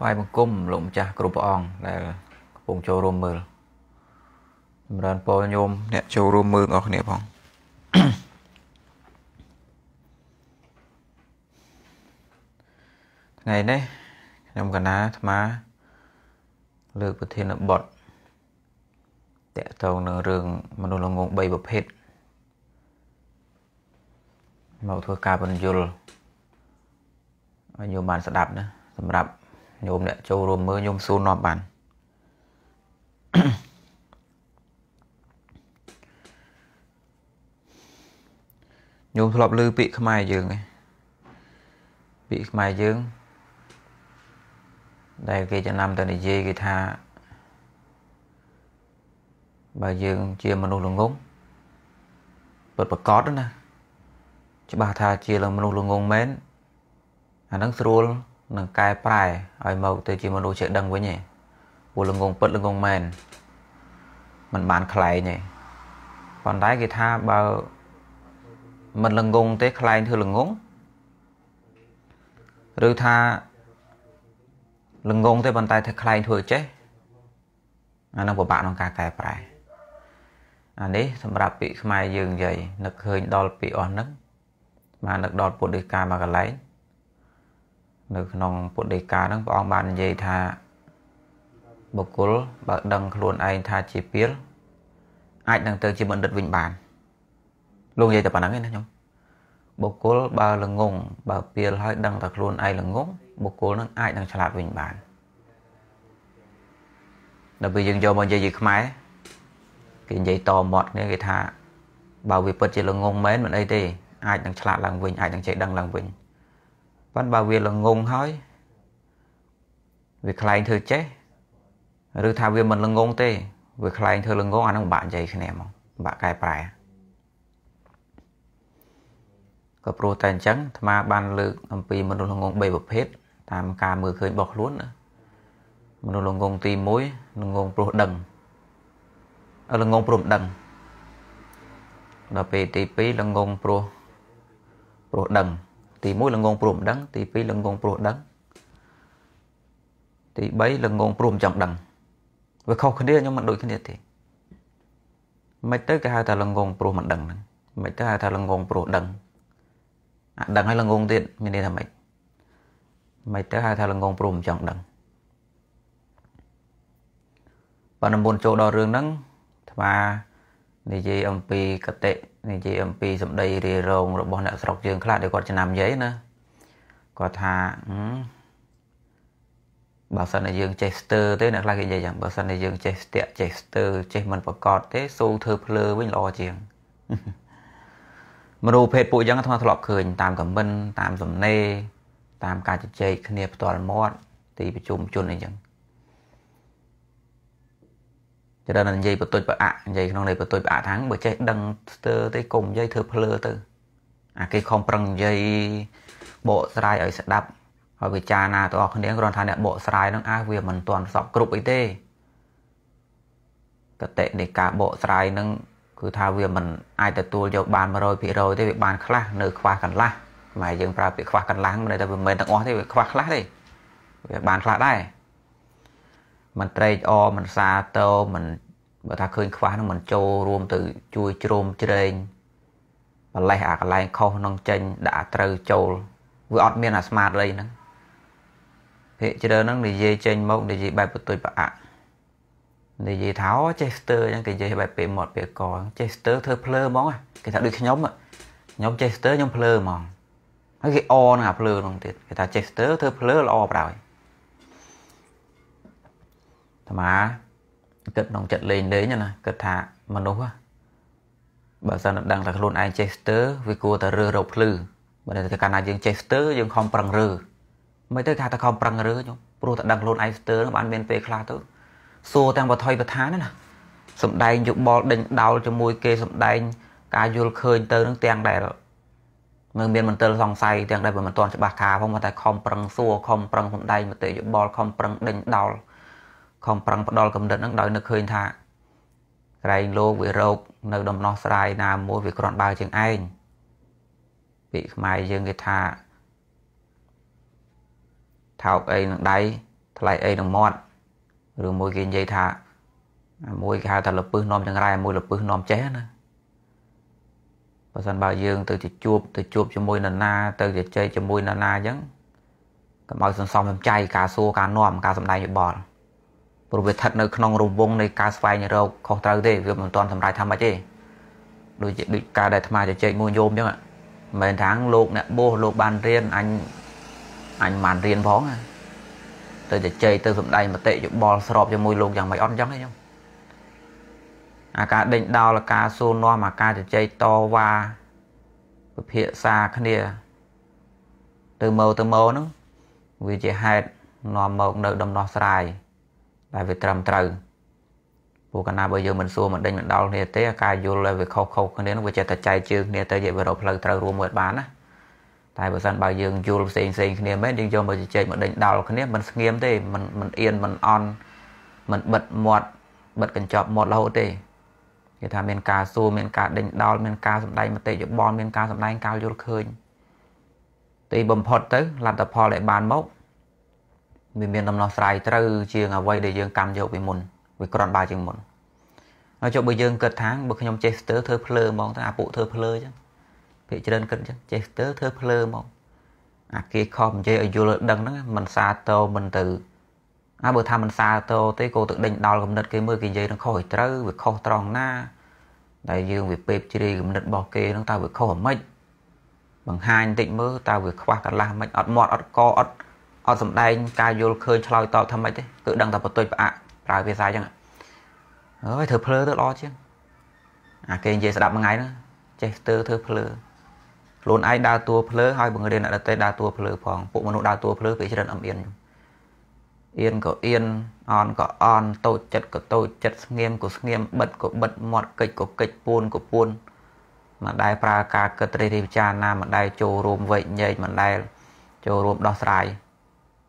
ថ្វាយបង្គំលោកម្ចាស់គ្រប់ព្រះអង្គដែលកំពុងចូលរួមមើលចម្រើនពរញោមអ្នកចូលរួមមើលអស់គ្នាផងថ្ងៃនេះខ្ញុំកណាអាត្មា លើកប្រធានបទតកតងនឹងរឿងមនុស្សល្ងង3ប្រភេទមកធ្វើការបញ្យលឲ្យញោមបានស្ដាប់ណាសម្រាប់ ញោមអ្នកចូលរួមមើលញោមសួរនាំបានញោមធ្លាប់ឮពាក្យខ្មែរយើងឯងពាក្យខ្មែរយើងដែលគេចំណាំទៅនិយាយគេថាបើយើងជាមនុស្សល្ងងពិតប្រកបណាច្បាស់ថាជាមនុស្សល្ងងមែនអានឹងស្រួល នឹងកែប្រែឲ្យមកទៅជាមនុស្សជាដឹងវិញឯងពួកល្ងងពិតល្ងងមែនมันបានខ្លែងឯងប៉ុន្តែគេថាបើមិនល្ងងទេខ្លែងធ្វើល្ងងឬថាល្ងងទេប៉ុន្តែថាខ្លែងធ្វើចេះអានឹងពិបាកក្នុងការកែប្រែអានេះសម្រាប់ពាក្យខ្មែរយើងនិយាយនឹកឃើញដល់ពាក្យអស់ហ្នឹងបាននឹកដល់ពុទ្ធដីកាមកន្លែង នៅក្នុងពុទ្ធដីកាហ្នឹងព្រះអង្គបាននិយាយថាបុគ្គលបើដឹងខ្លួនឯងថាជាពីលអាចនឹងទៅជាបណ្ឌិតវិញបានលោកនិយាយតែប៉ុណ្្នឹងឯណាខ្ញុំបុគ្គលបើល្ងងបើពីលហើយដឹងតែខ្លួនឯងល្ងងបុគ្គលនឹងអាចនឹងឆ្លាតវិញបានដល់ពេលយើងយកមកនិយាយជាខ្មែរគេនិយាយតមាត់គ្នាគេថាបើវាពិតជាល្ងងមែនមិនអីទេអាចនឹងឆ្លាតឡើងវិញអាចនឹងចេះដឹងឡើងវិញ ប៉ុន្តែបើវាល្ងងហើយវាខ្លែងធ្វើចេះឬថាវាមិនល្ងងទេវាខ្លែងធ្វើល្ងងអានឹងពិបាកនិយាយគ្នាហ្មងពិបាកកែប្រែក៏ព្រោះតែអញ្ចឹងអាត្មាបានលើកអំពីមនុស្សល្ងង3ប្រភេទតាមការមើលឃើញរបស់ខ្លួនណាមនុស្សល្ងងទី1ល្ងងព្រោះដឹងល្ងងព្រមដឹងដល់ពេលទី2ល្ងងព្រោះព្រោះដឹង ទី1ល្ងងព្រមដឹងទី2ល្ងងព្រោះដឹងទី3ល្ងងព្រមចង់ដឹងវាខុសគ្នាខ្ញុំមិនដូចគ្នាទេមិនទៅគេហៅថាល្ងងព្រោះមិនដឹងហ្នឹងមិនទៅហៅថាល្ងងព្រោះដឹងអាដឹងហើយល្ងងទៀតមានន័យថាម៉េចមិនទៅហៅថាល្ងងព្រោះមិនចង់ដឹងបើមុនចូលដល់រឿងហ្នឹងថ្មនិយាយអំពីកតិ និយាយអំពីសម្ដីរារងរបស់អ្នកស្រុកយើងខ្លះដែលគាត់ចំណាំនិយាយណាគាត់ថាបើសិនតែយើងចេះស្ទើទេអ្នកខ្លះគេនិយាយយ៉ាងបើសិនតែយើងចេះស្ទាក់ចេះស្ទើចេះមិនប្រកបទេសូវធ្វើភ្លើវិញល្អជាងមនុស្សភេទពួកយ៉ាងអាត្មាធ្លាប់ឃើញតាមខមមិនតាមសំណេរតាមការជជែកគ្នាផ្ទាល់មាត់ទីប្រជុំជនអីចឹង ច្រើននិយាយបន្ទុចប្រអាក់និយាយក្នុងន័យបន្ទុចប្រអាក់ថាងបើចេះដឹងស្ទើទេកុំនិយាយធ្វើភ្លើទៅអាគេខំប្រឹងនិយាយបកស្រាយឲ្យស្ដាប់ហើយវិចារណាទាំងអស់គ្នាគ្រាន់ថាអ្នកបកស្រាយនឹងអើវាមិនទាន់សពគ្រប់អីទេកតិនៃការបកស្រាយនឹងគឺថាវាមិនអាចទទួលយកបាន100%ទេវាបានខ្លះនៅខ្វះកន្លះម៉ែយើងប្រើពាក្យខ្វះកន្លះមិនได้តែវាមិនមែនទាំងអស់ទេវាខ្វះខ្លះទេវាបានខ្លះដែរ មិនត្រេកអរមិនសាទរមិនបើថាឃើញខ្វះនឹងមិនចូលរួមទៅជួយជ្រោមជ្រែងបលេះអាកន្លែងខុសនឹងចេញដាក់ត្រូវចូលវាអត់មានអាស្មាតអីហ្នឹងភាកច្រើនហ្នឹងនិយាយចេញមកនិយាយបែបបន្ទុយប្រអាក់និយាយថាអូចេះស្ទើអញ្ចឹងគេនិយាយបែបពេលមាត់ពេលកចេះស្ទើធ្វើភ្លើហ្មងគេថាដូចខ្ញុំខ្ញុំចេះស្ទើខ្ញុំភ្លើហ្មងហើយគេអនឹងអាភ្លើនោះទៀតគេថាចេះស្ទើធ្វើភ្លើល្អប្រហើយ អាត្មាគិតក្នុងចិត្តលេងលេងណាគិតថាមនុស្សបើសិនដឹងថាខ្លួនឯងចេះស្ទើវាគួរតែរើសរកភ្លឺបើតែកាលណាយើងចេះស្ទើយើងខំប្រឹងរើមិនទៅគេថាខំប្រឹងរើខ្ញុំព្រោះតែដឹងខ្លួនឯងស្ទើនឹងបានមានពេលខ្លះទៅសួរទាំងបថុយបឋានណាសំដែងយោបល់ដេញដោលជាមួយគេសំដែង ការយល់ឃើញទៅនឹងទាំងដែលនៅមានមន្ទិលសង្ស័យទាំងដែលមិនទាន់ច្បាស់ការផងតែខំប្រឹងសួរខំប្រឹងសំដែងមតិយោបល់ខំប្រឹងដេញដោល ខំប្រឹងផ្ដល់កំណត់ហ្នឹងដោយនឹកឃើញថាក្រែងលោកវារោគនៅដំណោះស្រាយណាមួយវាគ្រាន់បើជាងឯងពាក្យខ្មែរយើងគេថាថោកអីនឹងដៃថ្លៃអីនឹងមាត់ឬមួយគេនិយាយថាមួយគេហៅថាលពឹសនាំចង្រៃមួយលពឹសនាំចេះណាបើសិនបើយើងទៅជួបទៅជួបជាមួយនរណាទៅជជែកជាមួយនរណាអញ្ចឹងកុំឲ្យសន្សំសំចៃការសួរការនាំការសម្ដែងយោបល់ ព្រោះវាស្ថិតនៅក្នុងរង្វង់នៃការស្វែងរកខុសត្រូវទេវាមិនទាន់សម្រេចថាម៉េចទេដូចជាដូចការដែលអាត្មាជជែកមួយញោមអញ្ចឹងមិនមែនថាលោកអ្នកបោះលោកបានរៀនអញអញបានរៀនផងទៅជជែកទៅសម្ដែងមតិយោបល់ស្របជាមួយលោកយ៉ាងម៉េចអត់អញ្ចឹងទេខ្ញុំអាការដេញដោលការសួរនាំអាការជជែកតវ៉ាពិភាក្សាគ្នា ទៅមកទៅមកហ្នឹងវាជាហេតុនាំមកនៅដំណោះស្រាយ ដែលវាត្រឹមត្រូវព្រោះកាលណាបើយើងមិនសួរមិនដេញមិនដោលគ្នាទេការយល់ឲ្យវាខុសខុសគ្នានឹងវាចេះតែចែកជើងគ្នាទៅយកវារកផ្លូវត្រូវរួមមួយបានណាតែបើសិនបើយើងយល់ផ្សេងផ្សេងគ្នាមែនយើងយកមកជជែកមកដេញដោលគ្នាមិនស្ងៀមទេមិនមិនអៀនមិនអន់មិនបិទមាត់បិទកញ្ចប់មាត់រហូតទេគេថាមានការសួរមានការដេញដោលមានការសម្ដែងមតិយោបល់មានការសម្ដែងការយល់ឃើញទីបំផុតទៅលទ្ធផលដែលបានមក វាមានដំណោះស្រាយត្រូវជាងអ្វីដែលយើងកម្មយកពីមុនវាក្រាន់បើជាងមុនហើយចុះបើយើងគិតថាបើខ្ញុំចេះស្ទើធ្វើភ្លើហ្មងទៅអាពួកធ្វើភ្លើអញ្ចឹងភាគច្រើនគិតអញ្ចឹងចេះស្ទើធ្វើភ្លើហ្មងអាគេខំនិយាយឲ្យយល់ដឹងហ្នឹងមិនសាតោមិនទៅអាបើថាមិនសាតោទេក៏ទៅដេញដោលគំនិតគេមើលគេនិយាយនឹងខុសឲ្យត្រូវវាខុសត្រង់ណាដែលយើងវាពេបជ្រាយគំនិតរបស់គេហ្នឹងតើវាខុសអាម៉េចបង្ហាញតិចមើលតើវាខ្វះកន្លះមិនអត់មាត់អត់កអត់ អត់សំដែងការយល់ឃើញឆ្លើយតបថាម៉េចទេគឺដឹងតែបន្ទុយផ្អាកប្រើភាសាអញ្ចឹងអើយធ្វើភ្លើទៅល្អជាងអាគេនិយាយស្ដាប់មួយថ្ងៃហ្នឹងចេះស្ទើធ្វើភ្លើខ្លួនឯងដើរតួភ្លើហើយបង្រៀនអ្នកដទៃដើរតួភ្លើផងពួកមនុស្សដើរតួភ្លើពេលច្រើនអំអៀនអៀនក៏អៀនអន់ក៏អន់តូចចិត្តក៏តូចចិត្តស្ងៀមក៏ស្ងៀមបិទក៏បិទមាត់កិច្ចក៏កិច្ចពួនក៏ពួនមិនដែលប្រើការគិតរិះរិះពិចារណាមិនដែលចូលរួមវែកញែកមិនដែលចូលរួមដោះស្រាយ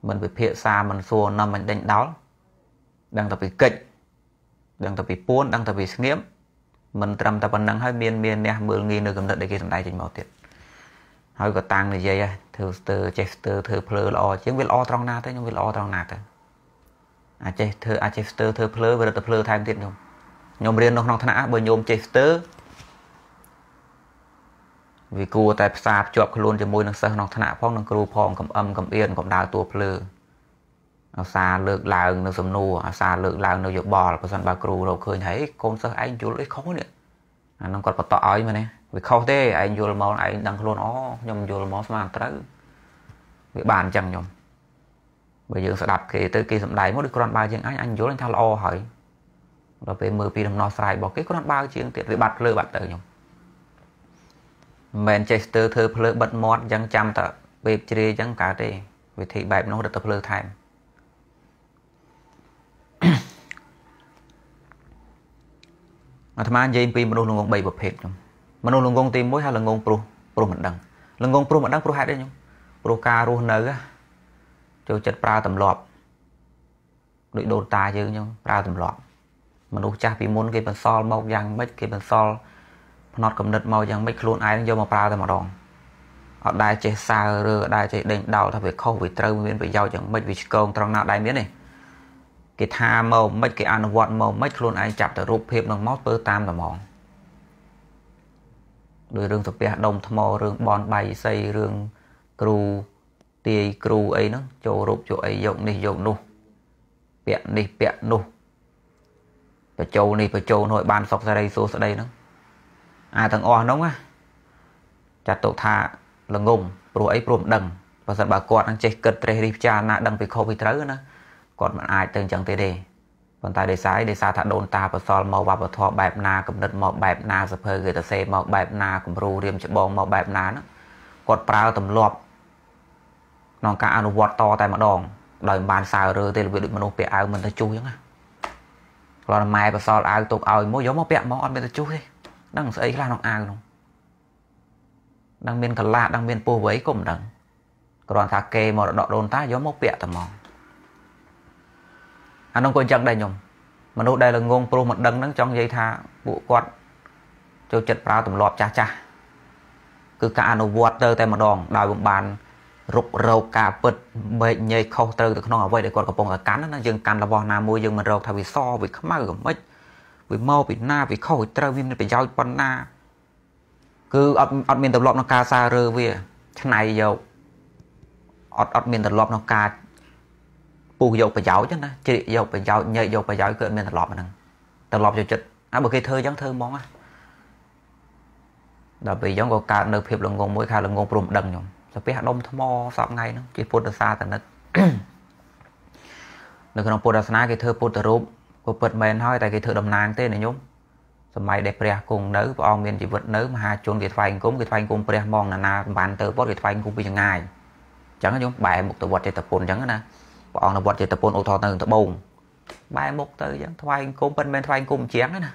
មិនវិភាគសាមិនសួរនំមិនដេញដោលដឹងតែពីកិច្ចដឹងតែពីពួនដឹងតែពីស្ងៀមមិនត្រឹមតែប៉ុណ្្នឹងហើយមានមានអ្នកមើលងាយនៅកំណត់ដែលគេសំដែងចេញមកទៀតហើយក៏តាំងនិយាយធ្វើស្ទើចេះស្ទើធ្វើភ្លើល្អជាងវាល្អត្រង់ណាទៅខ្ញុំវាល្អត្រង់ណាទៅអាចចេះធ្វើអាចចេះស្ទើធ្វើភ្លើវារត់ទៅភ្លើថែមទៀតខ្ញុំខ្ញុំរៀននៅក្នុងថ្នាក់បើញោមចេះស្ទើ វាគួរតែផ្សារភ្ជាប់ខ្លួនជាមួយនឹងសិស្សក្នុងថ្នាក់ផងនឹងគ្រូផងកំអឹមកំអៀនកំដៅតួភ្លើអាសាលើកឡើងនៅសំណួរអាសាលើកឡើងនៅយោបល់បើសិនបើគ្រូរកឃើញហើយកូនសិស្សឯងយល់អីខុសនេះអានឹងគាត់បន្តឲ្យមែនទេវាខុសទេឯងយល់មកឯងដឹងខ្លួនអូខ្ញុំយល់មកស្មានត្រូវវាបានអញ្ចឹងខ្ញុំបើយើងស្ដាប់គេទៅគេសំដែងមកដូចគ្រាន់បើជាងអញអញយល់ថាល្អហើយដល់ពេលមើលពីដំណោះស្រាយរបស់គេគ្រាន់បើជាងទៀតវាបាត់ភ្លើបាត់ទៅខ្ញុំ មិនមែនចេះស្ទើធ្វើភ្លើបិទមាត់អញ្ចឹងចាំតែពេលជ្រាយអញ្ចឹងកើតទេវិធីបែបនោះរត់ទៅភ្លើថែមអាត្មានិយាយពីមនុស្សល្ងង3ប្រភេទខ្ញុំមនុស្សល្ងងទី1ហើយល្ងងព្រោះព្រោះមិនដឹងល្ងងព្រោះមិនដឹងព្រោះហេតុអីខ្ញុំព្រោះការរស់នៅចូលចិត្តប្រើទម្លាប់ដូចដូនតាយើងអញ្ចឹងប្រើទម្លាប់មនុស្សចាស់ពីមុនគេបន្សល់មកយ៉ាងម៉េចគេបន្សល់ ផ្នត់កំណត់មកយ៉ាងម៉េចខ្លួនឯងយកមកប្រើតែម្ដងអត់ដែលចេះសើរើអត់ដែលចេះដេញដោលថាវាខុសវាត្រូវមានប្រយោជន៍យ៉ាងម៉េចវាឆ្កងត្រង់ណាដែលមានទេគេថាមកមិនគេអនុវត្តមកមិនខ្លួនឯងចាប់តែរូបភាពនឹងមកធ្វើតាមតែហ្មងដោយរឿងសាពះដុំថ្មរឿងបនបៃសីរឿងគ្រូទាយគ្រូអីហ្នឹងចូលរូបចូលអីយកនេះយកនោះពាក់នេះពាក់នោះបញ្ចូលនេះបញ្ចូលនោះឲ្យបានសុខសេរីសួស្តីហ្នឹង អាទាំងអស់ហ្នឹងណាចាត់ទុកថាល្ងងព្រោះអីព្រោះមិនដឹងបើសិនបើគាត់នឹងចេះគិតត្រេះរិះពិចារណាដឹងពីខុសពីត្រូវណាគាត់មិនអាចទៅអញ្ចឹងទេទេប៉ុន្តែដោយសារដោយសារថាដូនតាបសល់មកវប្បធម៌បែបណាកំណត់មកបែបណាសភើគេទៅសេមកបែបណាគំរូរៀមច្បងមកបែបណាហ្នឹងគាត់ប្រើទម្លាប់ក្នុងការអនុវត្តតតែម្ដងដោយមិនបានសើរើទេរបៀបដូចមនុស្សពាក់អាវមិនទៅជុះអញ្ចឹងណាគាត់ម៉ែបសល់អាវទុកឲ្យមកយកមកពាក់មកអត់មានទៅជុះទេ ដឹងស្អីខ្លះក្នុងអាវនោះដឹងមានកលាដឹងមានពោះវ័យក៏មិនដឹងគ្រាន់ថាគេមរតកដូនតាយកមកពាក់តែមកអានោះក៏អញ្ចឹងដែរខ្ញុំមនុស្សដែលល្ងងព្រោះមិនដឹងហ្នឹងចង់និយាយថាពួកគាត់ចូលចិត្តប្រើទម្លាប់ចាស់ចាស់គឺការអនុវត្តទៅតែម្ដងដោយបំបានរុករោគការពិតបែកញែកខុសត្រូវទៅក្នុងអ្វីដែលគាត់កំពុងតែកាន់ណាយើងកាន់របស់ណាមួយយើងមិនរកថាវាសវាខ្មៅកំមិច វាមកពីណាវាខុសវាត្រូវវាមានប្រយោជន៍ប៉ុណ្ណា គឺអត់អត់មានទម្លាប់ក្នុងការសាររើវាឆ្នៃយកអត់អត់មានទម្លាប់ក្នុងការពុះយកប្រយោជន៍ណាជ្រៀកយកប្រយោជន៍ញែកយកប្រយោជន៍គឺអត់មានទម្លាប់ហ្នឹងទម្លាប់យកចិត្តអាបើគេធ្វើអញ្ចឹងធ្វើហ្មងណាដល់ពេលអញ្ចឹងក៏កើតនៅភាពល្ងងមួយខែល្ងងព្រមដឹងខ្ញុំសាពះដុំថ្មសពថ្ងៃហ្នឹងជាពុទ្ធសាសនិកនៅក្នុងពុទ្ធសាសនាគេធ្វើពុទ្ធរូប ក៏ពិតមែនហើយតែគេធ្វើតំណាងទេណាញោមសម័យដែលព្រះគង់នៅព្រះអង្គមានជីវិតនៅមហាជនគេថ្វាយអង្គមគេថ្វាយអង្គមព្រះមកណានាបានទៅពុតគេថ្វាយអង្គមពីចងាយអញ្ចឹងញោមបែរមុខទៅវត្តចេតពុនអញ្ចឹងណាព្រះអង្គនៅវត្តចេតពុនឧទាហរណ៍នៅត្បូងបែរមុខទៅអញ្ចឹងថ្វាយអង្គមពិតមែនថ្វាយអង្គមជាងណា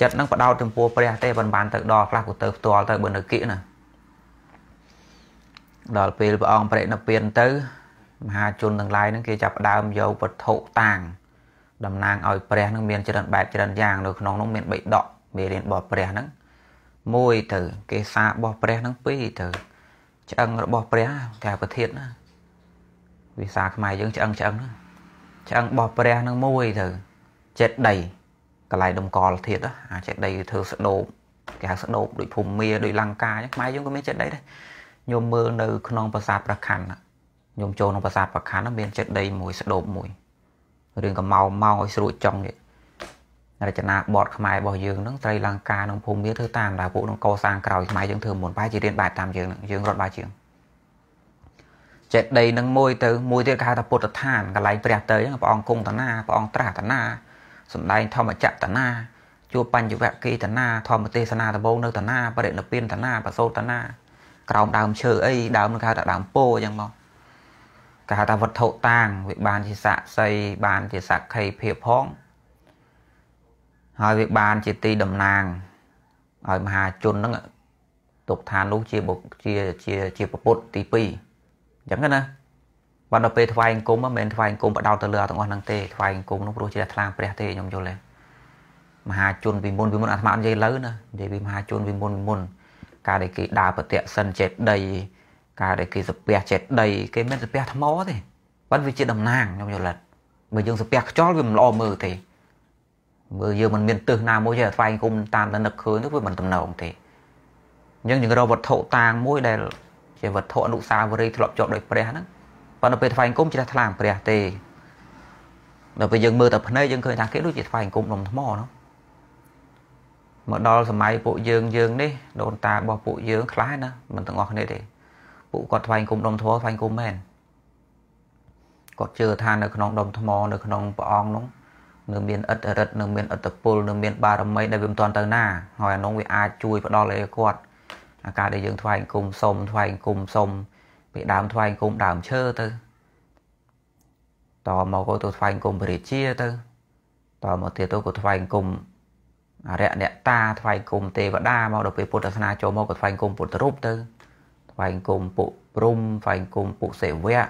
ចិត្តនឹងបដោតចំពោះព្រះទេមិនបានទៅដល់ខ្លះក៏ទៅផ្ទាល់ទៅបើនៅគិណាដល់ពេលព្រះអង្គប្រេណពៀនទៅមហាជនទាំងឡាយហ្នឹងគេចាប់ផ្ដើមយកវត្ថុតាង តំណាងឲ្យព្រះនឹងមានច្រើនបែបច្រើនយ៉ាងនៅក្នុងនោះមានបិដកមេរៀនរបស់ព្រះហ្នឹងមួយទៅគេសារបស់ព្រះហ្នឹងពីរទៅឆ្អឹងរបស់ព្រះគេប្រធានណាវិសាខ្មែរយើងឆ្អឹងឆ្អឹងឆ្អឹងរបស់ព្រះហ្នឹងមួយទៅចិត្តដីកន្លែងដុំកលធាតអាចិត្តដីធ្វើស្ដោបគេហៅស្ដោបដូចភូមិមាដូចលង្កាអញ្ចឹងខ្មែរយើងក៏មានចិត្តដីដែរខ្ញុំមើលនៅក្នុងប្រាសាទប្រខណ្ឌខ្ញុំចូលក្នុងប្រាសាទប្រខណ្ឌមានចិត្តដីមួយស្ដោបមួយ រឿងកម្ៅមកឲ្យស្រួចចង់នេះរចនាបទខ្មែររបស់យើងហ្នឹងត្រីលង្កានិងភូមិមាធ្វើតាមដែលពួកនឹងកសាងក្រោយខ្មែរយើងធ្វើមុនបែរជារៀនបែបតាមយើងហ្នឹងយើងរត់បែរជាងចេតដីនឹងមួយទៅមួយទៀតគេហៅថាពុទ្ធឋានកន្លែងព្រះទៅអញ្ចឹងព្រះអង្គគង់តាណាព្រះអង្គត្រាស់តាណាសំដែងធម្មចក្រតាណាជួបបញ្ញវគិតាណាធម្មទេសនាដំបូងនៅតាណាបរិណិព្វានតាណាប្រសូតតាណាក្រោមដើមឈើអីដើមនឹងគេហៅថាដើមពោអញ្ចឹងមក គេហៅថាវត្ថុតាងវាបានជាស័ក្តិសិទ្ធិបានជាសក្ខីភាពផងហើយវាបានជាទីតំណាងឲ្យមហាជនហ្នឹងទុកឋាននោះជាជាជាជាពុទ្ធទី2អញ្ចឹងណាបានដល់ពេលថ្វាយអង្គមមិនមែនថ្វាយអង្គមបដោតទៅលើទាំងអស់ហ្នឹងទេថ្វាយអង្គមនោះព្រោះជាថ្លាងព្រះទេខ្ញុំយល់ទេមហាជនពីមុនពីមុនអាត្មានិយាយលើណានិយាយពីមហាជនពីមុនពីមុនការដែលគេដើរប្រតិសិនចេតដី ការដែលគេសាពះចេតដីគេមិនសាពះថ្មទេប៉ុន្តែវាជាតំណាងខ្ញុំយល់ទេបើយើងសាពះខ្យល់វាមិនល្អមើលទេមើលយើងមិនមានទិសណាមួយទេថ្វាយគុំតាមតែនឹកឃើញទៅវាមិនតំណងទេអញ្ចឹងយើងរកវត្ថុតាងមួយដែលជាវត្ថុអនុស្សាវរីយ៍ធ្លាប់ជាប់ដោយព្រះហ្នឹងប៉ុន្តែពេលថ្វាយគុំជ្រះថ្លាងព្រះទេដល់ពេលយើងមើលតែភ្នែកយើងឃើញថាគេដូចជាថ្វាយគុំដុំថ្មហ្នឹងមកដល់សម័យពួកយើងយើងនេះដូនតារបស់ពួកយើងខ្លះណាមិនទាំងអស់គ្នាទេ ពួកគាត់ថ្វាយគុំដុំថ្មថ្វាយគុំមែនគាត់ជឿថានៅក្នុងដុំថ្មនៅក្នុងព្រះអង្គនោះនៅមានអត្តរិទ្ធនៅមានអត្តពលនៅមានបារមីដែលវាមិនទាន់ទៅណាហើយអានោះវាអាចជួយផ្ដល់ឲ្យគាត់អាការដែលយើងថ្វាយគុំសុំថ្វាយគុំសុំពីដើមថ្វាយគុំដើមឈើទៅតមកក៏ទៅថ្វាយគុំបរិជាទៅតមកទៀតទៅក៏ថ្វាយគុំអរិយអ្នកតាថ្វាយគុំទេវតាមកដល់ពេលពុទ្ធសាសនាចូលមកក៏ថ្វាយគុំពុទ្ធរូបទៅ ថ្វាយគុំពុព្រំថ្វាយគុំពុសេវៈ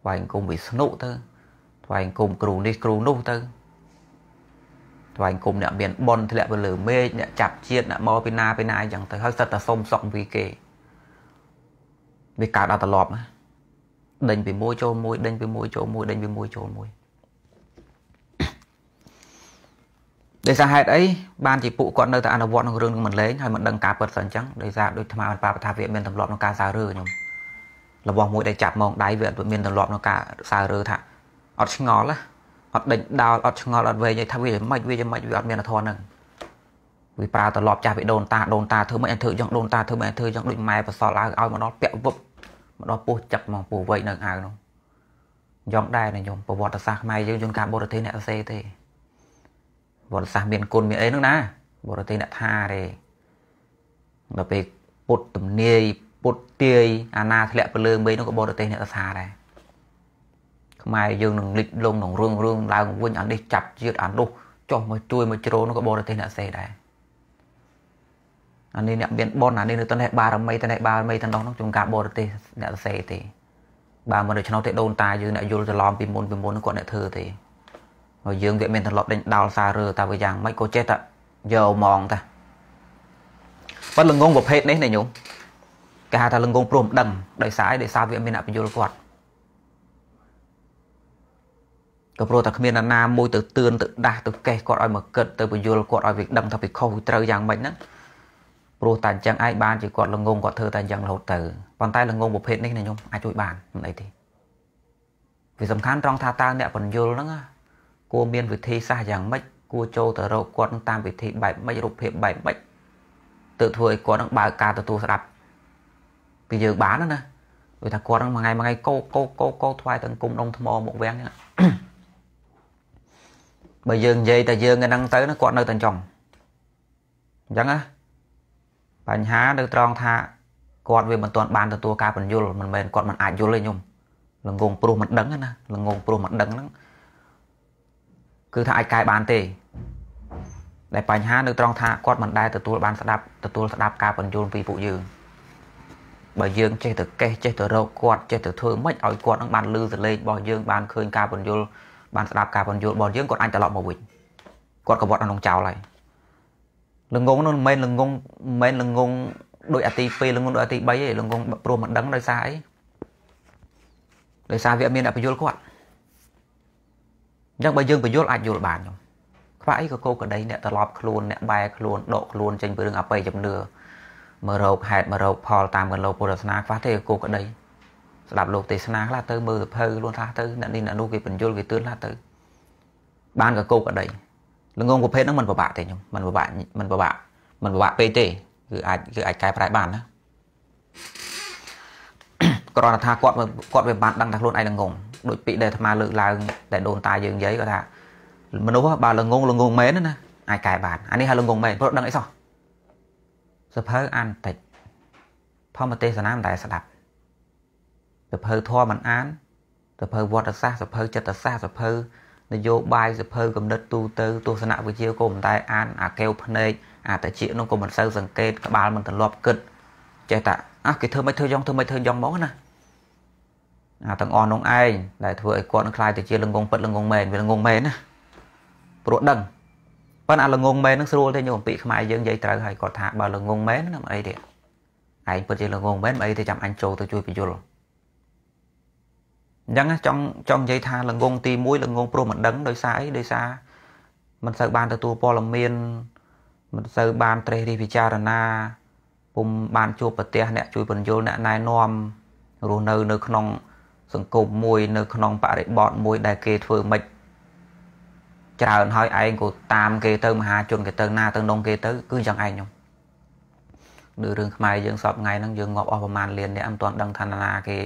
ថ្វាយគុំវិស្ណុទៅថ្វាយគុំគ្រូនេះគ្រូនោះទៅថ្វាយគុំអ្នកមានប៉ុនធ្លាក់ទៅលើមេឃអ្នកចាប់ជាតិអ្នកមកពីណាពីណាអញ្ចឹងទៅហើយសិតតែសុំសុកពីគេវាកើតដល់ត្រឡប់ណាដេញពីមួយចូលមួយដេញពីមួយចូលមួយដេញពីមួយចូលមួយ ដោយសារហេតុអីបានជាពួកគាត់នៅតែអនុវត្តក្នុងរឿងនឹងមិនលែងហើយមិនដឹងការពិតសិនអញ្ចឹងដោយសារដូចថ្មអនបាបថាវាមានទម្លាប់ក្នុងការសើរើខ្ញុំរបស់មួយដែលចាប់មកដៃវាអត់មានទម្លាប់ក្នុងការសើរើថាអត់ឆ្ងល់ណាអត់ដេញដោលអត់ឆ្ងល់អត់វែងថាវាមិនវាមិនវាអត់មានអធនហ្នឹងវាប្រើទម្លាប់ចាស់ពីដូនតាដូនតាធ្វើមិនអញធ្វើយ៉ាងដូនតាធ្វើមិនអញធ្វើយ៉ាងដូចម៉ែបសល់ឲ្យឲ្យមកដល់ពាក់វឹបមកដល់ពោះចឹកមកពោះវែកនៅអាវនោះយ៉ាងដែរណាខ្ញុំប្រវត្តិសាស្ត្រខ្មែរយើងយន្តការបរទេសអ្នកសរសេរទេ វត្តសាសមានគុណមានអីហ្នឹងណាបរទេសអ្នកថាទេដល់ពេលពុតទំនាយពុតទាយអាណាធ្លាក់ពលើមេនោះក៏បរទេសអ្នកថាដែរខ្មែរយើងនឹងលិចលងនឹងរឿងរឿងឡើងវិញអានេះចាប់ជាតិអានោះចុះមកជួយមកជ្រោនោះក៏បរទេសអ្នកសេដែរអានេះអ្នកមានបុណ្យអានេះនៅទៅនេះបារមីទៅនេះបារមីទៅនោះនោះជួនការបរទេសអ្នកសេទេបើមិនដូច្នោះទេដូនតាយើងអ្នកយល់ច្រឡំពីមុនពីមុនគាត់អ្នកធ្វើទេ ហើយយើងវាមានទម្លាប់ដេញដោលសាររើតែវាយ៉ាងម៉េចក៏ចេះតែយកហ្មងតាប៉ុន្តែល្ងងប្រភេទនេះណាញោមគេហៅថាលងងព្រមដឹងដោយសារអីដោយសារវាមានអពយល់គាត់ក៏ព្រោះតែគ្មាននរណាមួយទៅទឿនទៅដាស់ទៅកេះគាត់ឲ្យមកគិតទៅបញ្យល់គាត់ឲ្យវាដឹងថាវាខុសវាត្រូវយ៉ាងម៉េចហ្នឹងព្រោះតែអញ្ចឹងឯងបានជាគាត់ល្ងងគាត់ធ្វើតែអញ្ចឹងរហូតទៅប៉ុន្តែល្ងងប្រភេទនេះណាខ្ញុំអាចជួយបានមិនអីទេវាសំខាន់ត្រង់ថាតើអ្នកបញ្យល់ហ្នឹង គួរមានវិធីសាស្ត្រយ៉ាងម៉េចគួរចូលទៅរកគាត់តាមវិធីបែបម៉េចរូបភាពបែបម៉េចទៅធ្វើឲ្យគាត់នឹងបើកការទទួលស្ដាប់ពីយើងបានណាដូចថាគាត់នឹងមួយថ្ងៃមួយថ្ងៃកោកោកោកោថ្វាយទាំងគុំដងថ្មមកវាំងហ្នឹងបើយើងនិយាយតែយើងហ្នឹងទៅគាត់នៅតែចំអញ្ចឹងណាបញ្ហានៅត្រង់ថាគាត់វាមិនទាន់បានទទួលការបញ្យល់មិនមែនគាត់មិនអាចយល់ទេញោមល្ងងព្រោះមិនដឹងណាល្ងងព្រោះមិនដឹងហ្នឹង គឺថាអាចកែបានទេដែលបញ្ហានៅត្រង់ថាគាត់មិនដែលទទួលបានស្ដាប់ទទួលស្ដាប់ការបញ្យល់ពីពួកយើងបើយើងចេះទៅកេះចេះទៅរកគាត់ចេះទៅធ្វើម៉េចឲ្យគាត់នឹងបានលឺសលេងរបស់យើងបានឃើញការបញ្យល់បានស្ដាប់ការបញ្យល់របស់យើងគាត់អាចត្រឡប់មកវិញគាត់ក៏វត្តក្នុងចោលហើយលងងនោះមិនមែនលងងមិនមែនលងងដោយអាទី2លងងដោយអាទី3ទេលងងព្រោះមិនដឹងដោយសារអីដោយសារវាមានអ្នកបញ្យល់គាត់ អញ្ចឹងបើយើងបញ្យល់អាចយល់បានខ្ញុំខ្វះអីក៏គោកក្តីអ្នកត្រឡប់ខ្លួនអ្នកបែរខ្លួនដកខ្លួនចេញពីរឿងអបិយជំនឿមករោគហេតុមករោគផលតាមកលោពុទ្ធសាសនាខ្វះទេក៏គោកក្តីស្ដាប់លោកទេសនាខ្លះទៅមើលសភៅខ្លួនខ្លះទៅអ្នកនេះអ្នកនោះគេបញ្យល់គេទឿនខ្លះទៅបានក៏គោកក្តីល្ងងប្រភេទហ្នឹងมันពិបាកទេខ្ញុំมันពិបាកมันពិបាកมันពិបាកពេកទេគឺអាចគឺអាចកែប្រែបានណាគ្រាន់តែថាគាត់គាត់វាបានដឹងថាខ្លួនឯងល្ងង ដូចពាក្យដែលអាត្មាលើកឡើងដែលដូនតាយើងនិយាយគាត់ថាមនុស្សបើល្ងងល្ងងមែនណាអាចកែបានអានេះហៅល្ងងមែនព្រោះដឹងអីសោះសភៅអានតិចធម្មទេសនាមិនដែលស្ដាប់សភៅធម៌មិនអានសភៅវត្តសាស្ត្រសភៅចិត្តសាស្ត្រសភៅនយោបាយសភៅកំណត់ទូទៅទស្សនវិជ្ជាក៏មិនដែលអានអាកែវភ្នែកអាតជានោះក៏មិនសូវសង្កេតក្បាលមិនទម្លាប់គិតចេះតែអះគេធ្វើមិនធ្វើយ៉ងធ្វើមិនធ្វើយ៉ងមកណា អាទាំងអស់នោះឯងដែលធ្វើឲ្យគាត់នឹងខ្លាយទៅជាលងងពិតលងងមែនវាលងងមែនណាព្រោះដឹងប៉ុន្តែអាលងងមែននឹងស្រួលទេញោមពាក្យខ្មែរយើងនិយាយត្រូវហើយគាត់ថាបើលងងមែនណាមិនអីទេឯងពិតជាលងងមែនមិនអីទេចាំអញចូលទៅជួយបញ្យល់អញ្ចឹងចង់ចង់និយាយថាលងងទី1លងងព្រោះមិនដឹងដោយសារអីដោយសារមិនសូវបានទទួលព័ត៌មានមិនសូវបានត្រេះរិះពិចារណាពុំបានជួបប្រទះអ្នកជួយបញ្យល់អ្នកណែនាំរស់នៅនៅក្នុង សង្គមមួយនៅក្នុងបរិបទមួយដែលគេធ្វើមិនច្រើនហើយឯងក៏តាមគេទៅមហាជនគេទៅណាទៅនងគេទៅគឺយ៉ាងឯងខ្ញុំដូចរឿងខ្មែរយើងសពថ្ងៃហ្នឹងយើងងាប់អស់ប្រហែលលានអ្នកមិនទាន់ដឹងថាណាគេ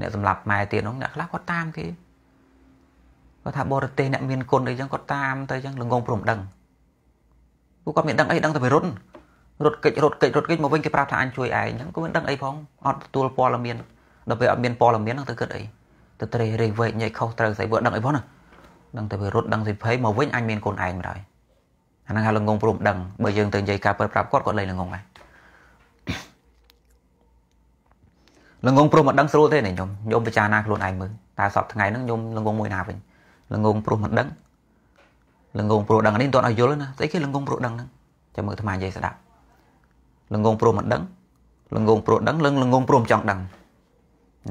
អ្នកសម្រាប់ម៉ែទៀតហ្នឹងអ្នកខ្លះគាត់តាមគេគាត់ថាបរទេសអ្នកមានគុណអីចឹងគាត់តាមទៅចឹងល្ងងព្រមដឹងពួកគាត់មានដឹងអីដឹងតែវារត់រត់កិច្ចរត់កិច្ចរត់កិច្ចមកវិញគេប្រាប់ថាអញជួយឯងចឹងក៏មិនដឹងអីផងអត់ទទួលព័ត៌មាន ដល់ពេលអត់មានព័ត៌មានហ្នឹងទៅគិតអីទៅត្រេះរេវែកញែកខុសត្រូវស្អីបើដឹងអីផងណាដឹងតែវារត់ដឹងសិភ័យមកវិញអញមានកូនឯងម្ដងអាហ្នឹងហៅល្ងងព្រមដឹងបើយើងទៅនិយាយការពិតប្រាប់គាត់គាត់លែងល្ងងដែរល្ងងព្រមមិនដឹងស្រួលទេនេះខ្ញុំខ្ញុំពិចារណាខ្លួនឯងមើលតើសពថ្ងៃហ្នឹងខ្ញុំល្ងងមួយណាវិញល្ងងព្រមមិនដឹងល្ងងព្រោះដឹងនេះមិនទាន់ឲ្យយល់ណាស្អីគេល្ងងព្រោះដឹងហ្នឹងចាំមើលអាត្មានិយាយស្ដាប់ល្ងងព្រមមិនដឹងល្ងងព្រោះដឹងលឹងល្ងងព្រមចង់ដឹង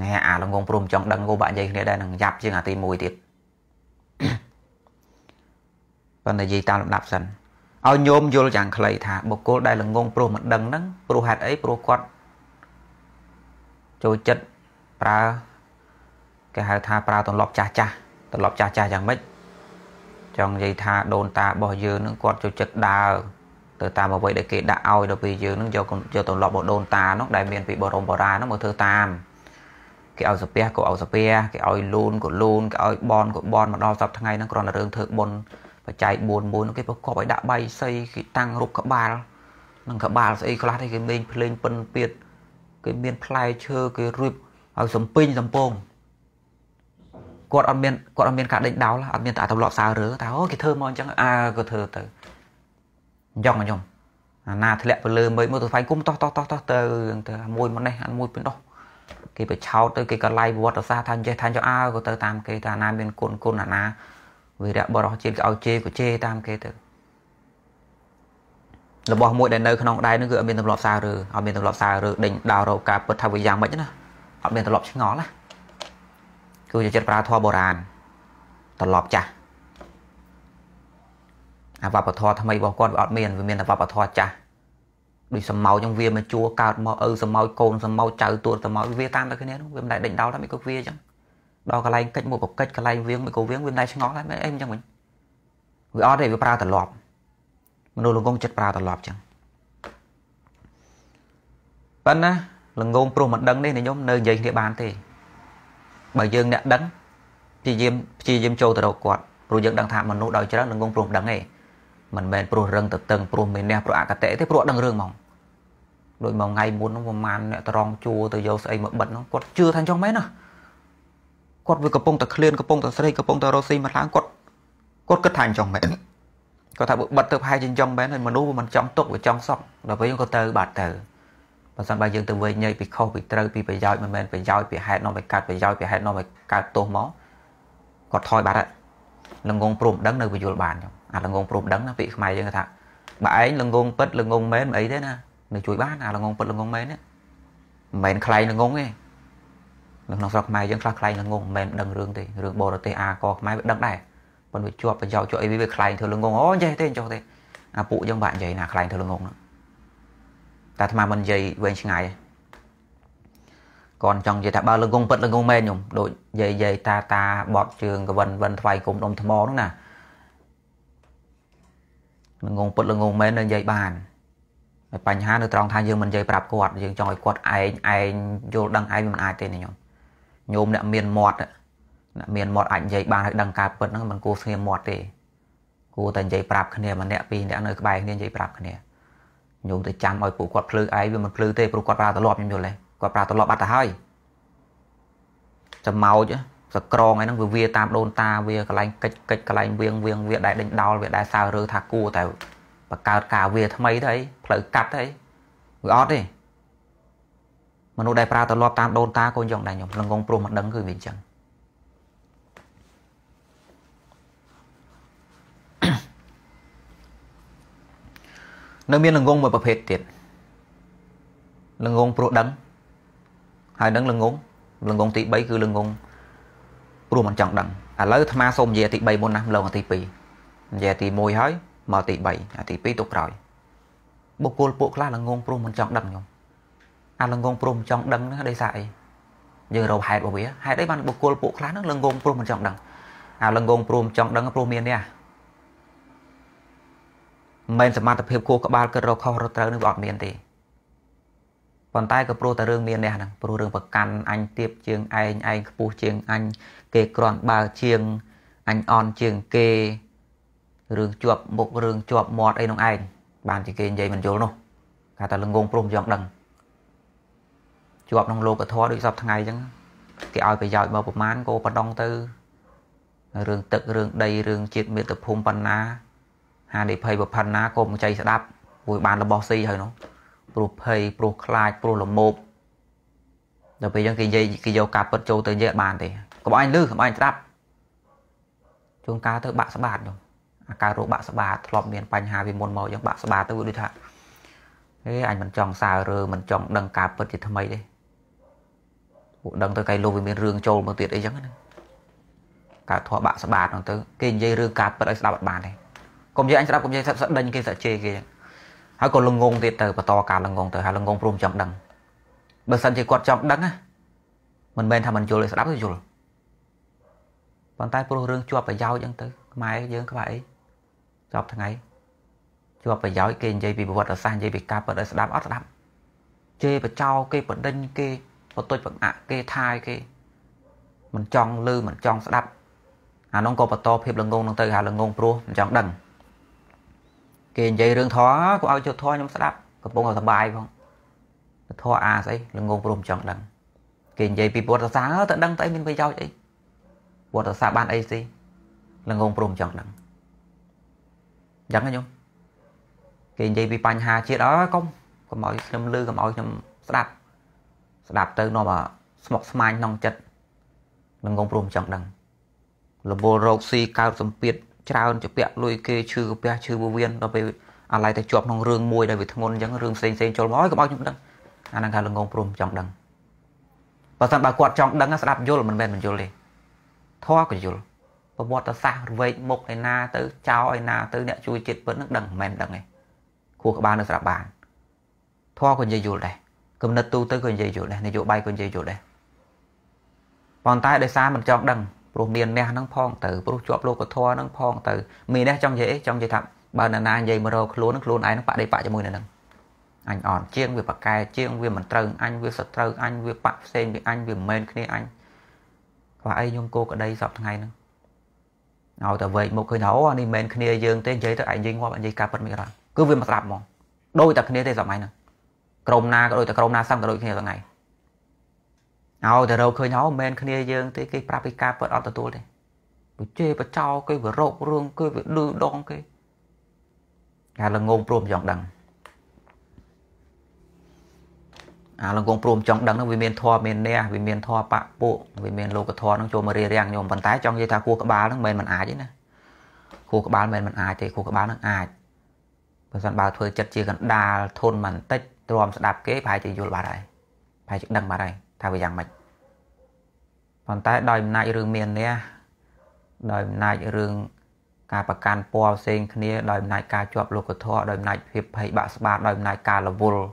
ណែអាល្ងងព្រមចង់ដឹងគោបាក់និយាយគ្នាដែរនឹងយ៉ាប់ជាងអាទី1ទៀតប៉ុន្តែនិយាយតាមលំដាប់សិនឲ្យញោមយល់យ៉ាងខ្លីថាបុគ្គលដែលល្ងងព្រោះមិនដឹងហ្នឹងព្រោះហេតុអីព្រោះគាត់ចូលចិត្តប្រើគេហៅថាប្រើទម្លាប់ចាស់ចាស់ទម្លាប់ចាស់ចាស់យ៉ាងម៉េចចង់និយាយថាដូនតារបស់យើងនឹងគាត់ចូលចិត្តដើរទៅតាមអ្វីដែលគេដាក់ឲ្យដល់ពេលយើងនឹងយកយកទម្លាប់របស់ដូនតានោះដែលមានពីបរមបុរាណនោះមកធ្វើតាម គេឲ្យសាពះក៏ឲ្យសាពះគេឲ្យលូនក៏លូនគេឲ្យបនក៏បនមកដល់សប្តាហ៍ថ្ងៃហ្នឹងគ្រាន់តែរឿងធ្វើបុណ្យបច្ច័យ4មួយគេប្រកបឲ្យដាក់បៃសីគេតាំងរូបក្បាលនឹងក្បាលស្អីខ្លះទេគេលេងភ្លេងពិនពៀតគេមានផ្លែឈើគេរៀបឲ្យសំពេញសំពងគាត់អត់មានគាត់អត់មានការដេញដោលអត់មានតែទម្លាប់សើរើថាអូគេធ្វើមកអញ្ចឹងអើក៏ធ្វើទៅអញ្ចឹងខ្ញុំអាណាធ្លាក់ទៅលើមេឃមកទៅស្វែងគុំតោះតោះតោះតោះទៅទៅមួយម្នេះអាមួយពីនោះ គេបិឆោតទៅគេក៏ឡាយប្រវត្តិសាស្ត្រថាចេះថាចុះអើក៏ទៅតាមគេថាណាមានគុណគុណអាណាវីរៈបរោះជាតិគេឲ្យជេរក៏ជេរតាមគេទៅរបស់មួយដែលនៅក្នុងដៃនោះគឺអត់មានទម្លាប់សារឬអត់មានទម្លាប់សារឬដេញដោរោការពិតថាវាយ៉ាងម៉េចណាអត់មានទម្លាប់ឆ្ងល់ណាគឺជាចិត្តប្រើធម៌បុរាណទម្លាប់ចាស់អាវប្បធម៌ថ្មីរបស់គាត់វាអត់មានវាមានតែវប្បធម៌ចាស់ ដូចសមោចហ្នឹងវាមកជួកើតមកឪសមោចកូនសមោចចៅទួតសមោចវាតាមតែគ្នានោះវាមិនដែលដេញដោលតែមិនក៏វាអញ្ចឹងដល់កន្លែងកិច្ចមកប្រកិច្ចកន្លែងវៀងមិនក៏វៀងវាមិនដែលឆ្ងល់ដែរអីអញ្ចឹងវិញវាអត់ទេវាប្រើត្រឡប់មនុស្សលងងចិត្តប្រើត្រឡប់អញ្ចឹងប៉ុន្តែលងងព្រោះមិនដឹងនេះញោមនៅនិយាយគ្នាបានទេបើយើងអ្នកដឹងព្យាយាមព្យាយាមចូលទៅរកគាត់ព្រោះយើងដឹងថាមនុស្សដោយច្រើនលងងព្រោះមិនដឹងទេ មិនមែនព្រោះរឹងទៅតឹងព្រោះមានះព្រោះអកតេទេព្រោះដឹងរឿងហ្មងដូចមកថ្ងៃមុននោះប្រហែលអ្នកត្រង់ជួទៅយកស្អីមកបិទនោះគាត់ជឿថាអញ្ចឹងមែនណាគាត់វាកំពុងតែឃ្លានកំពុងតែស្រេកកំពុងតែរស់ស៊ីមកឡើងគាត់គាត់គិតថាអញ្ចឹងមែនគាត់ថាបើបិទទៅប្រហែលជាអញ្ចឹងមែនហើយមនុស្សវាមិនចង់ទុកវាចង់សក់ដល់ពេលក៏ទៅបាត់ទៅបើសិនបើយើងទៅវិញញែកពីខុសពីត្រូវពីប្រយោជន៍មិនមែនប្រយោជន៍ពីហេតុនាំឲ្យកើតប្រយោជន៍ពីហេតុនាំឲ្យកើតទោសមកគាត់ថយបាត់ហើយលងងព្រមដឹងនៅពយល់បានចឹង អាលងងព្រមដឹងណាពាក្យខ្មែរយើងថាបើឯងលងងពិតលងងមែនមិនអីទេណានឹងជួយបានអាលងងពិតលងងមែននេះមិនមែនខ្លែងលងងទេនៅក្នុងស្រុកខ្មែរយើងខ្លះខ្លែងលងងមិនមែនដឹងរឿងទេរឿងបរទេសអាកខ្មែរវាដឹងដែរប៉ុន្តែវាជាប់ប្រយោជន៍ជាប់អីវាខ្លែងធ្វើលងងអូចេះទេចុះទេអាពួកយើងបាក់និយាយណាខ្លែងធ្វើលងងហ្នឹងតែអាត្មាមិននិយាយវែងឆ្ងាយគាត់ចង់និយាយថាបើលងងពិតលងងមែនខ្ញុំដូចនិយាយនិយាយតាតាបត់ជើងកវិនវិនថ្វាយគុំដុំថ្មហ្នឹងណា ល្ងងពុតល្ងងមែននៅនិយាយបានតែបញ្ហានៅត្រង់ថាយើងមិននិយាយប្រាប់គាត់យើងចង់ឲ្យគាត់ឯងឯងយល់ដឹងឯងវាមិនអាចទេណាញោមញោមអ្នកមានមាត់អ្នកមានមាត់អាចនិយាយបានឲ្យដឹងការពិតហ្នឹងមិនគួរស្ងៀមមាត់ទេគួរតែនិយាយប្រាប់គ្នាម្នាក់ពីរអ្នកនៅក្បែរគ្នានិយាយប្រាប់គ្នាញោមទៅចាំឲ្យពួកគាត់ភ្លឺឯងវាមិនភ្លឺទេព្រោះគាត់ប្រើត្រឡប់ខ្ញុំយល់ទេគាត់ប្រើត្រឡប់បាត់ទៅហើយចំោច សក្រងឯហ្នឹងវាវាតាមដូនតាវាកន្លែងកិច្ចកិច្ចកន្លែងវៀងវៀងវាដែលដេញដោលវាដែលសើរើថាគួរតែបង្កើតការវាថ្មីទៅអីផ្លូវកាត់ទៅអីវាអត់ទេមនុស្សដែលប្រើត្រឡប់តាមដូនតាកូនយ៉ាងដែរខ្ញុំលងងព្រោះមិនដឹងគឺវាអញ្ចឹងនៅមានលងងមួយប្រភេទទៀតលងងព្រោះដឹងហើយនឹងលងងលងងទី3គឺលងង ព្រោះមិនចង់ដឹងឥឡូវអាត្មាសូមនិយាយទី3មុនណាម្លងទី2និយាយទី1ហើយមកទី3អាទី2ទុកក្រោយបុគ្គលពួកខ្លះល្ងងព្រោះមិនចង់ដឹងខ្ញុំអាល្ងងព្រោះមិនចង់ដឹងហ្នឹងដោយសារអីយើងរកហេតុរបស់វាហេតុអីបានបុគ្គលពួកខ្លះហ្នឹងល្ងងព្រោះមិនចង់ដឹងអាល្ងងព្រោះមិនចង់ដឹងព្រោះមាននេះមិនមែនសមត្ថភាពគោះក្បាលគិតរកខុសរកត្រូវនឹងវាអត់មានទេប៉ុន្តែក៏ព្រោះតែរឿងមាននេះហ្នឹងព្រោះរឿងប្រកាន់អញទៀបជាងឯងឯងខ្ពស់ជាងអញគេក្រាន់បើជាងអញអន់ជាងគេរឿងជាប់មុខរឿងជាប់មាត់អីនោះឯងបានជាគេនិយាយមិនយល់នោះគេថាល្ងងព្រមចង់ដឹងជាប់ក្នុងលោកធម៌ដូចសពថ្ងៃអញ្ចឹងគេឲ្យប្រយោជន៍មកប្រមាណក៏បដងទៅរឿងទឹករឿងដីរឿងជាតិមាតុភូមិបណ្ណាហានិភ័យប្រផាន់ណាក៏មិនចៃស្ដាប់ព្រោះបានរបស់ស៊ីហើយនោះព្រោះភ័យព្រោះខ្លាចព្រោះលមោបដល់ពេលអញ្ចឹងគេនិយាយគេយកការពិតចូលទៅនិយាយបានទេ កុំអញលឺកុំអញស្ដាប់ជួនកាលទៅបាក់ស្បាតនោះអាការរោគបាក់ស្បាតធ្លាប់មានបញ្ហាវាមុនមកយ៉ាងបាក់ស្បាតទៅវាដូចថាហេអញមិនចង់សើរើមិនចង់ដឹងការពិតជាថ្មីទេពួកដឹងទៅកៃលោកវាមានរឿងចូលមកទៀតអីចឹងណាកើតធေါ်បាក់ស្បាតហ្នឹងទៅគេនិយាយរឿងការពិតឲ្យស្ដាប់អត់បានទេកុំនិយាយអញស្ដាប់កុំនិយាយស្ដេញគេសាក់ជេរគេចឹងហើយក៏លងងទៀតទៅបន្តការលងងទៅហើយលងងព្រមចង់ដឹងបើសិនជាគាត់ចង់ដឹងណាមិនមែនថាមិនយល់ទេស្ដាប់ទៅយល់ ប៉ុន្តែព្រោះរឿងជាប់ប្រយោជន៍ចឹងទៅខ្មែរយើងខ្វះអីចប់ថ្ងៃជាប់ប្រយោជន៍គេនិយាយពីប្រវត្តិសាស្ត្រនិយាយពីការពិតឲ្យស្ដាប់អត់ស្ដាប់ជេរបចោគេបដិញគេបន្ទុចបង្អាក់គេថាយគេមិនចង់លឺមិនចង់ស្ដាប់អានោះក៏បន្តភាពល្ងងនឹងទៅហៅល្ងងព្រោះមិនចង់ដឹងគេនិយាយរឿងធម៌ក៏ឲ្យជុតធម៌ខ្ញុំស្ដាប់កំពុងតែសប្បាយផងធម៌អាស្អីល្ងងព្រោះមិនចង់ដឹងគេនិយាយពីពុទ្ធសាសនាទៅដឹងទៅអីមានប្រយោជន៍អី ពុទ្ធសាសនាបានអីស៊ីល្ងងព្រមចង់ដឹងយ៉ាងណាញោមគេនិយាយពីបញ្ហាជាតិអើកុំកុំឲ្យខ្ញុំលឺកុំឲ្យខ្ញុំស្ដាប់ស្ដាប់ទៅនាំមកស្មុកស្មាញក្នុងចិត្តល្ងងព្រមចង់ដឹងរវល់រោគស៊ីកើតសម្ពាធច្រើនជាពាក់លុយគេឈឺកាពះឈឺវៀនដល់ពេលអាឡ័យតែជាប់ក្នុងរឿងមួយដែលវាធ្ងន់អញ្ចឹងរឿងផ្សេងផ្សេងចូលមកឲ្យកុំឲ្យខ្ញុំដឹងអាហ្នឹងគេល្ងងព្រមចង់ដឹងបើសិនបើគាត់ចង់ដឹងស្ដាប់យល់មិនមែនមិនយល់ទេ ធေါ်ក៏យល់ប្រវត្តិសាស្ត្ររវែកមុខឯណាទៅចោលឯណាទៅអ្នកជួយចិត្តពិតនឹងដឹងមិនមែនដឹងទេគួរក្បាលនៅស្ដាប់បានធေါ်ក៏និយាយយល់ដែរគំនិតទូទៅក៏និយាយយល់ដែរនយោបាយក៏និយាយយល់ដែរប៉ុន្តែដោយសារមិនចង់ដឹងព្រោះមានអ្នកហ្នឹងផងទៅព្រោះជាប់លោកធម៌ហ្នឹងផងទៅមានអ្នកចង់និយាយអីចង់និយាយថាបើនរណានិយាយមករកខ្លួនខ្លួនឯងហ្នឹងបដិបកជាមួយនឹងហ្នឹងអញអន់ជាងវាប្រកែជាងវាមិនត្រូវអញវាសត្រូវអញវាបាក់ផ្សេងពីអញវាមិនមែនគ្នាអញ ខ្វះអីខ្ញុំគោក្តីសពថ្ងៃហ្នឹងឲ្យតែវែកមុខឃើញថាអូនេះមិនមែនគ្នាយើងទេនិយាយទៅឯងនិយាយងាប់និយាយការពិតមិនអត់គឺវាមិនស្ដាប់ហ្មងដូចតែគ្នាទេសម័យហ្នឹងក្រុមណាក៏ដូចតែក្រុមណាសឹងក៏ដូចគ្នាថ្ងៃឲ្យតែរកឃើញហៅមិនមែនគ្នាយើងទេគេប្រាប់ពីការពិតអត់ទទួលទេបើជេរបចោគេវារោគរឿងគេវាលឺដងគេគេល្ងងព្រមចង់ដឹង អាលង្កងព្រមចង់ដឹងហ្នឹងវាមានធម៌មានអ្នកវាមានធម៌បពពួកវាមានលោកធម៌ហ្នឹងចូលមករៀបរៀងខ្ញុំប៉ុន្តែចង់និយាយថាគួរក្បាលហ្នឹងមិនមិនអាចទេណាគួរក្បាលមិនមិនអាចទេគួរក្បាលហ្នឹងអាចបើសិនបើធ្វើចិត្តជាកណ្ដាលធន់បន្តិចទ្រាំស្ដាប់គេប្រហែលជាយល់បាត់ហើយប្រហែលជាដឹងបាត់ហើយថាវាយ៉ាងម៉េចប៉ុន្តែដោយអំណាចរឿងមានអ្នកដោយអំណាចរឿងការប្រកាន់ពណ៌ផ្សេងគ្នាដោយអំណាចការជាប់លោកធម៌ដោយអំណាចភាពភ័យបាក់ស្បាតដោយអំណាចការរវល់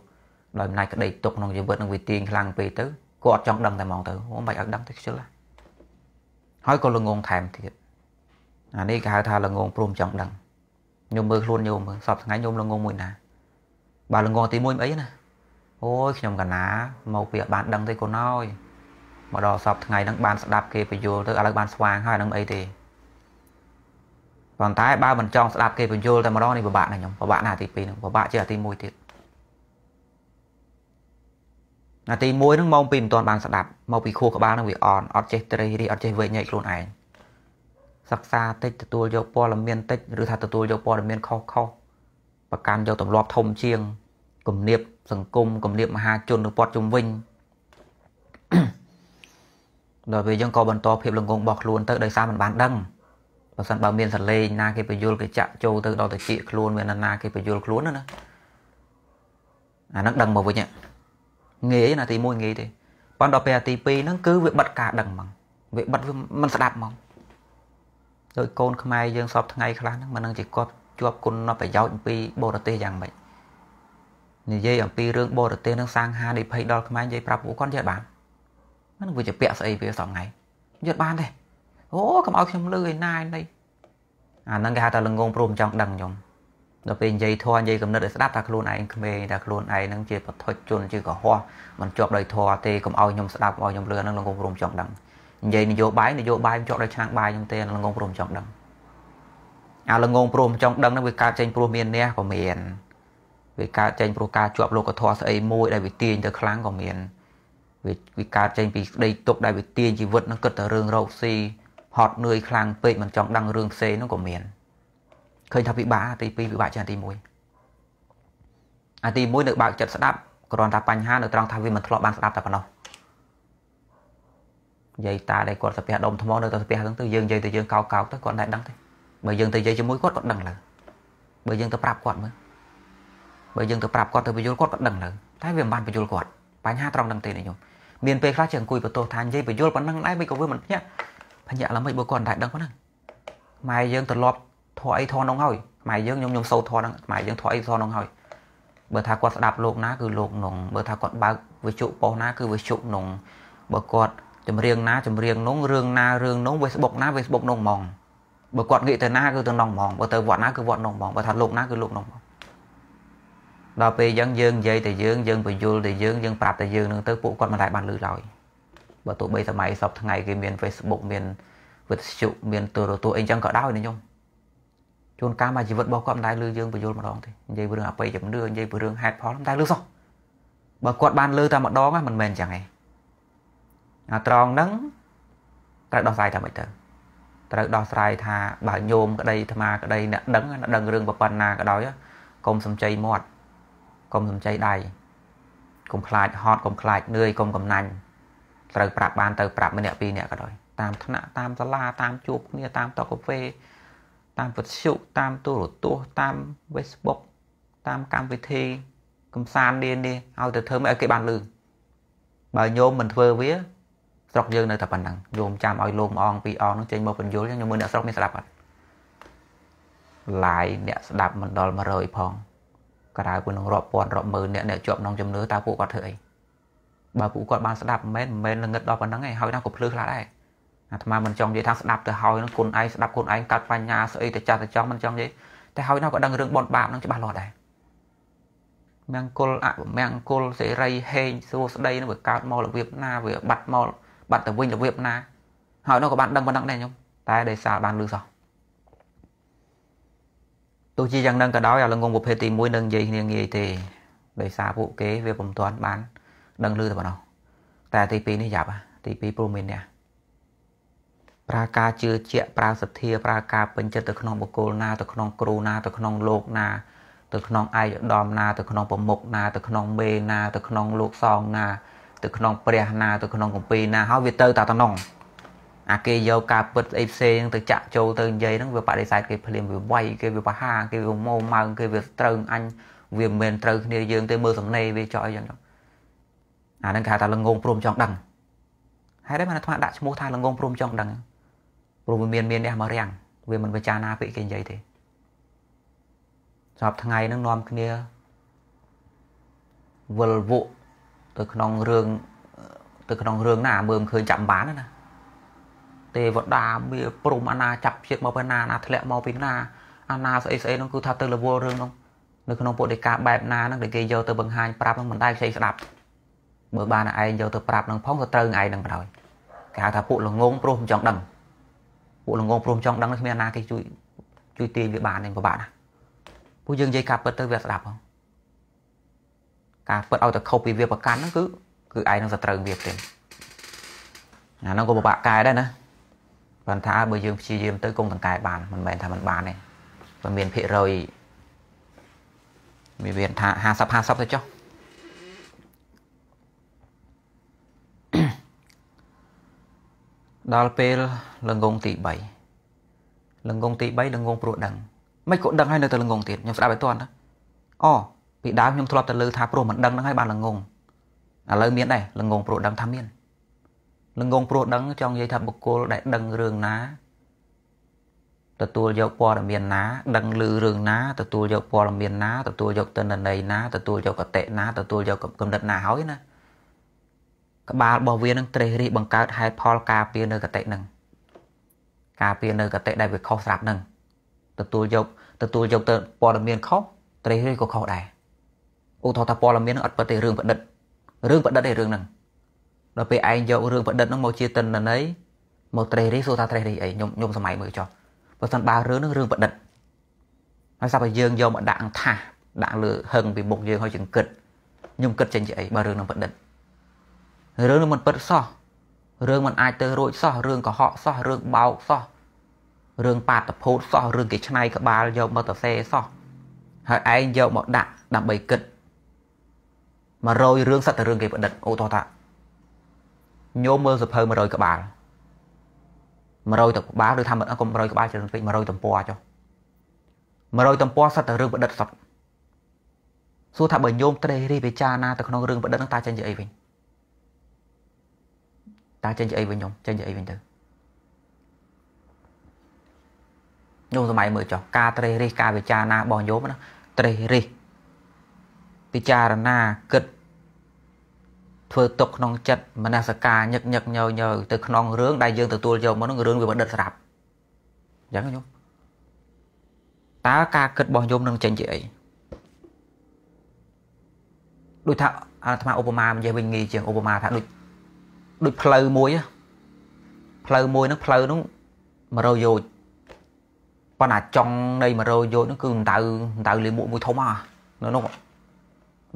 ដោយអំណាចក្តីទុកក្នុងជីវិតនឹងវាទាញខ្លាំងពេកទៅគាត់អត់ចង់ដឹងតែហ្មងទៅអូមិនឲ្យដឹងទៅខ្ជិលហើយក៏ល្ងងថែមទៀតអានេះគេហៅថាល្ងងព្រមចង់ដឹងញោមមើលខ្លួនញោមមើលសពថ្ងៃញោមល្ងងមួយណាបើល្ងងទី1មិនអីណាអូយខ្ញុំកណាមកពីអត់បានដឹងទេកូនអើយមកដល់សពថ្ងៃហ្នឹងបានស្ដាប់គេបញ្យល់ទៅឥឡូវបានស្វាងហើយហ្នឹងអីទេប៉ុន្តែបើមិនចង់ស្ដាប់គេបញ្យល់តែម្ដងនេះពិបាកណាស់ខ្ញុំពិបាកណាស់ទី2ហ្នឹងពិបាកជាអាទី1ទៀត នាទី1ហ្នឹងម៉ោង2មិនទាន់បានស្ដាប់មកពីខួរក្បាលហ្នឹងវាអន់អត់ចេះត្រេះរីអត់ចេះវែងញែកខ្លួនឯងសិក្សាតិចទទួលយកព័ត៌មានតិចឬថាទទួលយកព័ត៌មានខុសខុសប្រកាន់យកទម្លាប់ធំជាងគំនាបសង្គមគំនាបមហាជននៅព័ទ្ធជុំវិញដល់ពេលយើងក៏បន្តភាពល្ងងរបស់ខ្លួនទៅដោយសារមិនបានដឹងបើសិនបើមានសលេងណាគេបញ្យលគេចាក់ចូលទៅដល់តិចខ្លួនមានណាគេបញ្យលខ្លួនណាអាហ្នឹងដឹងមកវិញងា យណាទី1ងាយទេប៉ុន្តែដល់ពេលទី2ហ្នឹងគឺវាបិទការដឹងហ្មងវាបិទវាមិនស្ដាប់ហ្មងដោយកូនខ្មែរយើងសពថ្ងៃខ្លះហ្នឹងមិននឹងជាគាត់ជាប់គុណប្រយោជន៍អំពីបរទេសយ៉ាងម៉េចនិយាយអំពីរឿងបរទេសនឹងសាងហានិភ័យដល់ខ្មែរនិយាយប្រាប់ពួកគាត់យល់បានមិនវាជាពាក់ស្អីវាសងថ្ងៃយល់បានទេអូកុំឲ្យខ្ញុំលឺឯណាឯណីអាហ្នឹងគេហៅថាល្ងងព្រមចង់ដឹងខ្ញុំ ដល់ពេលនិយាយធွာនិយាយកំណត់ឲ្យស្ដាប់ថាខ្លួនឯងក្មេងថាខ្លួនឯងហ្នឹងជាបឋិជនជាកុហកមិនជាប់ដោយធွာទេកុំឲ្យខ្ញុំស្ដាប់ឲ្យខ្ញុំលឺហ្នឹងល្ងងព្រមចង់ដឹងនិយាយនយោបាយនយោបាយជាប់ដោយឆ្នាំងបាយខ្ញុំទេល្ងងព្រមចង់ដឹងអាល្ងងព្រមចង់ដឹងហ្នឹងវាកើតចេញព្រោះមានអ្នកក៏មានវាកើតចេញព្រោះការជាប់លោកធម៌ស្អីមួយដែលវាទាញទៅខ្លាំងក៏មានវាវាកើតចេញពីក្តីទុកដែលវាទាញជីវិតនឹងគិតតែរឿងរោគស៊ីហត់នឿយខ្លាំងពេកមិនចង់ដឹងរឿងផ្សេងនោះក៏មាន ឃើញថាពិបាកទី2ពិបាកជាងទី1អាទី1នៅបើកចិត្តស្ដាប់គ្រាន់តែបញ្ហានៅត្រង់ថាវាមិនធ្លាប់បានស្ដាប់តែប៉ុណ្ណោះនិយាយតាដែលគាត់ស្ពះដុំថ្មនៅតែស្ពះហ្នឹងទៅយើងនិយាយទៅយើងកោកកោកទៅគាត់តែដឹងទេបើយើងទៅនិយាយជាមួយគាត់គាត់ដឹងឡើយបើយើងទៅប្រាប់គាត់មើលបើយើងទៅប្រាប់គាត់ទៅបញ្យល់គាត់ក៏ដឹងទៅតែវាមិនបានបញ្យល់គាត់បញ្ហាត្រង់ហ្នឹងទេនេះខ្ញុំមានពេលខ្លះជាអង្គុយបន្ទោសថានិយាយបញ្យល់ប៉ុណ្ណឹងដែរមិនក៏វាមិនភ្ញាក់ភ្ញាក់ឡើងមិនបើគាត់តែដឹងប៉ុណ្ណឹងម៉ែយើងត្រឡប់ ធေါ်អីធေါ်នោះហើយម៉ែយើងខ្ញុំខ្ញុំសូត្រធေါ်ហ្នឹងម៉ែយើងធေါ်អីធေါ်នោះហើយបើថាគាត់ស្ដាប់លោកណាគឺលោកនងបើថាគាត់បើកវិជុប៉ុសណាគឺវិជុនងបើគាត់ចម្រៀងណាចម្រៀងនងរឿងណារឿងនង Facebook ណា Facebook នងហ្មងបើគាត់ងាកទៅណាគឺទៅនងហ្មងបើទៅវត្តណាគឺវត្តនងហ្មងបើថាលោកណាគឺលោកនងហ្មងដល់ពេលអញ្ចឹងយើងនិយាយតែយើងយើងបញ្យល់តែយើងយើងប្រាប់តែយើងនឹងទៅពួកគាត់មិនដែលបានលឺឡើយបើទោះបីសម័យសពថ្ងៃគេមាន Facebook មានវិទ្យុមានទូរទស្សន៍អីចឹងក៏ដោយណាញោម ជួនកាលមកជីវិតរបស់គាត់មិនដែលលឺយើងបញ្យល់ម្ដងទេនិយាយពីរឿងអបិយជំនឿនិយាយពីរឿងហេតុផលមិនដែលលឺសោះបើគាត់បានលឺតែម្ដងមិនមែនចឹងទេអាត្រង់ហ្នឹងត្រូវដោះស្រាយថាម៉េចទៅត្រូវដោះស្រាយថាបើញោមក្តីអាត្មាក្តីអ្នកដឹងអ្នកដឹងរឿងប៉ុណ្ណាក៏ដោយកុំសំចៃមាត់កុំសំចៃដៃកុំខ្លាចហត់កុំខ្លាចនឿយកុំកំណាញ់ត្រូវប្រាប់បានទៅប្រាប់ម្នាក់ពីរនាក់ក៏ដោយតាមថ្នាក់តាមសាលាតាមជួបគ្នាតាមតុកាហ្វេ តាមវិទ្យុតាមទូរទស្សន៍តាម Facebook តាមកម្មវិធីកំសាន្តនានាឲ្យទៅធ្វើមិនឲ្យគេបានលឺបើញោមមិនធ្វើវាស្រុកយើងនៅតែប៉ុណ្ណឹងញោមចាំឲ្យលោកម្អងពីរអងនឹងចេញមកបញ្យល់ខ្ញុំមើលអ្នកស្រុកមានស្ដាប់អត់ឡាយអ្នកស្ដាប់មិនដល់100ផងក្រៅពីនឹងរាប់ពាន់រាប់ម៉ឺនអ្នកអ្នកជាប់ក្នុងជំនឿតើពួកគាត់ធ្វើអីបើពួកគាត់បានស្ដាប់មិនមែនមិនងឹតដល់ប៉ុណ្ណឹងឯងហើយណាក៏ភ្លឺខ្លះដែរ អាត្មាមិនចង់និយាយថាស្ដាប់ទៅហើយនឹងគុណឯងស្ដាប់គុណឯងកាត់បញ្ញាស្អីទៅចាស់ទៅចង់មិនចង់និយាយតែហើយណាក៏ដឹងរឿងបនបាបនឹងច្បាស់លាស់ដែរមង្គលអមង្គលសេរីហេងសួស្ដីនឹងវាកើតមករបៀបណាវាបាត់មកបាត់ទៅវិញរបៀបណាហើយនោះក៏បានដឹងប៉ុណ្ណឹងដែរខ្ញុំតែដោយសារបានលឺសោះទោះជាយ៉ាងហ្នឹងក៏ដោយអាលងងប្រភេទទី1នឹងនិយាយគ្នាងាយទេដោយសារពួកគេវាពុំទាន់បាន ដឹងលឺតែប៉ុណ្ណោះតែទី2នេះយ៉ាប់ទី2ព្រមមានអ្នក ប្រើការជឿជាក់ប្រើសទ្ធាប្រើការពេញចិត្តទៅក្នុងបុគ្គលណាទៅក្នុងគ្រូណាទៅក្នុងលោកណាទៅក្នុងឯកឧត្តមណាទៅក្នុងប្រមុខណាទៅក្នុងមេណាទៅក្នុងលោកសងណាទៅក្នុងព្រះណាទៅក្នុងកម្ពីណាហើយវាទៅតាតំណងអាគេយកការពិតអីផ្សេងទៅចាក់ចូលទៅនិយាយហ្នឹងវាបដិសេធគេភ្លាមវាវាយគេវាបហាគេវាម៉ោម៉ៅគេវាត្រូវអញវាមិនមែនត្រូវគ្នាយើងទេមើលសំណេរវាចោលអីចឹងអាហ្នឹងគេហៅថាលងងព្រមចង់ដឹងហើយដែរបានអាត្មាដាក់ឈ្មោះថាលងងព្រមចង់ដឹង ព្រោះវាមានមានអ្នកមករាំងវាមិនវិចារណាពាក្យគេនិយាយទេស្រាប់ថ្ងៃហ្នឹងនាំគ្នាវិលវក់ទៅក្នុងរឿងទៅក្នុងរឿងណាមើលឃើញចាប់បានណាទេវតាវាព្រមអាណាចាប់ជាតិមកពីណាណាធ្លាក់មកពីណាអាណាស្អីស្អីហ្នឹងគឺថាទៅរវល់រឿងហ្នឹងនៅក្នុងពុទ្ធិកាបែបណាហ្នឹងដែលគេយកទៅបង្ហាញប្រាប់ហ្នឹងមិនដែលខ្ចីស្ដាប់បើបានឯងយកទៅប្រាប់ហ្នឹងផងក៏ត្រូវឯងហ្នឹងបណ្ដោយគេហៅថាពួកល្ងងព្រោះមិនចង់ដឹង ពួកល្ងងព្រមចង់ដឹងគ្មានណាគេជួយជួយទាញវាបានទេពិបាកណាពួកយើងនិយាយការពិតទៅវាស្ដាប់ផងការពិតឲ្យតែខុសពីវាប្រកាន់ហ្នឹងគឺគឺឯងនឹងសត្រូវវាផ្ទះអាហ្នឹងក៏ពិបាកកែដែរណាបានថាបើយើងព្យាយាមទៅគង់តង្កែបានមិនមែនថាมันបានទេបើមានភាគរយមានវាថា50 50ទៅចុះ ដល់ពេលលងងទី3លងងទី3លងងព្រោះដឹងមិនក៏ដឹងហើយនៅតែលងងទៀតខ្ញុំស្ដាប់ឲ្យតន់ណាអូពីដើមខ្ញុំធ្លាប់តែលើថាព្រោះមិនដឹងហ្នឹងហើយបានលងងឥឡូវមានដែរលងងព្រោះដឹងថាមានលងងព្រោះដឹងចង់និយាយថាបុគ្គលដែលដឹងរឿងណាទទួលយកព័ត៌មានណា ដឹងឮរឿងណាទទួលយកព័ត៌មានណាទទួលយកទិន្នន័យណាទទួលយកកតិណាទទួលយកកំណត់ណាហើយណា ក្បាលរបស់វានឹងត្រេះរិះបង្កើតហេតុផលការពារនៅកតិនឹងការពារនៅកតិដែលវាខុសស្រាប់នឹងទទួលយកទទួលយកទៅព័ត៌មានខុសត្រេះរិះក៏ខុសដែរឧទាហរណ៍ថាព័ត៌មាននឹងអត់ពិតទេរឿងប្រឌិតរឿងប្រឌិតឯរឿងហ្នឹងដល់ពេលឯងយករឿងប្រឌិតហ្នឹងមកជាតិន្នន័យមកត្រេះរិះសួរថាត្រេះរិះអីខ្ញុំខ្ញុំសម័យមើលចុះបើសិនបើរឿងហ្នឹងរឿងប្រឌិតហើយសាប់តែយើងយកមកដាក់អង្គថាសដាក់លើហឹងពីមុខយើងហើយជង្គិតខ្ញុំគិតចេញជាអីបើរឿងហ្នឹងប្រឌិត រឿងនឹងមិនពិតសោះរឿងមិនអាចទៅរួចសោះរឿងកុហកសោះរឿងបោកសោះរឿងបាតភូតសោះរឿងគេឆ្នៃក្បាលយកមកទៅសេសោះហើយឯងយកមកដាក់ដើម្បីគិត100រឿងសិតតែរឿងគេប្រឌិតអូតោះថាញោមមើលសភៅ100ក្បាល100ទៅក្បាលឬថាកុំ100ក្បាលច្រើនពេក100ទំព័រចុះ100ទំព័រសិតតែរឿងប្រឌិតសុទ្ធសួរថាបើញោមត្រេះរិះពិចារណាទៅក្នុងរឿងប្រឌិតហ្នឹងតើចេញជាអីវិញ តើចេញជាអីវិញខ្ញុំចេញជាអីវិញទៅញោមសម័យមើលចុះការត្រេះរិះការពិចារណារបស់ញោមណាត្រេះរិះពិចារណាគិតធ្វើទុកក្នុងចិត្តមនសការញឹកញឹកញយញយទៅក្នុងរឿងដែលយើងទទួលយកមកនោះរឿងវាបណ្ឌិតស្រាប់អញ្ចឹងញោមតើការគិតរបស់ញោមនឹងចេញជាអីដូចថាអាត្មាឧបមានិយាយវិញងាយជាងឧបមាថាដូច ដូចផ្លូវមួយផ្លូវមួយហ្នឹងផ្លូវហ្នឹង100យោជប៉ុន្តែចុងនៃ100យោជហ្នឹងគឺដៅដៅលាមកមួយធំហ่าនៅនោះ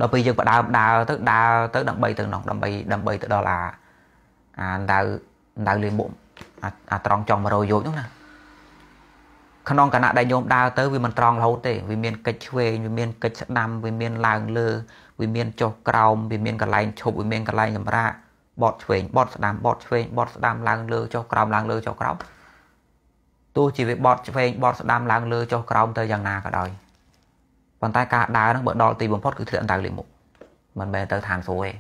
ដល់ពេលយើងបដើមដើរទៅដើរទៅដើម្បីទៅនោះដើម្បីដើម្បីទៅដល់អាអាដៅដៅលាមកអាត្រង់ចុង100យោជហ្នឹងណាក្នុងគណៈដែលញោមដើរទៅវាមិនត្រង់រហូតទេវាមានកិច្ចឆ្វេងវាមានកិច្ចស្ដាំវាមានឡើងលើវាមានចុះក្រោមវាមានកន្លែងឈប់វាមានកន្លែងសម្រាប់ បត់ឆ្វេងបត់ស្ដាំបត់ឆ្វេងបត់ស្ដាំឡើងលើចុះក្រោមឡើងលើចុះក្រោមទោះជាវាបត់ឆ្វេងបត់ស្ដាំឡើងលើចុះក្រោមទៅយ៉ាងណាក៏ដោយប៉ុន្តែការដើរហ្នឹងបើដល់ទីបំផុតគឺធ្លាក់ដៅលេខមុខមិនមែនទៅឋានសួគ៌ទេ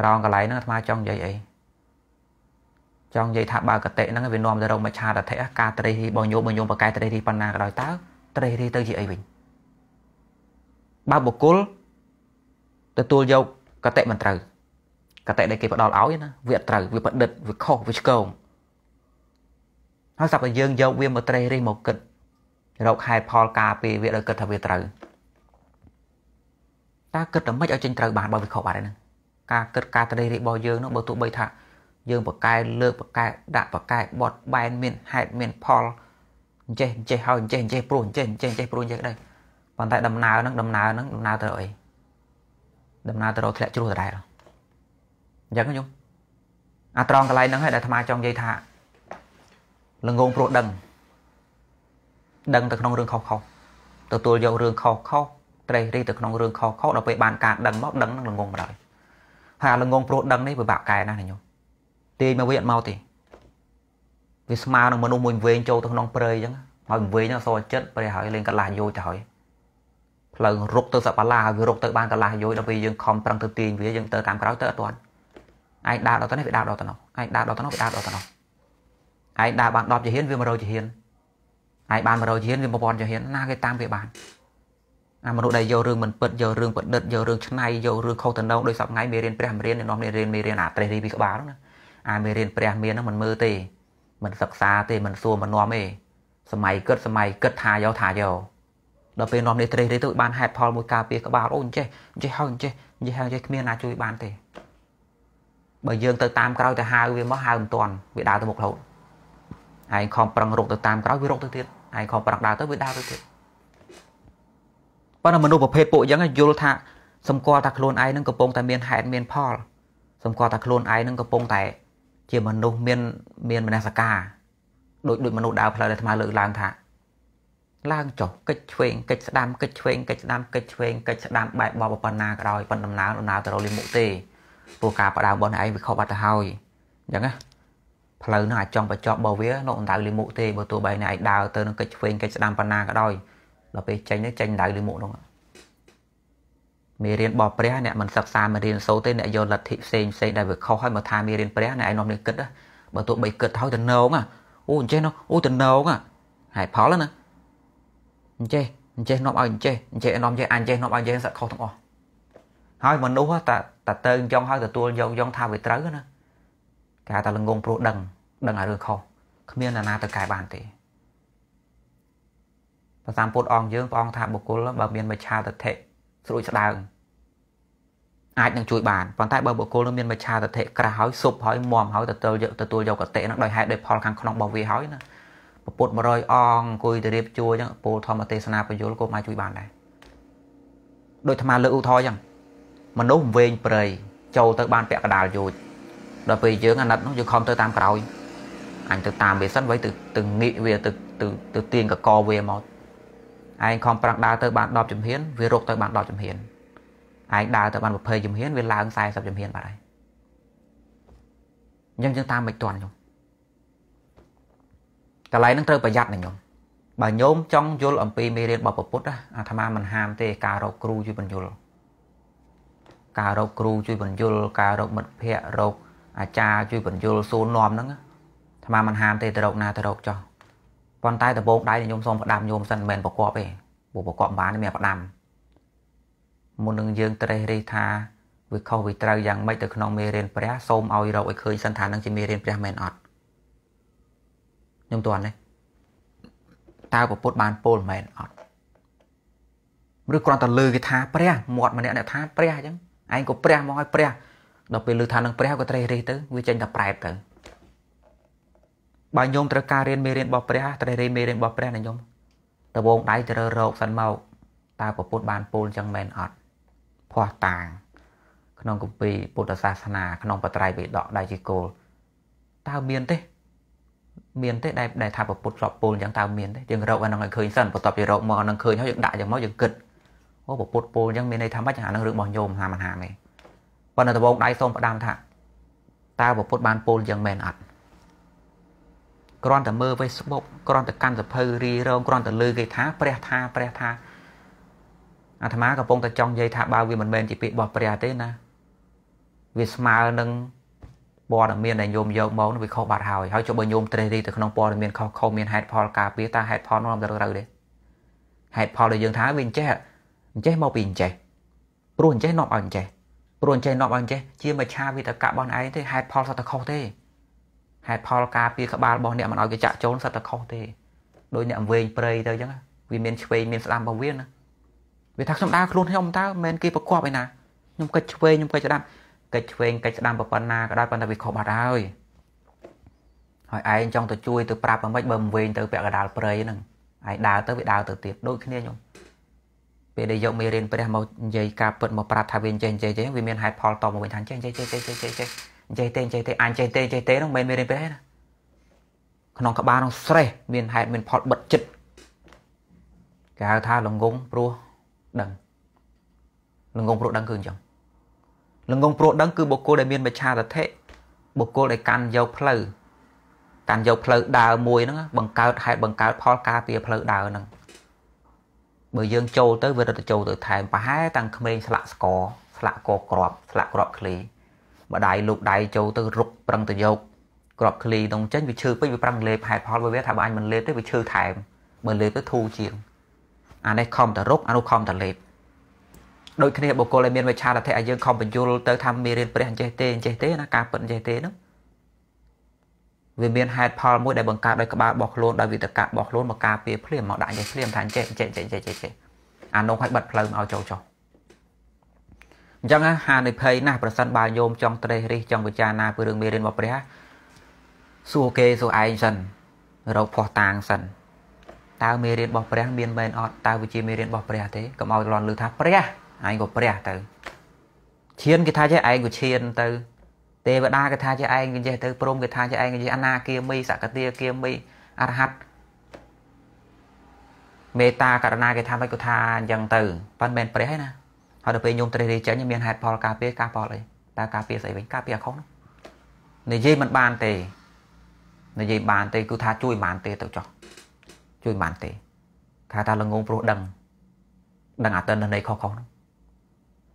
ត្រង់កន្លែងហ្នឹងអាត្មាចង់និយាយអីចង់និយាយថាបើកតិហ្នឹងវានាំទៅរកមច្ឆាតតិការត្រេះរីរបស់ញោមរបស់ញោមបកែត្រេះរីប៉ុណ្ណាក៏ដោយតើត្រេះរីទៅជាអីវិញបើបុគ្គលទទួលយកកតិមិនត្រូវ កតិដែលគេផ្ដល់ឲ្យណាវាត្រូវវាប្រឌិតវាខុសវាឆ្កងហើយស្រាប់តែយើងយកវាមកត្រេះរិះមកគិតរកហេតុផលការពារវាដោយគិតថាវាត្រូវតើគិតតែម៉េចឲ្យចេញត្រូវបានបើវាខុសបាត់ហើយហ្នឹងការគិតការត្រេះរិះរបស់យើងនោះបើទោះបីថាយើងបកកែលើកបកកែដាក់បកកែបត់បែនមានហេតុមានផលអញ្ចេះអញ្ចេះហើយអញ្ចេះអញ្ចេះព្រោះអញ្ចេះអញ្ចេះអញ្ចេះព្រោះអញ្ចេះដែរប៉ុន្តែដំណើរហ្នឹងដំណើរហ្នឹងដំណើរទៅអីដំណើរទៅរកធ្លាក់ជ្រោះដដែល អញ្ចឹងខ្ញុំអាត្រង់កន្លែងហ្នឹងហើយដែលអាត្មាចង់និយាយថាល្ងងព្រោះដឹងដឹងទៅក្នុងរឿងខុសខុសទទួលយករឿងខុសខុសត្រេះរិះទៅក្នុងរឿងខុសខុសដល់ពេលបានការដឹងមកដឹងនឹងល្ងងបណ្ដោយហើយអាល្ងងព្រោះដឹងនេះពិបាកកែណាស់ខ្ញុំទាញមកវាអត់មកទេវាស្មើនឹងមនុស្សមួយវែងចូលទៅក្នុងព្រៃអញ្ចឹងហើយវែងហ្នឹងសចិត្តព្រៃហើយលេងកន្លះយោទៅហើយផ្លូវរុកទៅសបាឡាហើយវារុកទៅបានកន្លះយោដល់ពេលយើងខំប្រឹងទៅទាញវាយើងទៅតាមក្រោយទៅអត់ទាន់ ឯងដើរដល់ទៅនេះវាដើរដល់ទៅនោះឯងដើរដល់ទៅនោះវាដើរដល់ទៅនោះឯងដើរបាន10ជាហ៊ានវា100ជាហ៊ានឯងបាន100ជាហ៊ានវា1000ជាហ៊ានណាគេតាមវាបានអាមនុស្សដែលយករឿងមិនពិតយករឿងប្រឌិតយករឿងឆ្នៃយករឿងខុសតំណងដោយសពថ្ងៃមេរៀនព្រះមេរៀននាំមេរៀនមេរៀនអាត្រេះរីពីក្បាលហ្នឹងណាអាមេរៀនព្រះមានហ្នឹងមិនមើលទេមិនសិក្សាទេមិនសួរមិននាំទេសម័យគិតសម័យគិតថាយកថាយកដល់ពេលនាំនេះត្រេះរីទៅបានហេតុផលមួយការពារក្បាលអូអញ្ចេះអញ្ចេះហើយអញ្ចេះអញ្ចេះហើយអញ្ចេះគ្មានណាជួយបានទេ បើយើងទៅតាមក្រោយទៅហៅវាមកហៅមិនតាន់វាដើរទៅមុខរហូតឯងខំប្រឹងរកទៅតាមក្រោយវារកទៅទៀតឯងខំប្រឹងដើរទៅវាដើរទៅទៀតប៉ុន្តែមនុស្សប្រភេទពួកអញ្ចឹងយល់ថាសម្គាល់ថាខ្លួនឯងនឹងកំពុងតែមានហេតុមានផលសម្គាល់ថាខ្លួនឯងនឹងកំពុងតែ ជាមនុស្សមានមានមនសិការដូចដូចមនុស្សដើរផ្លូវដែលអាត្មាលើកឡើងថាឡើងចុះកិច្ចឆ្វេងកិច្ចស្ដាំកិច្ចឆ្វេងកិច្ចស្ដាំកិច្ចឆ្វេងកិច្ចស្ដាំបែបបបប៉ុណ្ណាក៏ដោយប៉ុន្តែដំណើរដំណើរទៅរកលិមុខទេ ព្រោះការបដើមរបស់ឯងវាខុសបាត់ទៅហើយអញ្ចឹងណាផ្លូវហ្នឹងអាចចង់បញ្ចប់របស់វានៅអណ្ដៅលិមុខទេបើទោះបីឯងដើរទៅនឹងកិច្ចឆ្វេងកិច្ចស្ដាំប៉ុណ្ណាក៏ដោយដល់ពេលចេញទៅចេញអណ្ដៅលិមុខហ្នឹងមេរៀនរបស់ព្រះអ្នកមិនសិក្សាមេរៀនសូត្រទេអ្នកយកលទ្ធិផ្សេងផ្សេងដែលវាខុសហើយមកថាមេរៀនព្រះអ្នកឯងនាំនេះគិតបើទោះបីគិតហើយទៅណងអូអញ្ចេះនោះអូទៅណងហើយផលណាអញ្ចេះអញ្ចេះនាំឲ្យអញ្ចេះអញ្ចេះនាំចេះអញ្ចេះនាំឲ្យអញ្ចេះសឹកខុសទាំងអស់ហើយមនុស្សតែ តែទៅចង់ឲ្យទទួលយកយកថាវាត្រូវណាគេថាល្ងងព្រោះដឹងដឹងឲ្យរឿងខុសគ្មានណាទៅកែបានទេព្រះសម្ពុទ្ធអង្គយើងព្រះអង្គថាបុគ្គលបើមានមិច្ឆាទិដ្ឋិស្រួយស្ដើងអាចនឹងជួយបានប៉ុន្តែបើបុគ្គលនឹងមានមិច្ឆាទិដ្ឋិក្រាស់ហើយសុបហើយមមហើយទទួលយកទទួលយកកតិនឹងដោយហេតុដោយផលខាងក្នុងរបស់វាហើយណាពុទ្ធ100អង្គអង្គុយទៅរៀបជួរអញ្ចឹងពោលធម្មទេសនាបញ្យលក៏មកជួយបានដែរដូចអាត្មាលើកឧទាហរណ៍អញ្ចឹង មនុស្សវែងព្រៃចូលទៅបានពាក់កដាលយោជដល់ពេលយើងអាណិតនោះយើងខំទៅតាមក្រោយអញទៅតាមវាសិនໄວទៅទៅងាកវាទៅទៅទៅទាញកកវាមកឯងខំប្រាំងដើរទៅបាន10ជំហានវារកទៅបាន10ជំហានឯងដើរទៅបាន20ជំហានវាឡើង40ជំហានបាត់ហើយអញ្ចឹងយើងតាមមិនទាន់ខ្ញុំកន្លែងហ្នឹងត្រូវប្រយ័ត្នណាញោមបើញោមចង់យល់អំពីមេរៀនរបស់ពុទ្ធអាត្មាមិនហាមទេការរកគ្រូជួយបញ្យល់ ការរកគ្រូជួយបញ្យល់ការរកមិត្តភ័ក្តិរកអាចារ្យជួយបញ្យល់សួរនាំហ្នឹងអាត្មាមិនហាមទេទៅរកណាទៅរកចោះប៉ុន្តែដំបងដៃញោមសូមផ្ដាំញោមសិនមិនមែនប្រកបទេព្រោះប្រកបបានមានផ្ដាំមុននឹងយើងត្រេះរិះថាវាខុសវាត្រូវយ៉ាងម៉េចទៅក្នុងមេរៀនព្រះសូមឲ្យរកឲ្យឃើញសិនថានឹងជាមេរៀនព្រះមែនអត់ខ្ញុំទាន់ទេតើពពុទ្ធបានពោលមែនអត់ឬគ្រាន់តែលើគេថាព្រះមាត់ម្នាក់អ្នកថាព្រះអញ្ចឹង ឯងក៏ព្រះមកឲ្យព្រះដល់ពេលលើថានឹងព្រះក៏ត្រេះរិះទៅវាចេញតែប្រែតទៅបើញោមត្រូវការរៀនមេរៀនរបស់ព្រះត្រេះរិះមេរៀនរបស់ព្រះណាញោមតវងដៃទៅរកសិនមកតើពពុទ្ធបានពោលអញ្ចឹងមែនអត់ភ័ស្តុតាង ក្នុងគម្ពីរពុទ្ធសាសនា ក្នុងបត្រៃបិដកដែលជាគោលតើមានទេមានទេដែលដែលថាពុទ្ធធ្លាប់ពោលអញ្ចឹងតើមានទេយើងរកអានឹងឲ្យឃើញសិនបន្ទាប់ពីរកមកអានឹងឃើញហើយយើងដាក់យ៉ាងមកយើងគិត អូពុទ្ធពោលអញ្ចឹងមានន័យថាម៉េចអានឹងរឿងរបស់ញោមហាមិនហាទេប៉ុន្តែដបងដៃសូមផ្ដាំថាតើពុទ្ធបានពោលអញ្ចឹងមែនអត់គ្រាន់តែមើល Facebook គ្រាន់តែកាន់សភៅរីរងគ្រាន់តែលើគេថាព្រះថាព្រះថាអាត្មាកំពុងតែចង់និយាយថាបើវាមិនមែនជាពាក្យរបស់ព្រះទេណាវាស្មើនឹងព័ត៌មានដែលញោមយកមកវាខុសបាត់ហើយហើយចុះបើញោមត្រេះរីទៅក្នុងព័ត៌មានខុសខុសមានហេតុផលការពារតើហេតុផលនោះទៅត្រូវទេហេតុផលដែលយើងថាវាអញ្ចេះ អញ្ចេះមកពីអញ្ចេះព្រោះអញ្ចេះនាំឲ្យអញ្ចេះព្រោះអញ្ចេះនាំឲ្យអញ្ចេះជាមច្ឆាវិតកៈរបស់ឯងទេហេតុផលសត្វតែខុសទេហេតុផលការពារក្បាលរបស់អ្នកមិនឲ្យគេចាក់ចូលសត្វតែខុសទេដោយអ្នកវែងព្រៃទៅអញ្ចឹងវាមានឆ្វេងមានស្ដាំរបស់វាណាវាថាខ្ញុំដើរខ្លួនខ្ញុំតើមិនមែនគេប្រកបឯណាខ្ញុំកិច្ចឆ្វេងខ្ញុំកិច្ចស្ដាំកិច្ចឆ្វេងកិច្ចស្ដាំប៉ុណ្ណាក៏ដោយប៉ុន្តែវាខុសបាត់ហើយហើយឯងចង់ទៅជួយទៅប្រាប់អ្មិចបើមិនវែងទៅពាក់កដាលព្រៃហ្នឹងឯងដើរទៅវាដើរទៅទៀតដូចគ្នាខ្ញុំ ពេលដែលយកមេរៀនព្រះមកនិយាយការពិតមកប្រាប់ថាវាចេះចេះចេះវាមានហេតុផលតមកវិញថាចេះចេះចេះចេះចេះចេះចេះចេះទេចេះទេអញចេះទេចេះទេហ្នឹងមិនមែនមេរៀនព្រះណាក្នុងក្បាលក្នុងស្រេះមានហេតុមានផលបិទចិត្តគេហៅថាលងងព្រោះដឹងលងងព្រោះដឹងគឺអញ្ចឹងលងងព្រោះដឹងគឺបុគ្គលដែលមានមច្ឆាទិដ្ឋិបុគ្គលដែលកាន់យកផ្លូវកាន់យកផ្លូវដើរមួយហ្នឹងបង្កើតហេតុបង្កើតផលការពារផ្លូវដើរហ្នឹង បើយើងចូលទៅវារត់ទៅចូលទៅថែមប្រហែលតាំងក្មេងស្លាក់ស្កស្លាក់កក្របស្លាក់ក្របឃ្លីម្ដាយលោកដៃចូលទៅរុកប្រឹងទៅយកក្របឃ្លីក្នុងចេញវាឈឺពេកវាប្រឹងលេបហេតុផលវាថាបើអញមិនលេបទេវាឈឺថែមបើលេបទៅធូរជាងអានេះខំតែរុកអានោះខំតែលេបដូចគ្នាបុគ្គលដែលមានវិឆាតធិឲ្យយើងខំបញ្យលទៅថាមេរៀនព្រះអញ្ចេះទេអញ្ចេះទេណាការពិតអញ្ចេះទេហ្នឹង វាមានហេតុផលមួយដែលបង្កើតដោយក្បាលរបស់ខ្លួនដោយវិតកៈរបស់ខ្លួនមកការពារភ្លាមមកដាក់ចេះភ្លាមថាអញ្ចេះអញ្ចេះអញ្ចេះអញ្ចេះអញ្ចេះអានោះឲ្យបិទផ្លូវមកឲ្យចូលចុះអញ្ចឹងហានិភ័យណាស់ប្រសិនបើញោមចង់ត្រេះរិះចង់ពិចារណាពីរឿងមេរៀនរបស់ព្រះសួរគេសួរឯងសិនរកភ័ស្តុតាងសិនតើមេរៀនរបស់ព្រះមានមែនអត់តើវាជាមេរៀនរបស់ព្រះទេកុំឲ្យលន់លឺថាព្រះឯងក៏ព្រះទៅឈានគេថាចេះឯងក៏ឈានទៅ ទេវតាគេថាជាឯងគេចេះទៅព្រមគេថាជាឯងគេអនាគាមីសកតាគាមីអរហັດមេត្តាករណាគេថាមិនក៏ថាអញ្ចឹងទៅប៉ិនមែនព្រះឯណាហើយដល់ពេលញោមត្រេះរិះចេញមានហេតុផលការពារការផលអីតើការពារស្អីវិញការពារអខុសនិយាយមិនបានទេនិយាយបានទេគឺថាជួយបានទេទៅចោះជួយបានទេថាថាល្ងងព្រោះដឹងដឹងអតិនន័យខុសៗហ្នឹង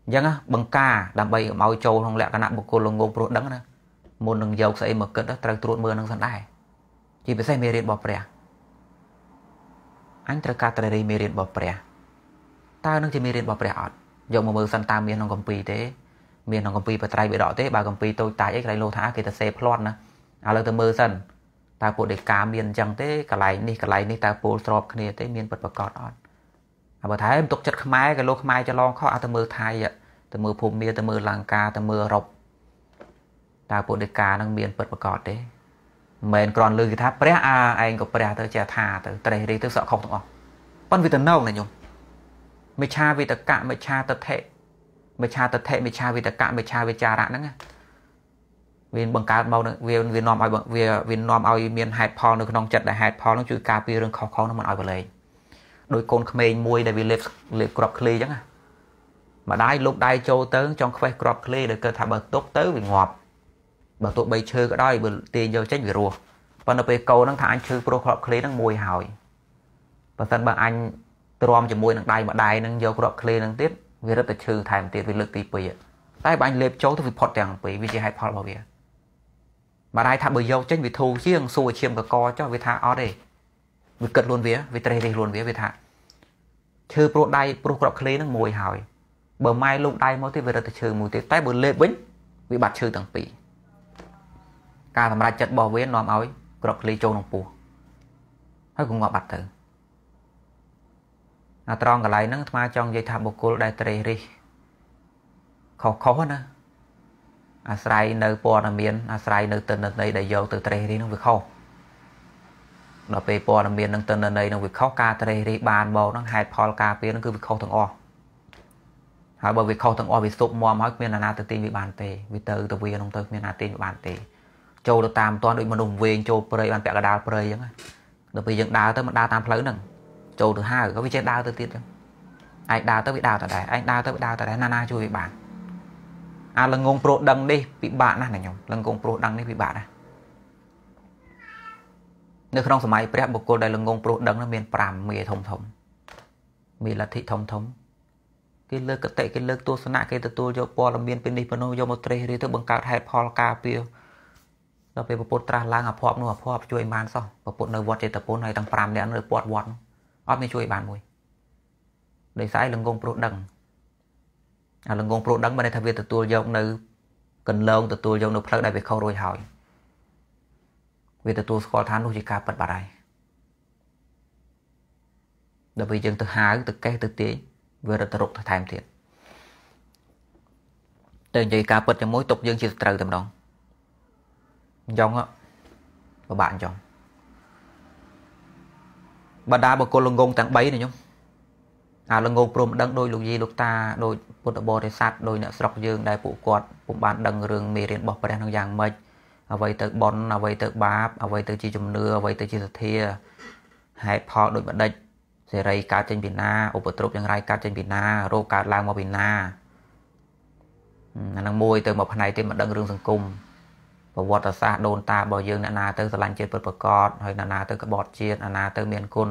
អញ្ចឹងបង្ការដើម្បីឲ្យចូលក្នុងលក្ខណៈបុគ្គលល្ងងព្រោះដឹងណាមុននឹងយកស្អីមកគិតត្រូវត្រួតមើលនឹងសិនដែរជាពិសេសមេរៀនរបស់ព្រះអញត្រូវការត្រេរីមេរៀនរបស់ព្រះតើនឹងជាមេរៀនរបស់ព្រះអត់យកមកមើលសិនតើមានក្នុងកម្ពីទេមានក្នុងកម្ពីបត្រៃបិដកទេបើកម្ពីតូចតាចអីកន្លែងលោថាគេទៅសេផ្្លាត់ណាឥឡូវទៅមើលសិនតើពួកដេកាមានអញ្ចឹងទេកន្លែងនេះកន្លែងនេះតើពោលស្របគ្នាទេមានពិតប្រកបអត់ហើយ បើថាឯងទុកចិត្តខ្មែរក៏លោកខ្មែរច្រឡងខុសអាចទៅមើលថៃទៅមើលភូមិទៅមើលលង្កាទៅមើលអឺរ៉ុបតើពួកដេកានឹងមានពិតប្រកបទេមិនមែនគ្រាន់លើគេថាព្រះអាឯងក៏ព្រះទៅជាថាទៅត្រេះរិះទៅសក់ខុសទាំងអស់ប៉ុន្តែវាទៅនៅណាញោមមិឆាវិតកៈមិឆាតថេមិឆាតថេមិឆាវិតកៈមិឆាវិចារៈហ្នឹងវាបង្កើតមកវាវានាំឲ្យវាវានាំឲ្យមានហេតុផលនៅក្នុងចិត្តដែលហេតុផលនោះជួយការពាររឿងខុសៗនោះមិនឲ្យបលែង ដោយកូនក្មេងមួយដែលវាលេបលេបក្របឃ្លីអញ្ចឹងណាម្ដាយលុបដៃចូលទៅចង់ខ្វេះក្របឃ្លីដែលគាត់ថាបើទុកទៅវាងាប់បើទោះបីឈើក៏ដោយបើទាញយកចេញវារស់ប៉ុន្តែពេលកូនហ្នឹងថាអញឈឺព្រោះក្របឃ្លីហ្នឹងមួយហើយបើសិនបើអញទ្រាំជាមួយនឹងដៃម្ដាយហ្នឹងយកក្របឃ្លីហ្នឹងទៀតវារឹតតែឈឺថែមទៀតវាលើកទី2តែបើអញលេបចូលទៅវាផុតទាំងពីរវាជាហេតុផលរបស់វាម្ដាយថាបើយកចេញវាធូរជាងសួរឈាមកកចុះវាថាអត់ទេ វាគិតខ្លួនវាវាត្រេះរិះខ្លួនវាវាថាឈើព្រោះដៃព្រោះក្របឃ្លីហ្នឹងមួយហើយបើម៉ែលោកដៃមកទៀតវារត់ទៅឈើមួយទៀតតែបើលេបវិញវាបាត់ឈើទាំងពីរការសម្រេចចិត្តរបស់វានាំឲ្យក្របឃ្លីចូលក្នុងពោះហើយក៏ងាប់បាត់ទៅអាត្រង់កន្លែងហ្នឹងអាត្មាចង់និយាយថាបុគ្គលដែលត្រេះរិះខុសខុសណាអាស្រ័យនៅព័ត៌មានអាស្រ័យនៅទិន្នន័យដែលយកទៅត្រេះរិះហ្នឹងវាខុស ដល់ពេលព័ត៌មាននឹងទិន្នន័យនឹងវាខុសការត្រេះរិះបានមកហ្នឹងហេតុផលការពារហ្នឹងគឺវាខុសទាំងអស់ហើយបើវាខុសទាំងអស់វាសុបមមហើយគ្មានអាណាទៅទាញវាបានទេវាទៅទៅវាក្នុងទៅគ្មានអាទាញវាបានទេចូលទៅតាមតនដូចមនុស្សវែងចូលព្រៃបានពាក់កដាលព្រៃអញ្ចឹងដល់ពេលយើងដើរទៅមិនដើរតាមផ្លូវហ្នឹងចូលទៅហៅក៏វាចេះដើរទៅទៀតអញ្ចឹងឯងដើរទៅវាដើរទៅដែរឯងដើរទៅវាដើរទៅដែរណាណាជួយវាបានអាលងងប្រុសដឹងនេះពិបាកណាស់ណាខ្ញុំលងងប្រុសដឹងនេះពិបាកណាស់ នៅក្នុងសម័យព្រះបុគ្គលដែលលងងប្រុសដឹងនោះមាន5មេធំធំមានលទ្ធិធំធំគេលើកកតិគេលើកទស្សនៈគេទទួលយកព័ត៌មានពីនេះពីនោះយកមកត្រេះរិះទៅបង្កើតហេតុផលការពារដល់ពេលពុទ្ធត្រាស់ឡើងអភ័ព្វនោះអភ័ព្វជួយបានសោះពុទ្ធនៅវត្តចេតពុនហើយទាំង5នាក់នៅពាត់វត្តអត់មានជួយបានមួយដោយសារលងងព្រោះដឹងអាលងងព្រោះដឹងបានថាវាទទួលយកនៅកន្លងទទួលយកនៅផ្លូវដែលវាខុសរួចហើយ វាទទួលស្គាល់ថានោះជាការប៉ັດបាត់ហើយដល់ពេលយើងទៅហៅទៅកេះទៅទាយវារត់ទៅរុកទៅថែមទៀតទៅនិយាយការពិតជាមួយទុកយើងជាសត្រូវតែម្ដងអញ្ចឹងពិបាកអញ្ចឹងបដាបកុលលងងទាំង3នេះខ្ញុំអាលងងព្រមដឹងដោយលោកយាយលោកតាដោយពុទ្ធបរិស័ទដោយអ្នកស្រុកយើងដែលពួកគាត់ពុំបានដឹងរឿងមេរៀនរបស់ព្រះនឹងយ៉ាងម៉េច អ្វីទៅបនអ្វីទៅបាបអ្វីទៅជាជំនឿអ្វីទៅជាសទ្ធាហេតុផលដោយបណ្ឌិតសេរីកើតចេញពីណាឧបទ្រពយ៉ាងไรកើតចេញពីណារោគកើតឡើងមកពីណាអានឹងមួយទៅមកផ្នែកទៀតមិនដឹងរឿងសង្គមប្រវត្តិសាស្ត្រដូនតារបស់យើងអ្នកណាទៅស្រឡាញ់ជាតិពិតប្រកបហើយអ្នកណាទៅក្បត់ជាតិអ្នកណាទៅមានគុណ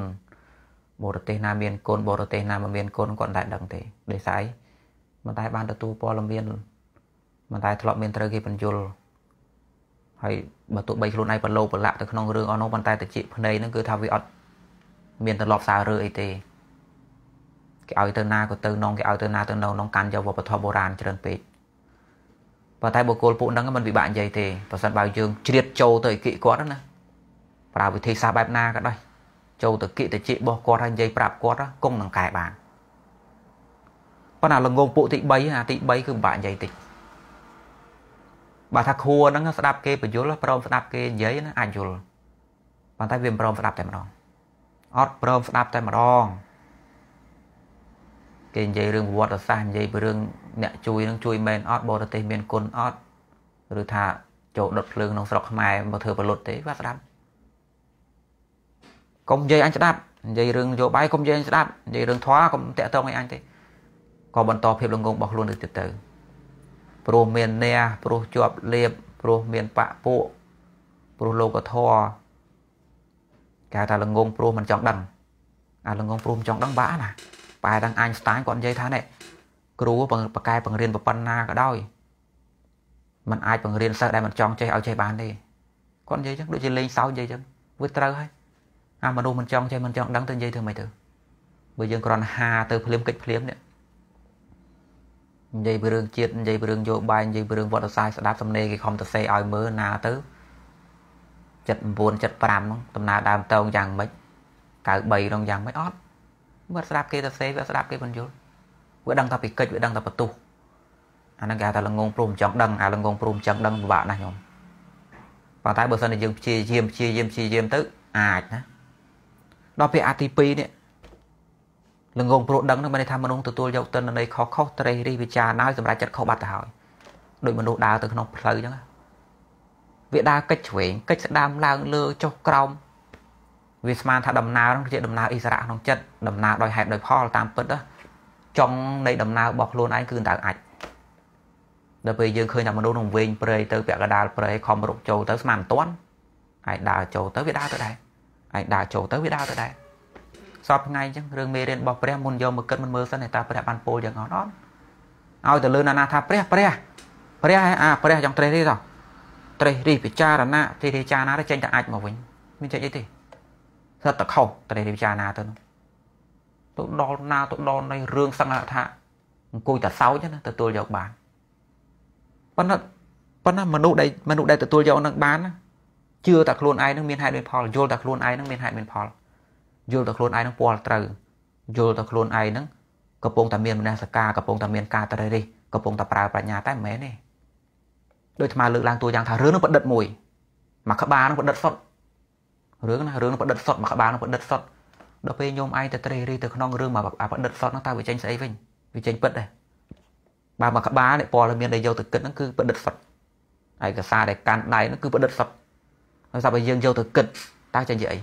បរទេសណាមានគុណបរទេសណាមិនមានគុណគាត់តែដឹងទេដូចស្អីមិនតែបានទទួលព័ត៌មានមិនតែធ្លាប់មានត្រូវគេបញ្យល់ ហើយបើទោះបីខ្លួនឯងប្រឡូប្រឡាក់ទៅក្នុងរឿងអស់នោះប៉ុន្តែតិចភ្នែកហ្នឹងគឺថាវាអត់មានទម្លាប់សាររើអីទេគេឲ្យទៅណាក៏ទៅនងគេឲ្យទៅណាទៅនៅនងកាន់យកវប្បធម៌បុរាណច្រើនពេកប៉ុន្តែបុគ្គលពួកហ្នឹងมันពិបាកនិយាយទេបើសិនបើយើងជ្រៀតចូលទៅអគិគាត់ណាប្រើវិធីសាស្ត្របែបណាក៏ដោយចូលទៅគិតតិចរបស់គាត់ហើយនិយាយប្រាប់គាត់គង់នឹងកែបានប៉ុន្តែល្ងងពួកទី3អាទី3គឺពិបាកនិយាយតិច បើថាខួរហ្នឹងស្ដាប់គេបញ្យល់ព្រមស្ដាប់គេនិយាយណាអាចយល់ប៉ុន្តែវាមិនព្រមស្ដាប់តែម្ដងអត់ព្រមស្ដាប់តែម្ដងគេនិយាយរឿងប្រវត្តិសាស្ត្រនិយាយពីរឿងអ្នកជួយនឹងជួយមែនអត់បរទេសមានគុណអត់ឬថាចូលដុតភ្លើងក្នុងស្រុកខ្មែរមកធ្វើពលុតទេបាទស្ដាប់កុំនិយាយអញស្ដាប់និយាយរឿងនយោបាយកុំនិយាយអញស្ដាប់និយាយរឿងធွာកុំតាក់ទងឲ្យអញទេក៏បន្តភាពលងងរបស់ខ្លួនទៅទៀតទៅ ព្រោះមានអ្នកព្រោះជាប់លៀបព្រោះមានបពពួកព្រោះលោកធរគេថាល្ងងព្រោះមិនចង់ដឹងអាល្ងងព្រោះមិនចង់ដឹងបាក់ណាបែរទាំងអញស្តាញគាត់និយាយថានេះគ្រូបកកែបង្រៀនប៉ុណ្ណាក៏ដោយมันអាចបង្រៀនសិស្សដែលមិនចង់ចេះឲ្យចេះបានទេគាត់និយាយចឹងដូចជាលេងសើចនិយាយចឹងវាត្រូវហើយអាមនុស្សមិនចង់ចេះមិនចង់ដឹងទៅនិយាយធ្វើម៉េចទៅបើយើងគ្រាន់ហាទៅភ្លាមកិច្ចភ្លាមនេះ និយាយពីរឿងជាតិនិយាយពីរឿងយោបាយនិយាយពីរឿងវត្តសាស្ត្រស្ដាប់សំណេរគេខំទៅសេឲ្យមើលណាទៅ79 75ហ្នឹងដំណើរដើមតោងយ៉ាងម៉េច93ហ្នឹងយ៉ាងម៉េចអត់វាស្ដាប់គេទៅសេវាស្ដាប់គេបញ្យល់វាដឹងថាពីកិច្ចវាដឹងថាបន្ទុះអាហ្នឹងគេហៅថាល្ងងព្រមចង់ដឹងអាល្ងងព្រមចង់ដឹងពិបាកណាស់ខ្ញុំប៉ុន្តែបើសិនជាយើងព្យាយាមព្យាយាមព្យាយាមទៅអាចណាដល់ពេលអាទី2នេះ ល្ងងព្រោះដឹងហ្នឹងមានន័យថាមនុស្សទទួលយកទិន្នន័យខុសខុសត្រេះរិះវិចារណាឲ្យសម្រាប់ចិត្តខុសបាត់ទៅហើយដោយមនុស្សដើរទៅក្នុងផ្លូវអញ្ចឹងវាដើរកិច្ចឆ្វេងកិច្ចស្ដាំឡើងលើចុះក្រោមវាស្មានថាដំណើរហ្នឹងជាដំណើរអិសរៈក្នុងចិត្តដំណើរដោយហេតុដោយផលតាមពិតចុងនៃដំណើររបស់ខ្លួនឯងគឺតើអាចដល់ពេលយើងឃើញថាមនុស្សនឹងវិញព្រៃទៅពាក់កដាលព្រៃខំរុកចូលទៅស្មានមិនតាន់ហើយដើរចូលទៅវាដើរទៅដែរហើយដើរចូលទៅវាដើរទៅដែរ សពថ្ងៃអញ្ចឹងរឿងមេរៀនរបស់ព្រះមុនយកមកគិតមិនមើលសិនតើព្រះបានពោលយ៉ាងអត់អត់ឲ្យទៅលើណានាថាព្រះព្រះព្រះអាព្រះចង់ត្រេះទេតោះត្រេះរិះពិចារណាត្រេះរិះពិចារណាទៅចេញតែអាចមកវិញមានចេញអីទេសត្វតែខុសត្រេះរិះពិចារណាទៅនោះទៅដល់ណាទៅដល់នៃរឿងសង្ឃថាអង្គុយតែសោចណាទទួលយកបានប៉ុន្តែប៉ុន្តែមនុស្សដែលមនុស្សដែលទទួលយកនឹងបានជឿតែខ្លួនឯងនឹងមានហេតុមានផលយល់តែខ្លួនឯងនឹងមានហេតុមានផល យល់តែខ្លួនឯងនឹងពលត្រូវយល់តែខ្លួនឯងនឹងកំពុងតែមានមនសិការកំពុងតែមានការត្រេះរិះកំពុងតែប្រើប្រាជ្ញាតែមិនមែនទេដូចអាលើកឡើងតួយ៉ាងថារឿងនឹងប្រឌិតមួយមួយក្បាលនឹងប្រឌិតសុតរឿងណារឿងនឹងប្រឌិតសុតមួយក្បាលនឹងប្រឌិតសុតដល់ពេលញោមឯងទៅត្រេះរិះទៅក្នុងរឿងមកអាប្រឌិតសុតហ្នឹងតើវាចេញស្អីវិញវាចេញពិតដែរបើមួយក្បាលនេះព័ត៌មានដែលយកទៅគិតហ្នឹងគឺប្រឌិតសុតឯកសារដែលកាន់ដៃហ្នឹងគឺប្រឌិតសុតហើយថាបើយើងយកទៅគិតតើចេញជាអី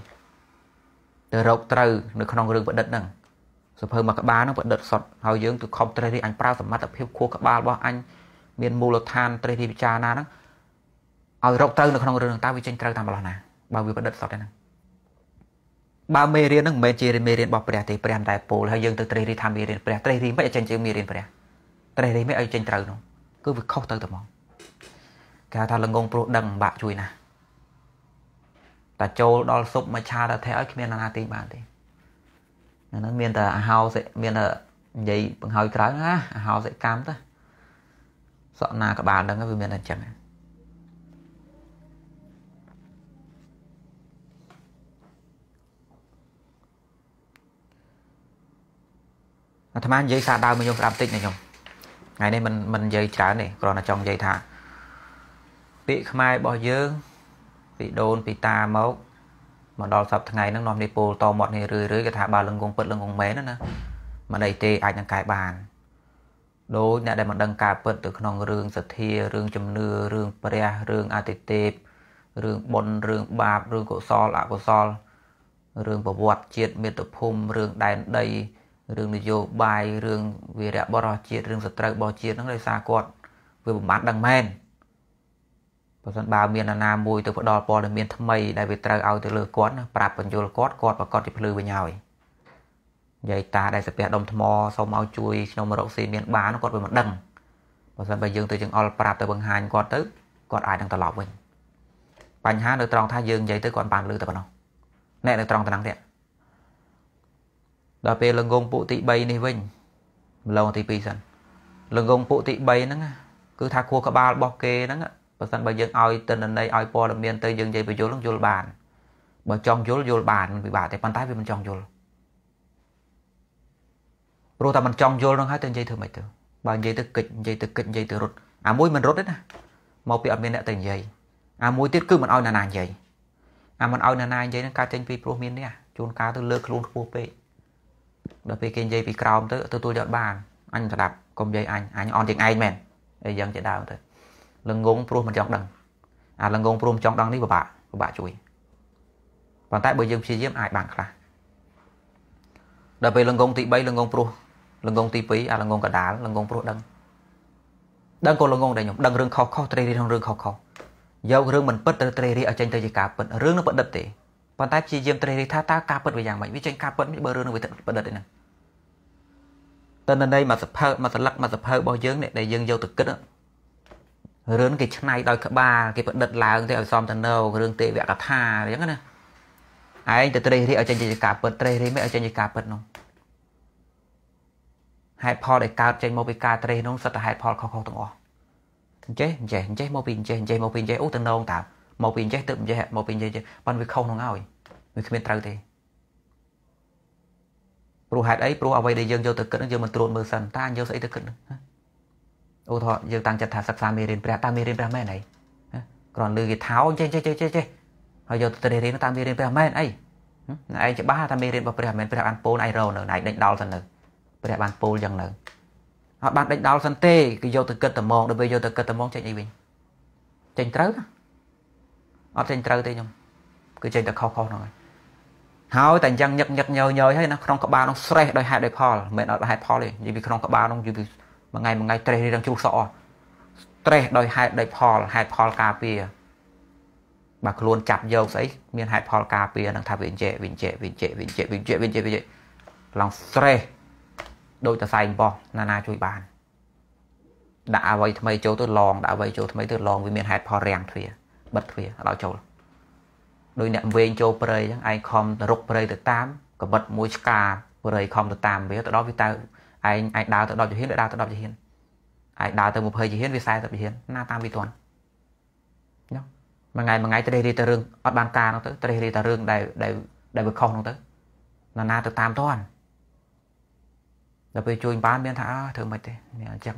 ទៅរកត្រូវនៅក្នុងរឿងប្រឌិតហ្នឹងសភៅមួយក្បាលហ្នឹងប្រឌិតសុតហើយយើងទៅខំត្រេះរិះអញប្រើសមត្ថភាពខួរក្បាលរបស់អញមានមូលដ្ឋានត្រេះរិះពិចារណាហ្នឹងឲ្យរកត្រូវនៅក្នុងរឿងហ្នឹងតើវាចេញត្រូវតាមម្លោះណាបើវាប្រឌិតសុតហ្នឹងបើមេរៀនហ្នឹងមិនមែនជាមេរៀនរបស់ព្រះទេព្រះតែពោលហើយយើងទៅត្រេះរិះថាមេរៀនព្រះត្រេះរិះមិនឲ្យចេញជាមេរៀនព្រះត្រេះរិះមិនឲ្យចេញត្រូវនោះគឺវាខុសទៅតែហ្មងគេថាល្ងងព្រោះដឹងបាក់ជួយណាស់ តែចូលដល់សុបមកឆាទៅថែឲ្យគ្មានណាទីបានទេអាហ្នឹងមានតែអាហោសិមានតែនិយាយបង្ហើយក្រៅណាអាហោសិកម្មទៅសក់ណាក្បាលហ្នឹងវាមានតែអញ្ចឹងអាត្មានិយាយសារដើមមកខ្ញុំស្ដាប់តិចណាខ្ញុំថ្ងៃនេះមិនមិននិយាយច្រើនទេគ្រាន់តែចង់និយាយថាពាក្យខ្មែររបស់យើង ពីដូនពីតាមកមកដល់សប្តាហ៍ថ្ងៃហ្នឹងនាំនេះពោលតមាត់នេះរឿយរឿយគេថាបើលងងពិតលងងមែនណាមិនអីទេអាចនឹងកែបានដោយអ្នកដែលមិនដឹងការពិតទៅក្នុងរឿងសទ្ធារឿងជំនឿរឿងព្រះរឿងអតិទេពរឿងបុណ្យរឿងបាបរឿងកុសលអកុសលរឿងប្រវត្តិជាតិមាតុភូមិរឿងដែនដីរឿងនយោបាយរឿងវីរៈបរោះជាតិរឿងសត្រូវរបស់ជាតិហ្នឹងដោយសារគាត់វាបំបត្តិដឹងមែន បើសិនបើមានអាណាមួយទៅផ្ដល់ព័ត៌មានថ្មីដែលវាត្រូវឲ្យទៅលើគាត់ណាប្រាប់បញ្យលគាត់គាត់ប្រកាសជាភ្លឺវិញហើយនិយាយតាដែលសាពះដុំថ្មសូមឲ្យជួយខ្ញុំរកស៊ីមានបានគាត់វាមិនដឹងបើសិនបើយើងទៅចង្អុលប្រាប់ទៅបង្ហាញគាត់ទៅគាត់អាចនឹងត្រឡប់វិញបញ្ហានៅត្រង់ថាយើងនិយាយទៅគាត់បានលឺតែប៉ុណ្ណោះអ្នកនៅត្រង់តំណទៀតដល់ពេលលងងពួកទី3នេះវិញម្លងទី2សិនលងងពួកទី3ហ្នឹងគឺថាខួរក្បាលរបស់គេហ្នឹង បើសិនបើយើងឲ្យតិន្នន័យឲ្យព័ត៌មានទៅយើងនិយាយបញ្យល់នឹងយល់បានបើចង់យល់យល់បានមិនពិបាកទេប៉ុន្តែវាមិនចង់យល់ព្រោះតែមិនចង់យល់នឹងហើយទៅនិយាយធ្វើម៉េចទៅបើនិយាយទៅកិច្ចនិយាយទៅកិច្ចនិយាយទៅរត់អាមួយមិនរត់ទេណាមកពីអត់មានអ្នកទៅនិយាយអាមួយទៀតគឺមិនឲ្យណានានិយាយអាមិនឲ្យណានានិយាយនឹងការចេញពីព្រោះមាននេះជួនកាលទៅលើកខ្លួនខ្ពស់ពេកដល់ពេលគេនិយាយពីក្រោមទៅទទួលយកបានអញស្ដាប់កុំនិយាយអញអញអន់ជាងឯងមែនអីយ៉ាងជាដើមទៅ លងងព្រោះមិនចង់ដឹងអាលងងព្រោះមិនចង់ដឹងនេះពិបាកពិបាកជួយប៉ុន្តែបើយើងព្យាយាមអាចបានខ្លះដល់ពេលលងងទី3លងងព្រោះលងងទី2អាលងងកដាលលងងព្រោះដឹងដឹងក៏លងងដែរខ្ញុំដឹងរឿងខុសខុសត្រេះរីក្នុងរឿងខុសខុសយករឿងមិនពិតទៅត្រេះរីឲ្យចេញទៅជាការពិតរឿងនឹងប្រឌិតទេប៉ុន្តែព្យាយាមត្រេះរិះថាតើការពិតវាយ៉ាងម៉េចវាចេញការពិតមិនបើរឿងនឹងវាប្រឌិតទេហ្នឹងតនន័យមកសភៅមកសន្លឹកមកសភៅរបស់យើងនេះដែលយើងយកទៅគិត រឿងគេឆ្នៃដោយក្បាលគេប្រឌិតឡើងទៅឲ្យសមទៅនៅរឿងទេវកថាអញ្ចឹងណាឯងទៅត្រេះរិះឲ្យចេញជាការពិតត្រេះរិះមិនឲ្យចេញជាការពិតនោះហេតុផលដែលកើតចេញមកពីការត្រេះនោះសិតតែហេតុផលខុសៗទាំងអស់អញ្ចេះអញ្ចេះអញ្ចេះមកពីអញ្ចេះអញ្ចេះមកពីអញ្ចេះអូទៅនងតើមកពីអញ្ចេះទៅអញ្ចេះមកពីអញ្ចេះប៉ុន្តែវាខុសនោះហើយវាគ្មានត្រូវទេព្រោះហេតុអីព្រោះអ្វីដែលយើងយកទៅគិតយើងមិនត្រួតមើលសិនតើយើងស្អីទៅគិត ឧទាហរណ៍យើងតាំងចិត្តថាសិក្សាមេរៀនព្រះតើមេរៀនព្រះមែនអីគ្រាន់លឺគេថោចេះចេះចេះចេះចេះហើយយកទៅរៀនតាមមេរៀនព្រះមែនអីឯងច្បាស់ថាមេរៀនរបស់ព្រះមែនព្រះបានពោលឯងរនៅឯងដេញដោលសិនទៅព្រះបានពោលយ៉ាងនៅអត់បានដេញដោលសិនទេគឺយកទៅគិតតែមកដល់ពេលយកទៅគិតតែមកចេញអីវិញចេញត្រូវណាអត់ចេញត្រូវទេខ្ញុំគឺចេញតែខុសខុសហ្នឹងហើយហើយតែអញ្ចឹងញឹកញឹកញយញយហើយណាក្នុងក្បាលនោះស្រេះដោយហេតុដោយផលមិនមែនអត់ហេតុផលទេនិយាយពីក្នុងក្បាលនោះនិយាយពី មួយថ្ងៃមួយថ្ងៃត្រេះរឿងជ្រុះសក់ត្រេះដោយហេតុដោយផលហេតុផលការពារបើខ្លួនចាប់យកស្អីមានហេតុផលការពារនឹងថាវាចេវិញ្ចេវិញ្ចេវិញ្ចេវិញ្ចេវិញ្ចេវិញ្ចេឡងស្រេះដោយតសៃបោះណាណាជួយបានដាក់អ្វីថ្មីចូលទៅឡងដាក់អ្វីចូលថ្មីទៅឡងវាមានហេតុផលរាំងទ្វារបិទទ្វារឲ្យចូលដោយអ្នកវែងចូលព្រៃអញ្ចឹងឯងខំទៅរុកព្រៃទៅតាមកបិតមួយឆ្កាព្រៃខំទៅតាមវាទៅដល់វាទៅ ឯងឯងដើរទៅ10ជាហ៊ានដើរទៅ10ជាហ៊ានឯងដើរទៅ20ជាហ៊ានវា40ជាហ៊ានណាតាមវាទាន់ញ៉មួយថ្ងៃមួយថ្ងៃត្រេះរីទៅរឿងអត់បានការនោះទៅត្រេះរីទៅរឿងដែលដែលដែលវាខុសនោះទៅណាណាទៅតាមទាន់ដល់ពេលជួយបានមានថាអើធ្វើមិនទេនេះអញ្ចឹង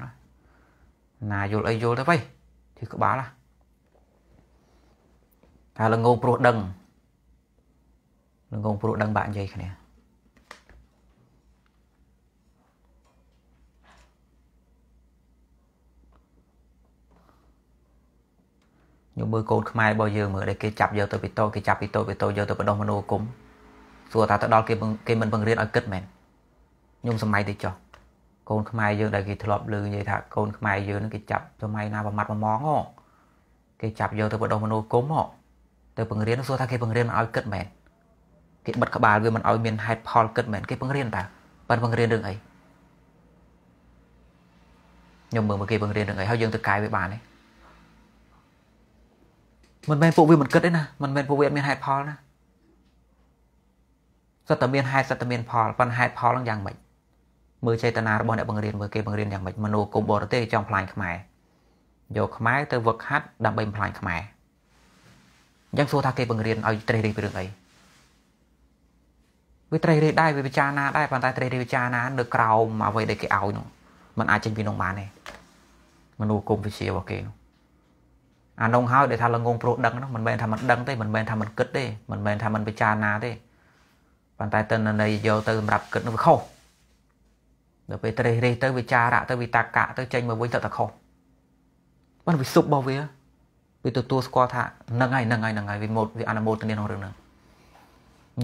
ណាយល់អីយល់ទៅវៃទីក្បាលហ่ะថាល្ងងព្រោះដឹងល្ងងព្រោះដឹងបាក់និយាយគ្នាខ្ញុំមើលកូនខ្មែររបស់យើងមើលដែលគេចាប់យកទៅពីតោគេចាប់ពីតោពីតោយកទៅបដោះមនោគមសួរថាទៅដល់គេគេមិនបង្រៀនឲ្យគិតមែនខ្ញុំសម័យទៅចោះកូនខ្មែរយើងដែលគេធ្លាប់លើនិយាយថាកូនខ្មែរយើងនឹងគេចាប់សម័យណាប្រមាត់ប្រមងហ៎គេចាប់យកទៅបដោះមនោគមហ៎ទៅបង្រៀនសួរថាគេបង្រៀនឲ្យគិតមែនគេបិទក្បាលវាមិនឲ្យមានហេតុផលគិតមែនគេពង្រៀនតាប៉ិនពង្រៀនរឿងអីខ្ញុំមើលមកគេពង្រៀនរឿងអីហើយយើងទៅកាយវាបានទេ មិនមែនពួកវាមិនគិតទេណាមិនមែនពួកវាមានហេតុផលណាសត្វតែមានហេតុសត្វតែមានផលប៉ុន្តែហេតុផលហ្នឹងយ៉ាងម៉េចមើលចេតនារបស់អ្នកបង្រៀនមើលគេបង្រៀនយ៉ាងម៉េចមនោគមបរទេសចង់ផ្លាញខ្មែរយកខ្មែរទៅវឹកហាត់ដើម្បីបំផ្លាញខ្មែរអញ្ចឹងសួរថាគេបង្រៀនឲ្យត្រេះរិះពីរឿងអីវាត្រេះរិះដែរវាពិចារណាដែរប៉ុន្តែត្រេះរិះពិចារណានៅក្រោមអ្វីដែលគេឲ្យនោះมันអាចចេញពីនោះបានទេមនោគមវិជ្ជារបស់គេនោះ អានោះហើយដែលថាល្ងងប្រុសដឹងនោះមិនមែនថាមិនដឹងទេមិនមែនថាមិនគិតទេមិនមែនថាមិនពិចារណាទេប៉ុន្តែតនន័យយកទៅសម្រាប់គិតនោះវាខុសដល់ពេលត្រេះរេះទៅវិចារៈទៅវិតកៈទៅចេញមកវិញទៅតែខុសប៉ុន្តែវិសុបរបស់វាវាទទួលស្គាល់ថានឹងហើយនឹងហើយនឹងហើយវាមកវាអនុមោទនាក្នុងរឿងហ្នឹង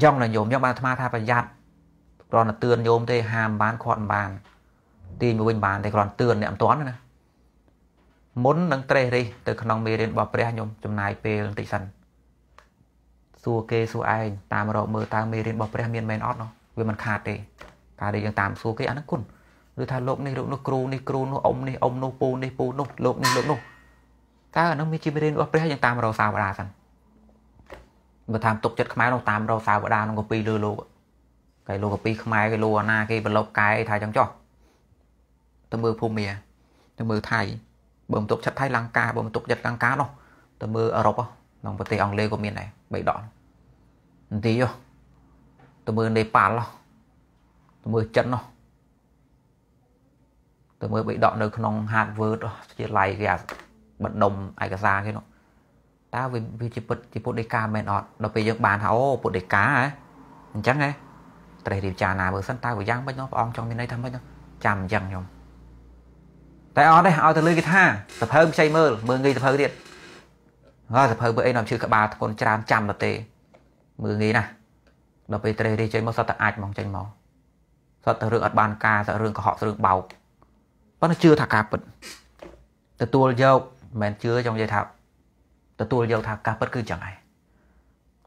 យ៉ងណាញោមយ៉ងបានអាត្មាថាប្រយ័ត្នគ្រាន់តែទឿនញោមទេហាមបានខាត់មិនបានទាញមកវិញបានតែគ្រាន់ទឿនអ្នកមិនទាន់ណា មុននឹងត្រេះរិះទៅក្នុងមេរៀនរបស់ព្រះខ្ញុំចំណាយពេលបន្តិចសិនសួរគេសួរឯងតាមរកមើលតើមេរៀនរបស់ព្រះមានមែនអត់នោះវាមិនខាតទេការដែលយើងតាមសួរគេអាហ្នឹងគុណឬថាលោកនេះលោកនោះគ្រូនេះគ្រូនោះអ៊ំនេះអ៊ំនោះពូនេះពូនោះលោកនេះលោកនោះតើអាហ្នឹងមានជាមេរៀនរបស់ព្រះយើងតាមរកសាវតាសិនបើតាមទុកចិត្តខ្មែរនោះតាមរកសាវតានោះក៏ពីរលើលោកគេលោកក៏ពីរខ្មែរគេលោកអាណាគេប្រឡប់កែថាចឹងចុះទៅមើលភូមាទៅមើលថៃ បើមិនទុកចិត្តថៃលង្កាបើមិនទុកចិត្តលង្កានោះទៅមើលអឺរ៉ុបក្នុងប្រទេសអង់គ្លេសក៏មានដែរបៃដកនទីទៅមើលនេប៉ាល់ទៅមើលចិននោះទៅមើលបៃដកនៅក្នុង Harvard ជាឡៃគេអាបណ្ដុំឯកសារគេនោះតើវាជាពុតជាពុទ្ធដីកាមែនអត់ដល់ពេលយើងបានថាអូពុទ្ធដីកាហ៎អញ្ចឹងហ៎ត្រេះរៀបចារណាមើលសិនតើវាយ៉ាងម៉េចនោះព្រះអង្គចង់មានន័យថាម៉េចនោះចាំអញ្ចឹងខ្ញុំ តែអត់ទេឲ្យទៅលើគេថាសភៅខ្ចីមើលមើលងាយសភៅទៀតហើយសភៅបើអីនាំឈឺក្បាលធ្ងន់ច្រើនចាំទៅទេមើលងាយណាស់ដល់ពេលត្រេះរៀបចេញមកសតតែអាចមកចេញមកសតតែរឿងអត់បានការសតរឿងកុហករឿងបោកប៉ុន្តែជឿថាការពិតទទួលយកមិនមែនជឿចង់និយាយថាទទួលយកថាការពិតគឺចឹងហើយ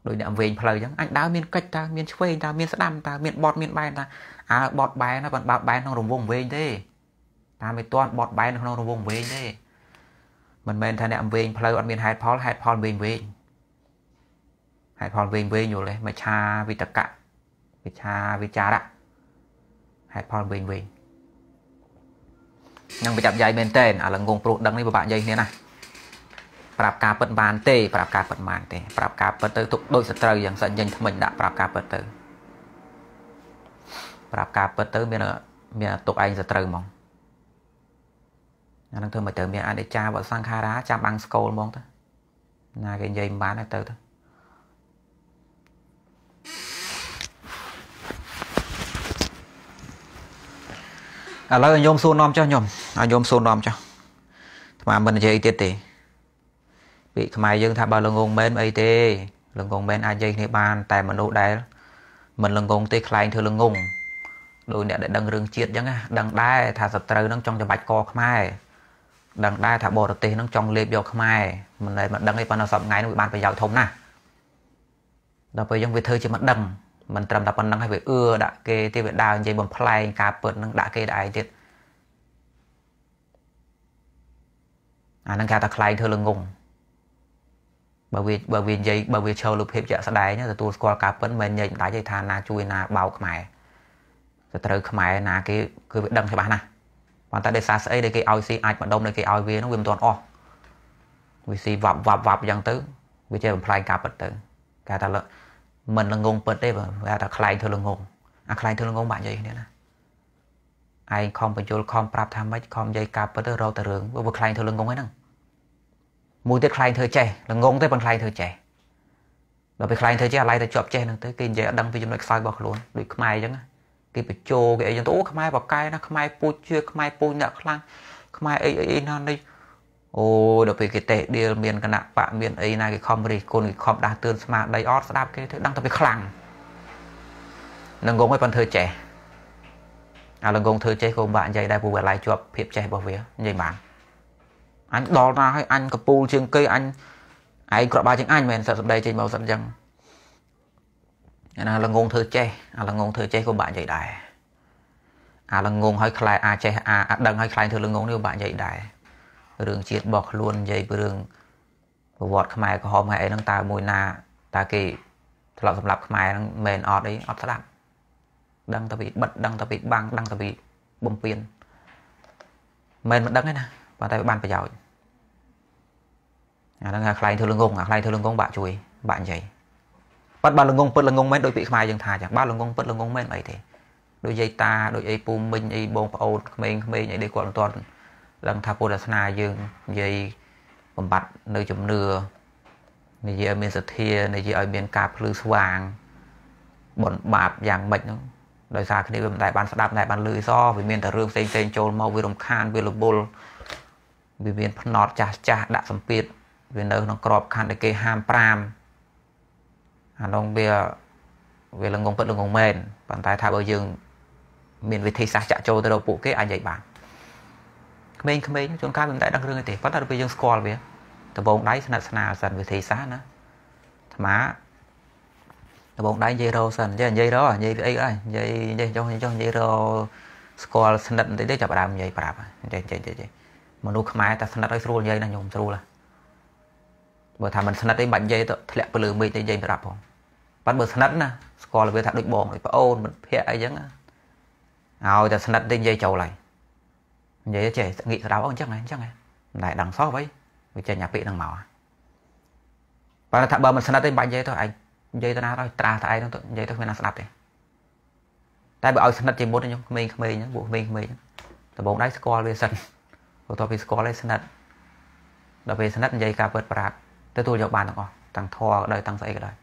ដោយអ្នកវែងផ្លូវចឹងអញដើរមានកិច្ចតើមានឆ្វេងតើមានស្ដាំតើមានបត់មានបែនតើអើបត់បែនណាប៉ុន្តែបែនក្នុងរង្វង់វែងទេ តាមមិនទាន់បត់បែនក្នុងរង្វង់វែងទេមិនមែនថាអ្នកវែងផ្លូវអត់មានហេតុផលហេតុផលវែងវែងហេតុផលវែងវែងយល់ទេមច្ឆាវិតកៈវិឆាវិចារៈហេតុផលវែងវែងនឹងប្រចាំយាយមែនតើអាលងងព្រោះដឹងនេះពិបាកនិយាយគ្នាណាប្រាប់ការពិតបានទេប្រាប់ការពិតបានទេប្រាប់ការពិតទៅទុកដូចសត្រូវយ៉ាងសិនញញថ្មិញដាក់ប្រាប់ការពិតទៅប្រាប់ការពិតទៅមានមានទុកឯងសត្រូវហ្មង អានឹងធ្វើមកទៅមានអនិច្ចាវសង្ខារាចាំបាំងស្គលហ្មងទៅណាគេនិយាយមិនបានទៅទៅឥឡូវញោមសួរនាំចុះញោមឲ្យញោមសួរនាំចុះស្មាមិននិយាយទៀតទេពាក្យខ្មែរយើងថាបើល្ងងមែនអីទេល្ងងមែនអាចនិយាយគ្នាបាន តែមនុស្សដែលមិនល្ងងទេខ្លែងធ្វើល្ងងដោយអ្នកដែលដឹងរឿងជាតិអញ្ចឹងណាដឹងដែរថាសត្រូវនឹងចង់ច្បាច់កខ្មែរ ដឹងដែរថាបរទេសនឹងចង់លេបយកខ្មែរមិនដែលមិនដឹងទេប៉ុន្តែសប្ងៃនោះវាបានប្រយោជន៍ធំណាស់ដល់ពេលយើងវាធ្វើជាមិនដឹងមិនត្រឹមតែប៉ុណ្្នឹងហើយវាអឺដាក់គេទេវាដើរនិយាយបំផ្លែងការពិតនឹងដាក់គេដាក់ឯងទៀតអានឹងគេថាខ្លែងធ្វើល្ងងបើវាបើវានិយាយបើវាឈរលើភាពជាក់ស្ដែងទទួលស្គាល់ការពិតមិនមែនញែកម្ដាច់ទេថាណាជួយណាបោកខ្មែរសត្រូវខ្មែរណាគេគឺវាដឹងច្បាស់ណាស់ ប៉ុន្តែដោយសារស្អីដែលគេឲ្យស៊ីអាចម្ដុំដែលគេឲ្យវានោះវាមិនទាន់អស់វាស៊ីវាប់វាប់វាប់អញ្ចឹងទៅវាចេះបំផ្លាញការពិតទៅគេថាមិនល្ងងពិតទេបើគេថាខ្លែងធ្វើល្ងងអាខ្លែងធ្វើល្ងងបាក់និយាយគ្នាណាឯងខំបញ្យលខំប្រាប់ថាម៉េចខំនិយាយការពិតទៅរកតែរឿងវាខ្លែងធ្វើល្ងងហ្នឹងមួយទៀតខ្លែងធ្វើចេះល្ងងទេប៉ុន្តែខ្លែងធ្វើចេះដល់ពេលខ្លែងធ្វើចេះអាឡៃទៅជាប់ចេះហ្នឹងទៅគេនិយាយអត់ដឹងពីចំណុចខ្សោយរបស់ខ្លួនដូចខ្មែរអញ្ចឹង គេបញ្ចោគេអីចឹងទៅអូខ្មែរបកកែណាខ្មែរពូជជឿខ្មែរពូជអ្នកខ្លាំងខ្មែរអីអីណានេះអូដល់ពេលគេតេដៀលមានគណៈបកមានអីណាគេខំរិះគន់គេខំដាស់តឿនស្មារតីអត់ស្ដាប់គេទៅដឹងតែវាខ្លាំងនឹងងងឲ្យប៉ុនធ្វើចេះអាលងងធ្វើចេះក៏បាក់និយាយដែរពូវាឡៃជាប់ភាពចេះរបស់វានិយាយបានអញដល់ណាហើយអញកពូលជាងគេអញឯងក្របបាជាងអញមែនសិតសម្ដីចេញមកសិនអញ្ចឹង ណាល្ងងធ្វើចេះអាល្ងងធ្វើចេះក៏បាក់និយាយដែរអាល្ងងឲ្យខ្លាយអាចចេះអាអាដឹងឲ្យខ្លាយធ្វើល្ងងនេះក៏បាក់និយាយដែររឿងជាតិរបស់ខ្លួននិយាយពីរឿងប្រវត្តិខ្មែរក្រហមហើយអីហ្នឹងតើមួយណាតើគេធ្លាប់សម្រាប់ខ្មែរហ្នឹងមែនអត់អីអត់ស្ដាប់ដឹងតែពីបិទដឹងតែពីបាំងដឹងតែពីបំពេញមិនមិនដឹងទេណាប៉ុន្តែបានប្រយោជន៍អាហ្នឹងអាខ្លែងធ្វើលងងអាខ្លែងធ្វើលងងបាក់ជួយបាក់និយាយ បាត់បើលងងពិតលងងមែនដូចពាក្យខ្មែរយើងថាចឹងបើលងងពិតលងងមែនអីទេដូចយាយតាដូចអីពូមិញអីបងប្អូនក្មេងៗអីដូចគាត់មិនទាន់ដឹងថាពុទ្ធសាសនាយើងនិយាយបំបត្តិនៅជំនឿនិយាយឲ្យមានសទ្ធានិយាយឲ្យមានការភ្លឺស្វាងបនបាបយ៉ាងម៉េចហ្នឹងដោយសារគ្នាវាមិនដែលបានស្ដាប់មិនដែលបានលឺអីសោះវាមានតែរឿងផ្សេងផ្សេងចូលមកវារំខានវាលបុលវាមានភ្នត់ចាស់ចាស់ដាក់សម្ពាធវានៅក្នុងក្របខ័ណ្ឌដែលគេហាម5 អានោះវាវាល្ងងពិតល្ងងមែនប៉ុន្តែថាបើយើងមានវិធីសាស្ត្រចាក់ចូលទៅដល់ពួកគេអាចនិយាយបានក្មេងៗជួនកាលមិនតែដឹងរឿងទេប៉ុន្តែដល់ពេលយើងស្គាល់វាដបងដៃស្និទ្ធស្នាលសិនវិធីសាស្ត្រណាអាត្មាដបងដៃនិយាយរោសិននិយាយនិយាយរោនិយាយអីហើយនិយាយនិយាយចុះចុះនិយាយរោស្គាល់ស្និទ្ធបន្តិចទេចាប់ដើមនិយាយប្រាប់និយាយនិយាយនិយាយមនុស្សខ្មែរតែស្និទ្ធឲ្យស្រួលនិយាយណាញោមស្រួលបើថាមិនស្និទ្ធទេបាច់និយាយទៅធ្លាក់ទៅលើមេឃទៅនិយាយប្រាប់ផង ប៉ិនបើស្និទ្ធណាស្គាល់វាថាដូចបងដូចប្អូនមិនភ័ក្រអីចឹងឲ្យតែស្និទ្ធទេនិយាយចូលហើយនិយាយចេះងាកស្ដាប់អញ្ចឹងហ្នឹងអញ្ចឹងហ្នឹងមិនដែលដឹងសោះអ្វីវាចេញអាពាក្យហ្នឹងមកបើថាបើមិនស្និទ្ធទេបាច់និយាយទៅឯងនិយាយទៅណាទៅត្រាស់តែឯងហ្នឹងទៅនិយាយទៅគ្មានណាស្ដាប់ទេតែបើឲ្យស្និទ្ធជាមុនខ្ញុំក្មេងៗហ្នឹងពួកក្មេងៗហ្នឹងដំបងដៃស្គាល់វាសិនបន្ទាប់ពីស្គាល់ហើយស្និទ្ធដល់ពេលស្និទ្ធនិយាយការពិតប្រាប់ទទួលយកបានទាំងអស់ទាំងធរក៏ដោយទាំងស្អីក៏ដោយ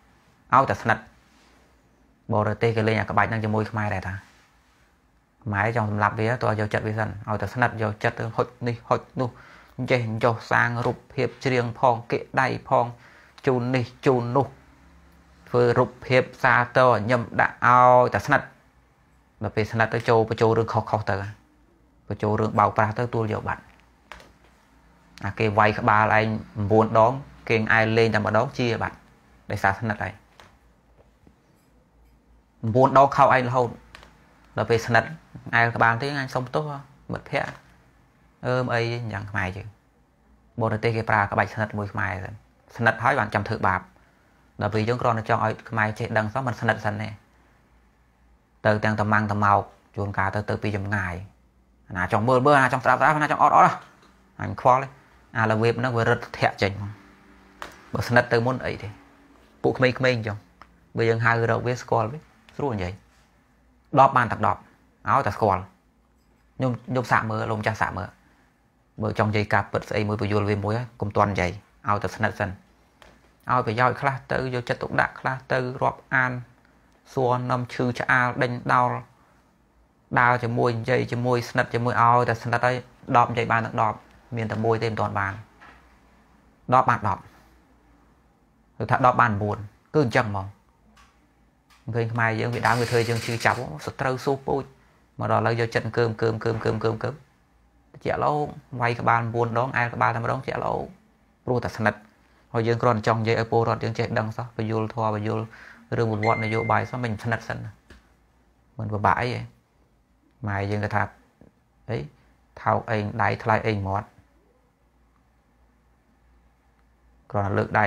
ឲ្យតែស្និទ្ធបរទេសគេលេងអាក្បាច់ហ្នឹងជាមួយខ្មែរដែរតាខ្មែរចង់សម្លាប់វាតើយកចិត្តវាសិនឲ្យតែស្និទ្ធយកចិត្តទៅហុចនេះហុចនោះចេះចុះសាងរូបភាពច្រៀងផងគេដៃផងជូននេះជូននោះធ្វើរូបភាពសាទរញឹមដាក់ឲ្យតែស្និទ្ធដល់ពេលស្និទ្ធទៅចូលបញ្ចូលរឿងខុសខុសទៅបញ្ចូលរឿងបោកប្រាស់ទៅទួលយកបាត់អាគេវាយក្បាលឯង9ដងគេឯលេងតែម្ដងជាបាត់ដោយសារស្និទ្ធហើយ 9ដងខោឯងរហូតដល់ពេលស្និទ្ធឯក្បាលទេអញសុំទោសមិត្តភ័ក្ដិអឺមអីយ៉ាងខ្មែរយើងបរទេសគេប្រើក្បាច់ស្និទ្ធមួយខ្មែរសិនស្និទ្ធហើយបានចាំធ្វើបាបដល់ពេលយើងគ្រាន់តែចង់ឲ្យខ្មែរចេះដឹងសោះមិនស្និទ្ធសិនទេទៅទាំងតំងតំមកជួនកាលទៅទៅពីចម្ងាយអាណាចង់មើលមើលអាណាចង់ស្ដាប់ស្ដាប់អាណាចង់អត់អត់អញខ្វល់ទេអាលវេបហ្នឹងវារត់ធាក់ចេញហ្មងបើស្និទ្ធទៅមុនអីទេពួកក្មេងៗអញ្ចឹងបើយើងហៅរកវាស្គាល់វា ស្រួលនិយាយ10បានតែ10ឲ្យតែស្គាល់ខ្ញុំខ្ញុំសាក់មើលលោកម្ចាស់សាក់មើលបើចង់និយាយការពិតស្អីមួយបញ្យល់វាមួយកុំតន់និយាយឲ្យតែស្និទ្ធសិនឲ្យប្រយោជន៍ខ្លះទៅយកចិត្តទុកដាក់ខ្លះទៅរាប់អានសួរនំឈឺឆ្អាលដេញដោលដើរជាមួយនិយាយជាមួយស្និទ្ធជាមួយឲ្យតែស្និទ្ធហើយ10និយាយបានទាំង10មានតែមួយទេមិនទាន់បាន10បាន10គឺថា10បាន9គឺអញ្ចឹងហ្មង ឃើញខ្មែរយើងវាដើមវាធ្វើយើងឈឺចាប់សត្រូវស៊ូពូជមកដល់ឥឡូវយកចិត្តកើមកើមកើមកើមកើមកើមជាក់លោកវាយក្បាល9ដងអែលក្បាលតែម្ដងជាក់លោកព្រោះតែស្និទ្ធហើយយើងគ្រាន់ចង់និយាយឲ្យពលរដ្ឋយើងចេះដឹងសោះបញ្យលធម៌បញ្យលរឿងប្រវត្តិនយោបាយសោះមិនស្និទ្ធសិនមិនពិបាកអីទេម៉ែយើងក៏ថាអីថោកអីដៃថ្លៃអីមាត់គ្រាន់តែលើកដៃ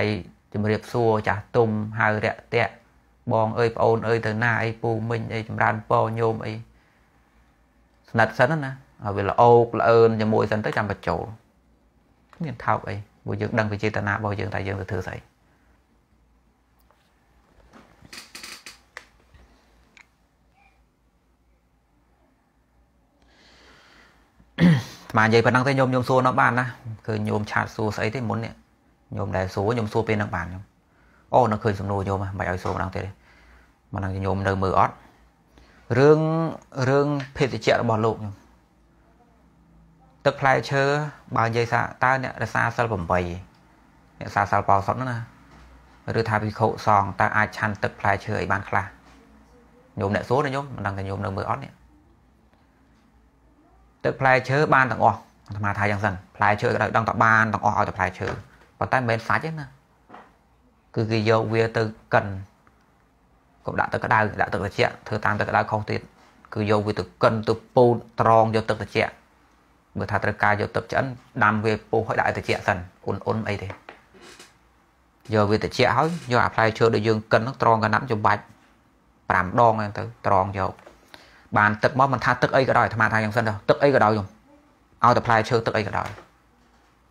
ជំរាបសួរចាស់ទុំហៅរាក់តាក់ បងអើយប្អូនអើយទៅណាអីពូមិញអីចម្រើនពរញោមអីស្និទ្ធសិនណាឲ្យវាល្អោកល្អឿនជាមួយសិនទៅចាំបញ្ចូលមានថោកអីព្រោះយើងដឹងពីចេតនារបស់យើងតែយើងទៅធ្វើស្អីស្មាននិយាយប៉ុណ្ណឹងទេញោមញោមសួរនៅបានណាគឺញោមឆាតសួរស្អីទេមុននេះញោមដែលសួរញោមសួរពេលហ្នឹងបានញោមអូនៅឃើញសំណួរញោមមិនឲ្យសួរម្ដងទៀតទេ មិនដឹងញោមនៅមើលអត់រឿងរឿងភេទជ្ជៈរបស់លោកញោមទឹកផ្លែឈើបើនិយាយថាតើអ្នករសាសិល8អ្នកសាសិលបោសុតហ្នឹងណាឬថាភិក្ខុសង្ឃតើអាចឆាន់ទឹកផ្លែឈើអីបានខ្លះញោមអ្នកសួរណាញោមមិនដឹងថាញោមនៅមើលអត់នេះទឹកផ្លែឈើបានទាំងអស់អាត្មាថាយ៉ាងសិនផ្លែឈើក៏ដឹងតែបានទាំងអស់ឲ្យតែផ្លែឈើប៉ុន្តែមិនមែនសាច់ទេណាគឺគេយកវាទៅកិន កកុំដាក់ទឹកក្តៅដាក់ទឹកត្រជាក់ធ្វើតាមទឹកក្តៅខុសទៀតគឺយកវាទៅកិនទៅពូតត្រងយកទឹកត្រជាក់បើថាត្រូវការយកទឹកឆ្អិនដាំវាពុះឲ្យដាក់ឲ្យត្រជាក់សិនអ៊ុនអ៊ុនអីទេយកវាត្រជាក់ហើយយកអាផ្លែឈើដែលយើងកិនហ្នឹងត្រងកណាត់ចំបាច់5ដងហ្នឹងទៅត្រងយកបានទឹកមកមិនថាទឹកអីក៏ដោយអាត្មាថាយ៉ាងសិនទៅទឹកអីក៏ដោយខ្ញុំឲ្យតែផ្លែឈើទឹកអីក៏ដោយ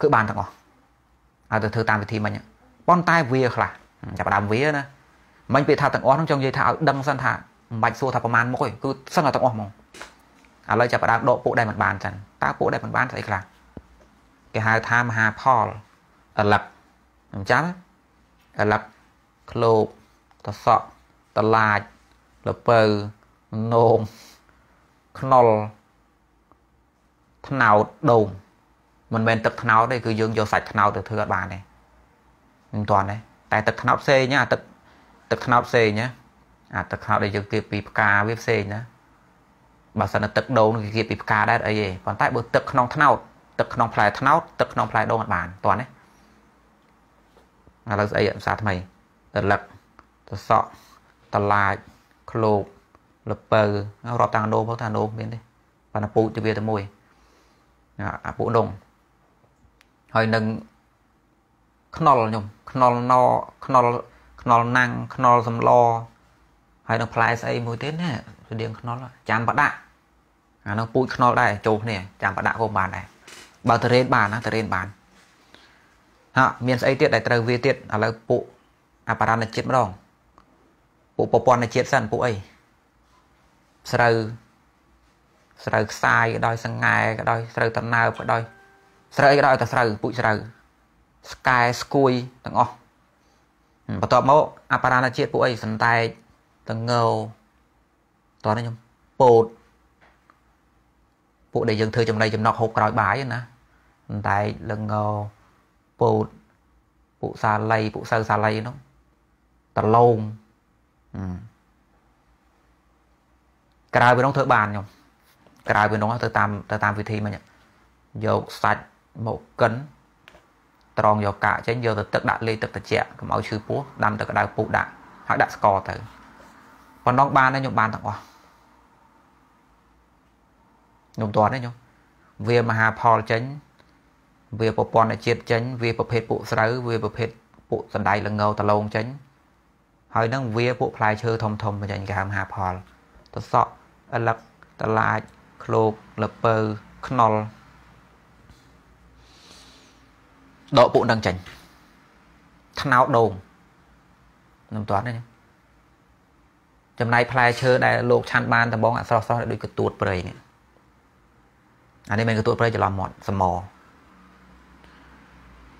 គឺបានទាំងអស់ឲ្យទៅធ្វើតាមវិធីមិញប៉ុន្តែវាខ្លះចាប់ដើមវាណា មិញពាក្យថាទាំងអស់ហ្នឹងចង់និយាយថាឲ្យដឹងសិនថាមិនបាច់សួរថាប្រមាណមុខទេគឺសឹងតែទាំងអស់ហ្មងឥឡូវចាប់ដើមដកពួកដែលមិនបានសិនតើពួកដែលមិនបានស្អីខ្លះគេហៅថាមហាផលអលឹកអញ្ចឹងអលឹកឃ្លោកតសក់តឡាចលពៅនោមខ្នុលថ្នោតដូងមិនមែនទឹកថ្នោតទេគឺយើងយកសាច់ថ្នោតទៅធ្វើអត់បានទេមិនទាន់ទេតែទឹកថ្នោតផ្សេងណាទឹក ទឹកថ្នោតផ្សេងណាអាទឹកថ្នោតដែលយើងគៀបពីផ្កាវាផ្សេងណាបើសិនតែទឹកដូងគេគៀបពីផ្កាដែរអីទេប៉ុន្តែបើទឹកក្នុងថ្នោតទឹកក្នុងផ្លែថ្នោតទឹកក្នុងផ្លែដូងអត់បានទាន់ទេឥឡូវស្អីភាសាថ្មីរលឹកតសក់តឡាចឃ្លោកលពៅរាប់តាំងដូងមកថាដូងមានទេប៉ុន្តែពូជទៅវាទៅមួយអាពូដងហើយនឹងខ្នុលខ្ញុំខ្នុលណខ្នុល ខ្នុលណាំងខ្នុលសំឡហើយនឹងផ្លែស្អីមួយទៀតណាស្តៀងខ្នុលចាំបដាក់អានោះពូជខ្នុលដែរចូលគ្នាចាំបដាក់ក៏បានដែរបើតរេនបានណាតរេនបានហាមានស្អីទៀតដែលត្រូវវាទៀតឥឡូវពួកអបរណជាតិម្ដងពួកប្រព័ន្ធជាតិសិនពួកអីស្រូវស្រូវខ្សាយក៏ដោយសង្ហែក៏ដោយស្រូវតណើបក៏ដោយស្រូវអីក៏ដោយតែស្រូវពូជស្រូវស្កែស្គួយទាំងអស់ បន្ទាប់មកអបរាណជាតិពួកអីសណ្ដែកតងោតោះនេះខ្ញុំពោតពួកដែលយើងធ្វើចំណីចំណុកហូបក្រោយបាយណាសណ្ដែកលងោពោតពួកសាលីពួកសៅសាលីនោះតឡងក្រៅពីនោះធ្វើបានខ្ញុំក្រៅពីនោះទៅតាមទៅតាមវិធីមិញយកសាច់មកកិន ត្រងយកកាកចេញយកទៅទឹកដាក់លេទឹកត្រជាក់កុំឲ្យឈឺពោះដាំទឹកក្តៅពុះដាក់ហើយដាក់ស្ករទៅប៉ុណ្ណឹងបានទេខ្ញុំបានទាំងអស់ខ្ញុំតន់ទេខ្ញុំវាមហាផលចេញវាប្រព័ន្ធជាតិចេញវាប្រភេទពួកស្រូវវាប្រភេទពួកសណ្ដែកល្ងតឡងចេញហើយនឹងវាពួកផ្លែឈើធំធំចេញគេហៅមហាផលតសក់អលឹកតឡាចឃ្លោកលពៅខ្នុល ដកពួកនឹងចេញថ្នោតដូងមិនទាន់ទេចំណែកផ្លែឈើដែលលោកឆាន់បានដំបងអស្រស់ស្រស់ដូចកទួតព្រៃនេះអានេះមិនកទួតព្រៃច្រឡំមាត់សម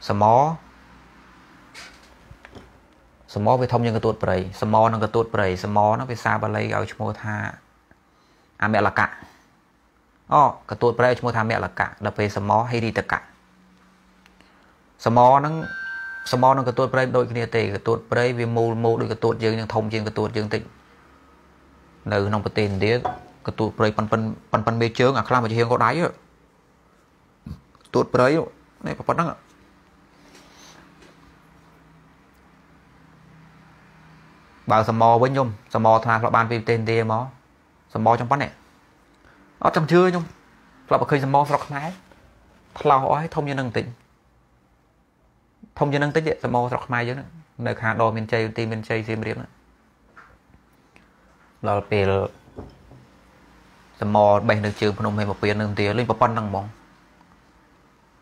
សមសមវាធំជាងកទួតព្រៃសមនិងកទួតព្រៃសមហ្នឹងភាសាបាលីឲ្យឈ្មោះថាអមលកៈអូកទួតព្រៃឈ្មោះថាមលកៈដល់ពេលសមហិរិតកៈ សមហ្នឹងសមនឹងកទួតព្រៃដូចគ្នាទេកទួតព្រៃវាមូលមូលដូចកទួតយើងនឹងធំជាងកទួតយើងតិចនៅក្នុងប្រទេសឥណ្ឌាកទួតព្រៃប៉ិនប៉ិនប៉ិនប៉ិនមេជើងអាខ្លះមកជាងក៏ដៃកទួតព្រៃនេះប៉ុណ្ណឹងបើសមវិញខ្ញុំសមថ្នាធ្លាប់បានពីប្រទេសឥណ្ឌាមកសមចំប៉ុណ្ណេះអត់ចាំជឿខ្ញុំធ្លាប់ឃើញសមស្រុកខ្មែរផ្លោះអស់ឲ្យធំជាងនឹងបន្តិច ធំជាងនឹងតិចសមស្រុកខ្មែរយើងនៅខាងដមានជ័យទីមានជ័យសៀមរាបដល់ពេលសមបេះនៅជើងភ្នំហេមពៀននឹងទីលេងប៉ុណ្ណឹងហ្មង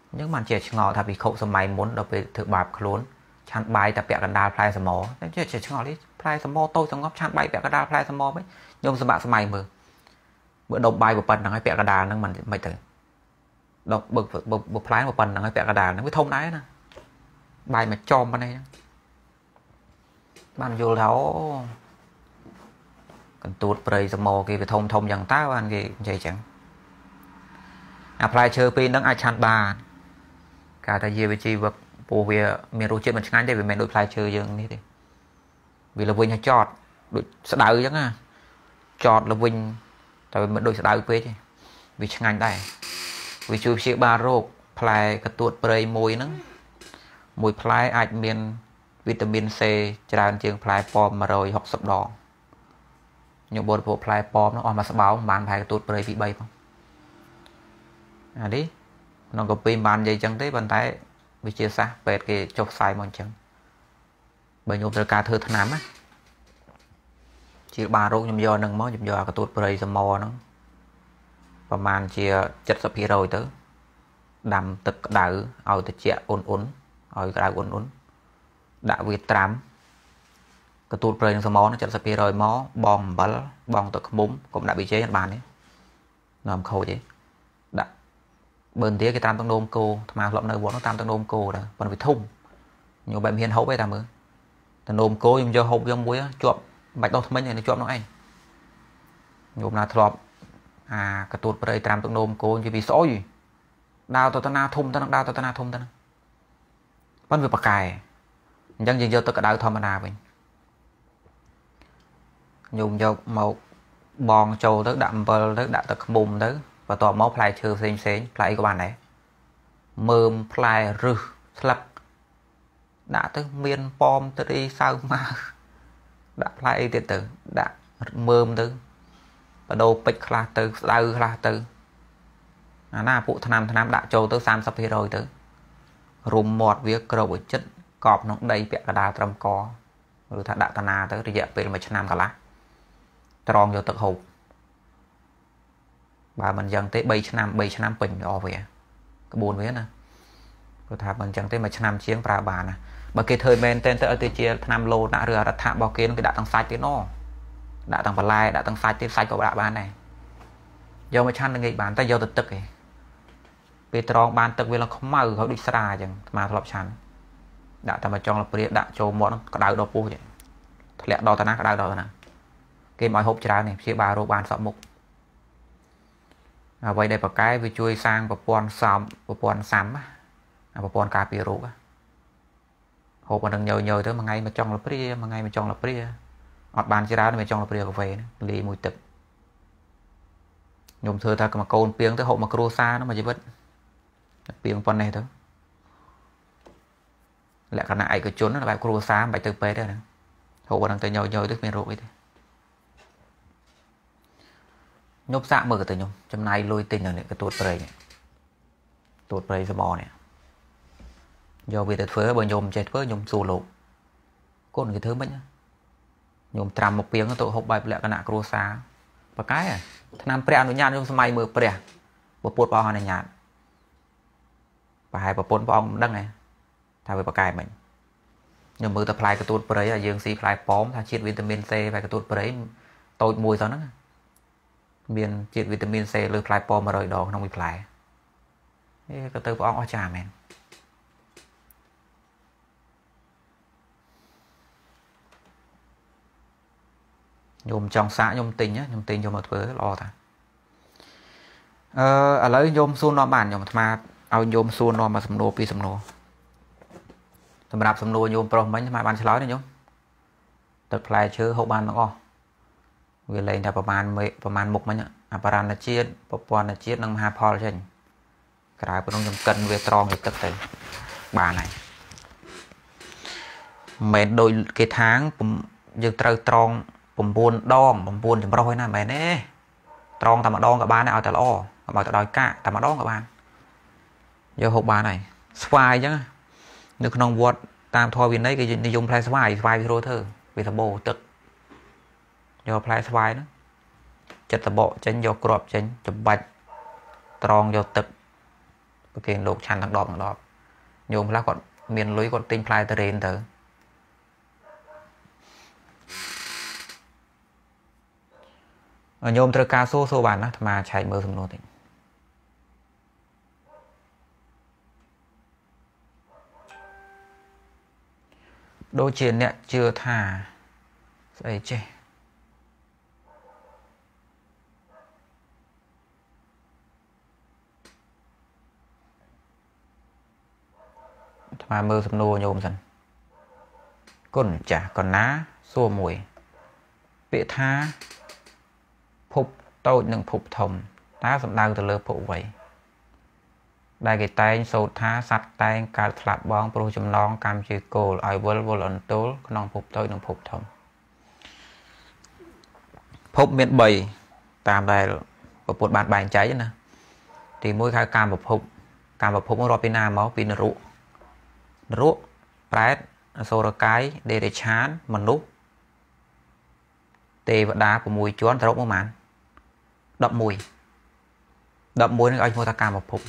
អញ្ចឹងបានជាឆ្ងល់ថាពិខុសម័យមុនដល់ពេលធ្វើបាបខ្លួនឆាន់បាយតែពាក់កណ្ដាលផ្លែសមតែជាឆ្ងល់នេះផ្លែសមតូចសងប់ឆាន់បាយពាក់កណ្ដាលផ្លែសមវិញខ្ញុំសម្បាក់សម័យមើលបើដុំបាយប៉ុណ្ណឹងហើយពាក់កណ្ដាលហ្នឹងមិនមិនទៅដុំបើបើផ្លែប៉ុណ្ណឹងហើយពាក់កណ្ដាលហ្នឹងវាធំដែរណា បាយមកចំប៉ុណ្ណេះបានយល់ថាអូកន្ទួតព្រៃសមគេវាធំធំយ៉ាងតើបានគេនិយាយចឹងអាផ្លែឈើពីរហ្នឹងអាចឆាន់បានគេថាយាវិជីវឹកព្រោះវាមានរសជាតិមិនឆ្ងាញ់ទេវាមិនមែនដូចផ្លែឈើយើងនេះទេវាល្វីងឲ្យចត់ដូចស្ដៅចឹងណាចត់ល្វីងតែវាមិនដូចស្ដៅពេកទេវាឆ្ងាញ់ដែរវាជួយព្យាបាលរោគផ្លែកទួតព្រៃមួយហ្នឹង មួយផ្លែអាចមានវីតាមីន C ច្រើនជាងផ្លែប៉ម160ដងខ្ញុំបរិភោគផ្លែប៉ោមនោះអស់មួយស្បោងបានប្រហែលកទូតព្រៃពី3ផងអានេះក្នុងកាពីមិនបាននិយាយចឹងទេប៉ុន្តែវិជាសាស្ត្រពេទ្យគេចុះផ្សាយមកអញ្ចឹងបើខ្ញុំត្រូវការធ្វើថ្នាំណាជាបានរោគខ្ញុំយកនឹងមកខ្ញុំយកអាកទូតព្រៃសមហ្នឹងប្រហែលជា70%ទៅដាំទឹកក្តៅឲ្យត្រជាក់អ៊ុនអ៊ុន ឲ្យក្តៅអ៊ុនអ៊ុនដាក់វាត្រាំកទូតព្រៃនឹងសម70%មកបងអំបិលបងទឹកខ្មុំកុំដាក់ប៊ីចេអត់បានទេនាំខូចទេដាក់បើនិយាយគេតាមទឹកនោមគោអាត្មាធ្លាប់នៅវត្តនោះតាមទឹកនោមគោដែរប៉ុន្តែវាធំខ្ញុំបែបមានហូបទេតាមមើលទឹកនោមគោខ្ញុំយកហូបយកមួយជាប់បាច់ដោះថ្មិញហើយជាប់នោះឯងខ្ញុំណាធ្លាប់អាកទូតព្រៃត្រាំទឹកនោមគោនិយាយពីស្អុយដើរទៅតាណាធំទៅនឹងដើរទៅតាណាធំទៅនឹង ប៉ុន្តែវាប្រកែអញ្ចឹងយើងយកទឹកក្តៅធម្មតាវិញខ្ញុំយកមកបងចូលទៅដាក់អំបិលទៅដាក់ទឹកខ្មុំទៅបន្ទាប់មកផ្លែឈើផ្សេងផ្សេងផ្លែអីក៏បានដែរមើមផ្លែរឹសស្លឹកដាក់ទៅមានប៉មទៅអីសៅម៉ៅដាក់ផ្លែអីទៀតទៅដាក់មើមទៅបដូរពេជ្រខ្លះទៅស្ដៅខ្លះទៅអាណាពួកថ្នាំថ្នាំដាក់ចូលទៅ30%ទៅ រុំមាត់វាក្របឲ្យចិត្តកប់ក្នុងដីពាក់កដាលត្រឹមកឬថាដាក់តាណាទៅរយៈពេល1ឆ្នាំកន្លះត្រងយកទឹកហូបបើមិនយ៉ាងទេ3ឆ្នាំ3ឆ្នាំពេញអស់វាក្បួនវាណាគាត់ថាមិនចឹងទេមួយឆ្នាំជាងប្រើបានណាបើគេធ្វើមែនតែទៅឲ្យទៅជាឆ្នាំលោដាក់ឬអរដ្ឋៈរបស់គេគេដាក់ទាំងសាច់ទៀតណដាក់ទាំងបន្លែដាក់ទាំងសាច់ទៀតសាច់ក៏ដាក់បានដែរយកមកឆាន់នឹងងាយបានតែយកទៅទឹកឯង ពេលត្រងបានទឹកវាឡើងខ្មៅហើយដូចស្រាអញ្ចឹងអាធ្លាប់ឆាន់ដាក់តែមកចុងលព្រាដាក់ចូលមាត់ក្តៅដល់ពោះអញ្ចឹងធ្លាក់ដល់តាណាក្តៅដល់តាណាគេមកហូបច្រើននេះព្យាបាលរោគបានសក់មុខអ្វីដែលប្រកែវាជួយសាងប្រព័ន្ធសំប្រព័ន្ធសាំប្រព័ន្ធការពាររោគហូបអានឹងញយញយទៅមួយថ្ងៃមកចុងលព្រាមួយថ្ងៃមកចុងលព្រាអត់បានច្រើនមកចុងលព្រាកាហ្វេលាយមួយទឹកខ្ញុំធ្វើថាមកកូនពីងទៅហូបមកគ្រួសារនោះមួយជីវិត ពីងប៉ុណ្ណេះទៅលក្ខណៈឯកជនបែបគ្រួសារមិនបាច់ទៅពេទ្យទេហ្នឹងហូបអានឹងទៅញយញយទៅគ្មានរោគអីទេខ្ញុំសាកមើលទៅខ្ញុំចំណាយលុយទិញនៅនេះកទួតព្រៃនេះទួតព្រៃសមនេះយកវាទៅធ្វើបើខ្ញុំចេះធ្វើខ្ញុំសួរលោកកូនគេធ្វើមិនខ្ញុំត្រាំមកពីងទៅហូបបែបលក្ខណៈគ្រួសារបកែឆ្នាំព្រះអនុញ្ញាតខ្ញុំសម័យមើលព្រះពពុទ្ធព្រះអង្គអនុញ្ញាត ប្រហែលប្រពន្ធព្រះអង្គមិនដឹងទេថាវាបកែមិនខ្ញុំមើលតែផ្លែកទួតព្រៃហើយយើងស៊ីផ្លែប៉ោមថាជាតិវីតាមីន C ផ្លែកទួតព្រៃតូចមួយទៅហ្នឹងមានជាតិវីតាមីន C លើផ្លែប៉ោម100ដងក្នុងមួយផ្លែអេក៏ទៅព្រះអង្គអស្ចារ្យមែនខ្ញុំចង់សាកខ្ញុំទិញខ្ញុំទិញយកមកធ្វើល្អតាអឺឥឡូវខ្ញុំសួរនាំបានខ្ញុំអាត្មា ឲ្យញោមសួរនាំមកសំណួរពីសំណួរសម្រាប់សំណួរញោមប្រុសមិញអាត្មាបានឆ្លើយណាញោមទឹកផ្លែឈើហូបបានទាំងអស់វាលែងតែប្រមាណប្រមាណមុខមិញអបរណជាតិប្រព័ន្ធជាតិនិងមហាផលចេញក្រៅពីនោះខ្ញុំកិនវាត្រង់ទៅទឹកទៅបានហើយមិនមែនដូចគេថាងយើងត្រូវត្រង់9ដង9ចម្រុះឯណាមិនមែនទេត្រង់តែម្ដងក៏បានដែរឲ្យតែល្អកុំឲ្យទៅដោយកាកតែម្ដងក៏បាន យកហូបបានហើយស្វាយអញ្ចឹងនៅក្នុងវត្តតាមធម៌វិន័យគេនិយមផ្លែស្វាយស្វាយវារោធ្វើវាសបោទឹកយកផ្លែស្វាយហ្នឹងចិត្តតបកចេញយកក្របចេញចំបាច់ត្រង់យកទឹកប្រគេនលោកឆាន់ទាំងដបទាំងដបញោមខ្លះគាត់មានលុយគាត់ទិញផ្លែតរេនទៅញោមត្រូវការសួរសួរបានណាអាត្មាឆែកមើលសំណួរតិច ដូចជាអ្នកជឿថាស្អីចេះថ្មមើលសំណួរញោមសិនគុណចាស់កណាសួរមួយ ពាក្យថាភពតូចនិងភពធំតើសំដៅទៅលើភពអ្វី ដែលគេតែងសូត្រថាសត្វតែងកើតស្លាប់បងព្រោះចំណងកម្មជាគោលឲ្យវិលវល់អន្ទោលក្នុងភពតូចនិងភពធំភភពមាន3តាមដែលពពុទ្ធបានបែងចែកណាទី1ហៅកាមភពកាមភពរាប់ពីណាមកពីនរុនរុប្រែតអសូរកាយដេរិឆានមនុស្សទេវតា6ជាន់សរុបមកប៉ុន្មាន11 11នឹងឲ្យឈ្មោះថាកាមភព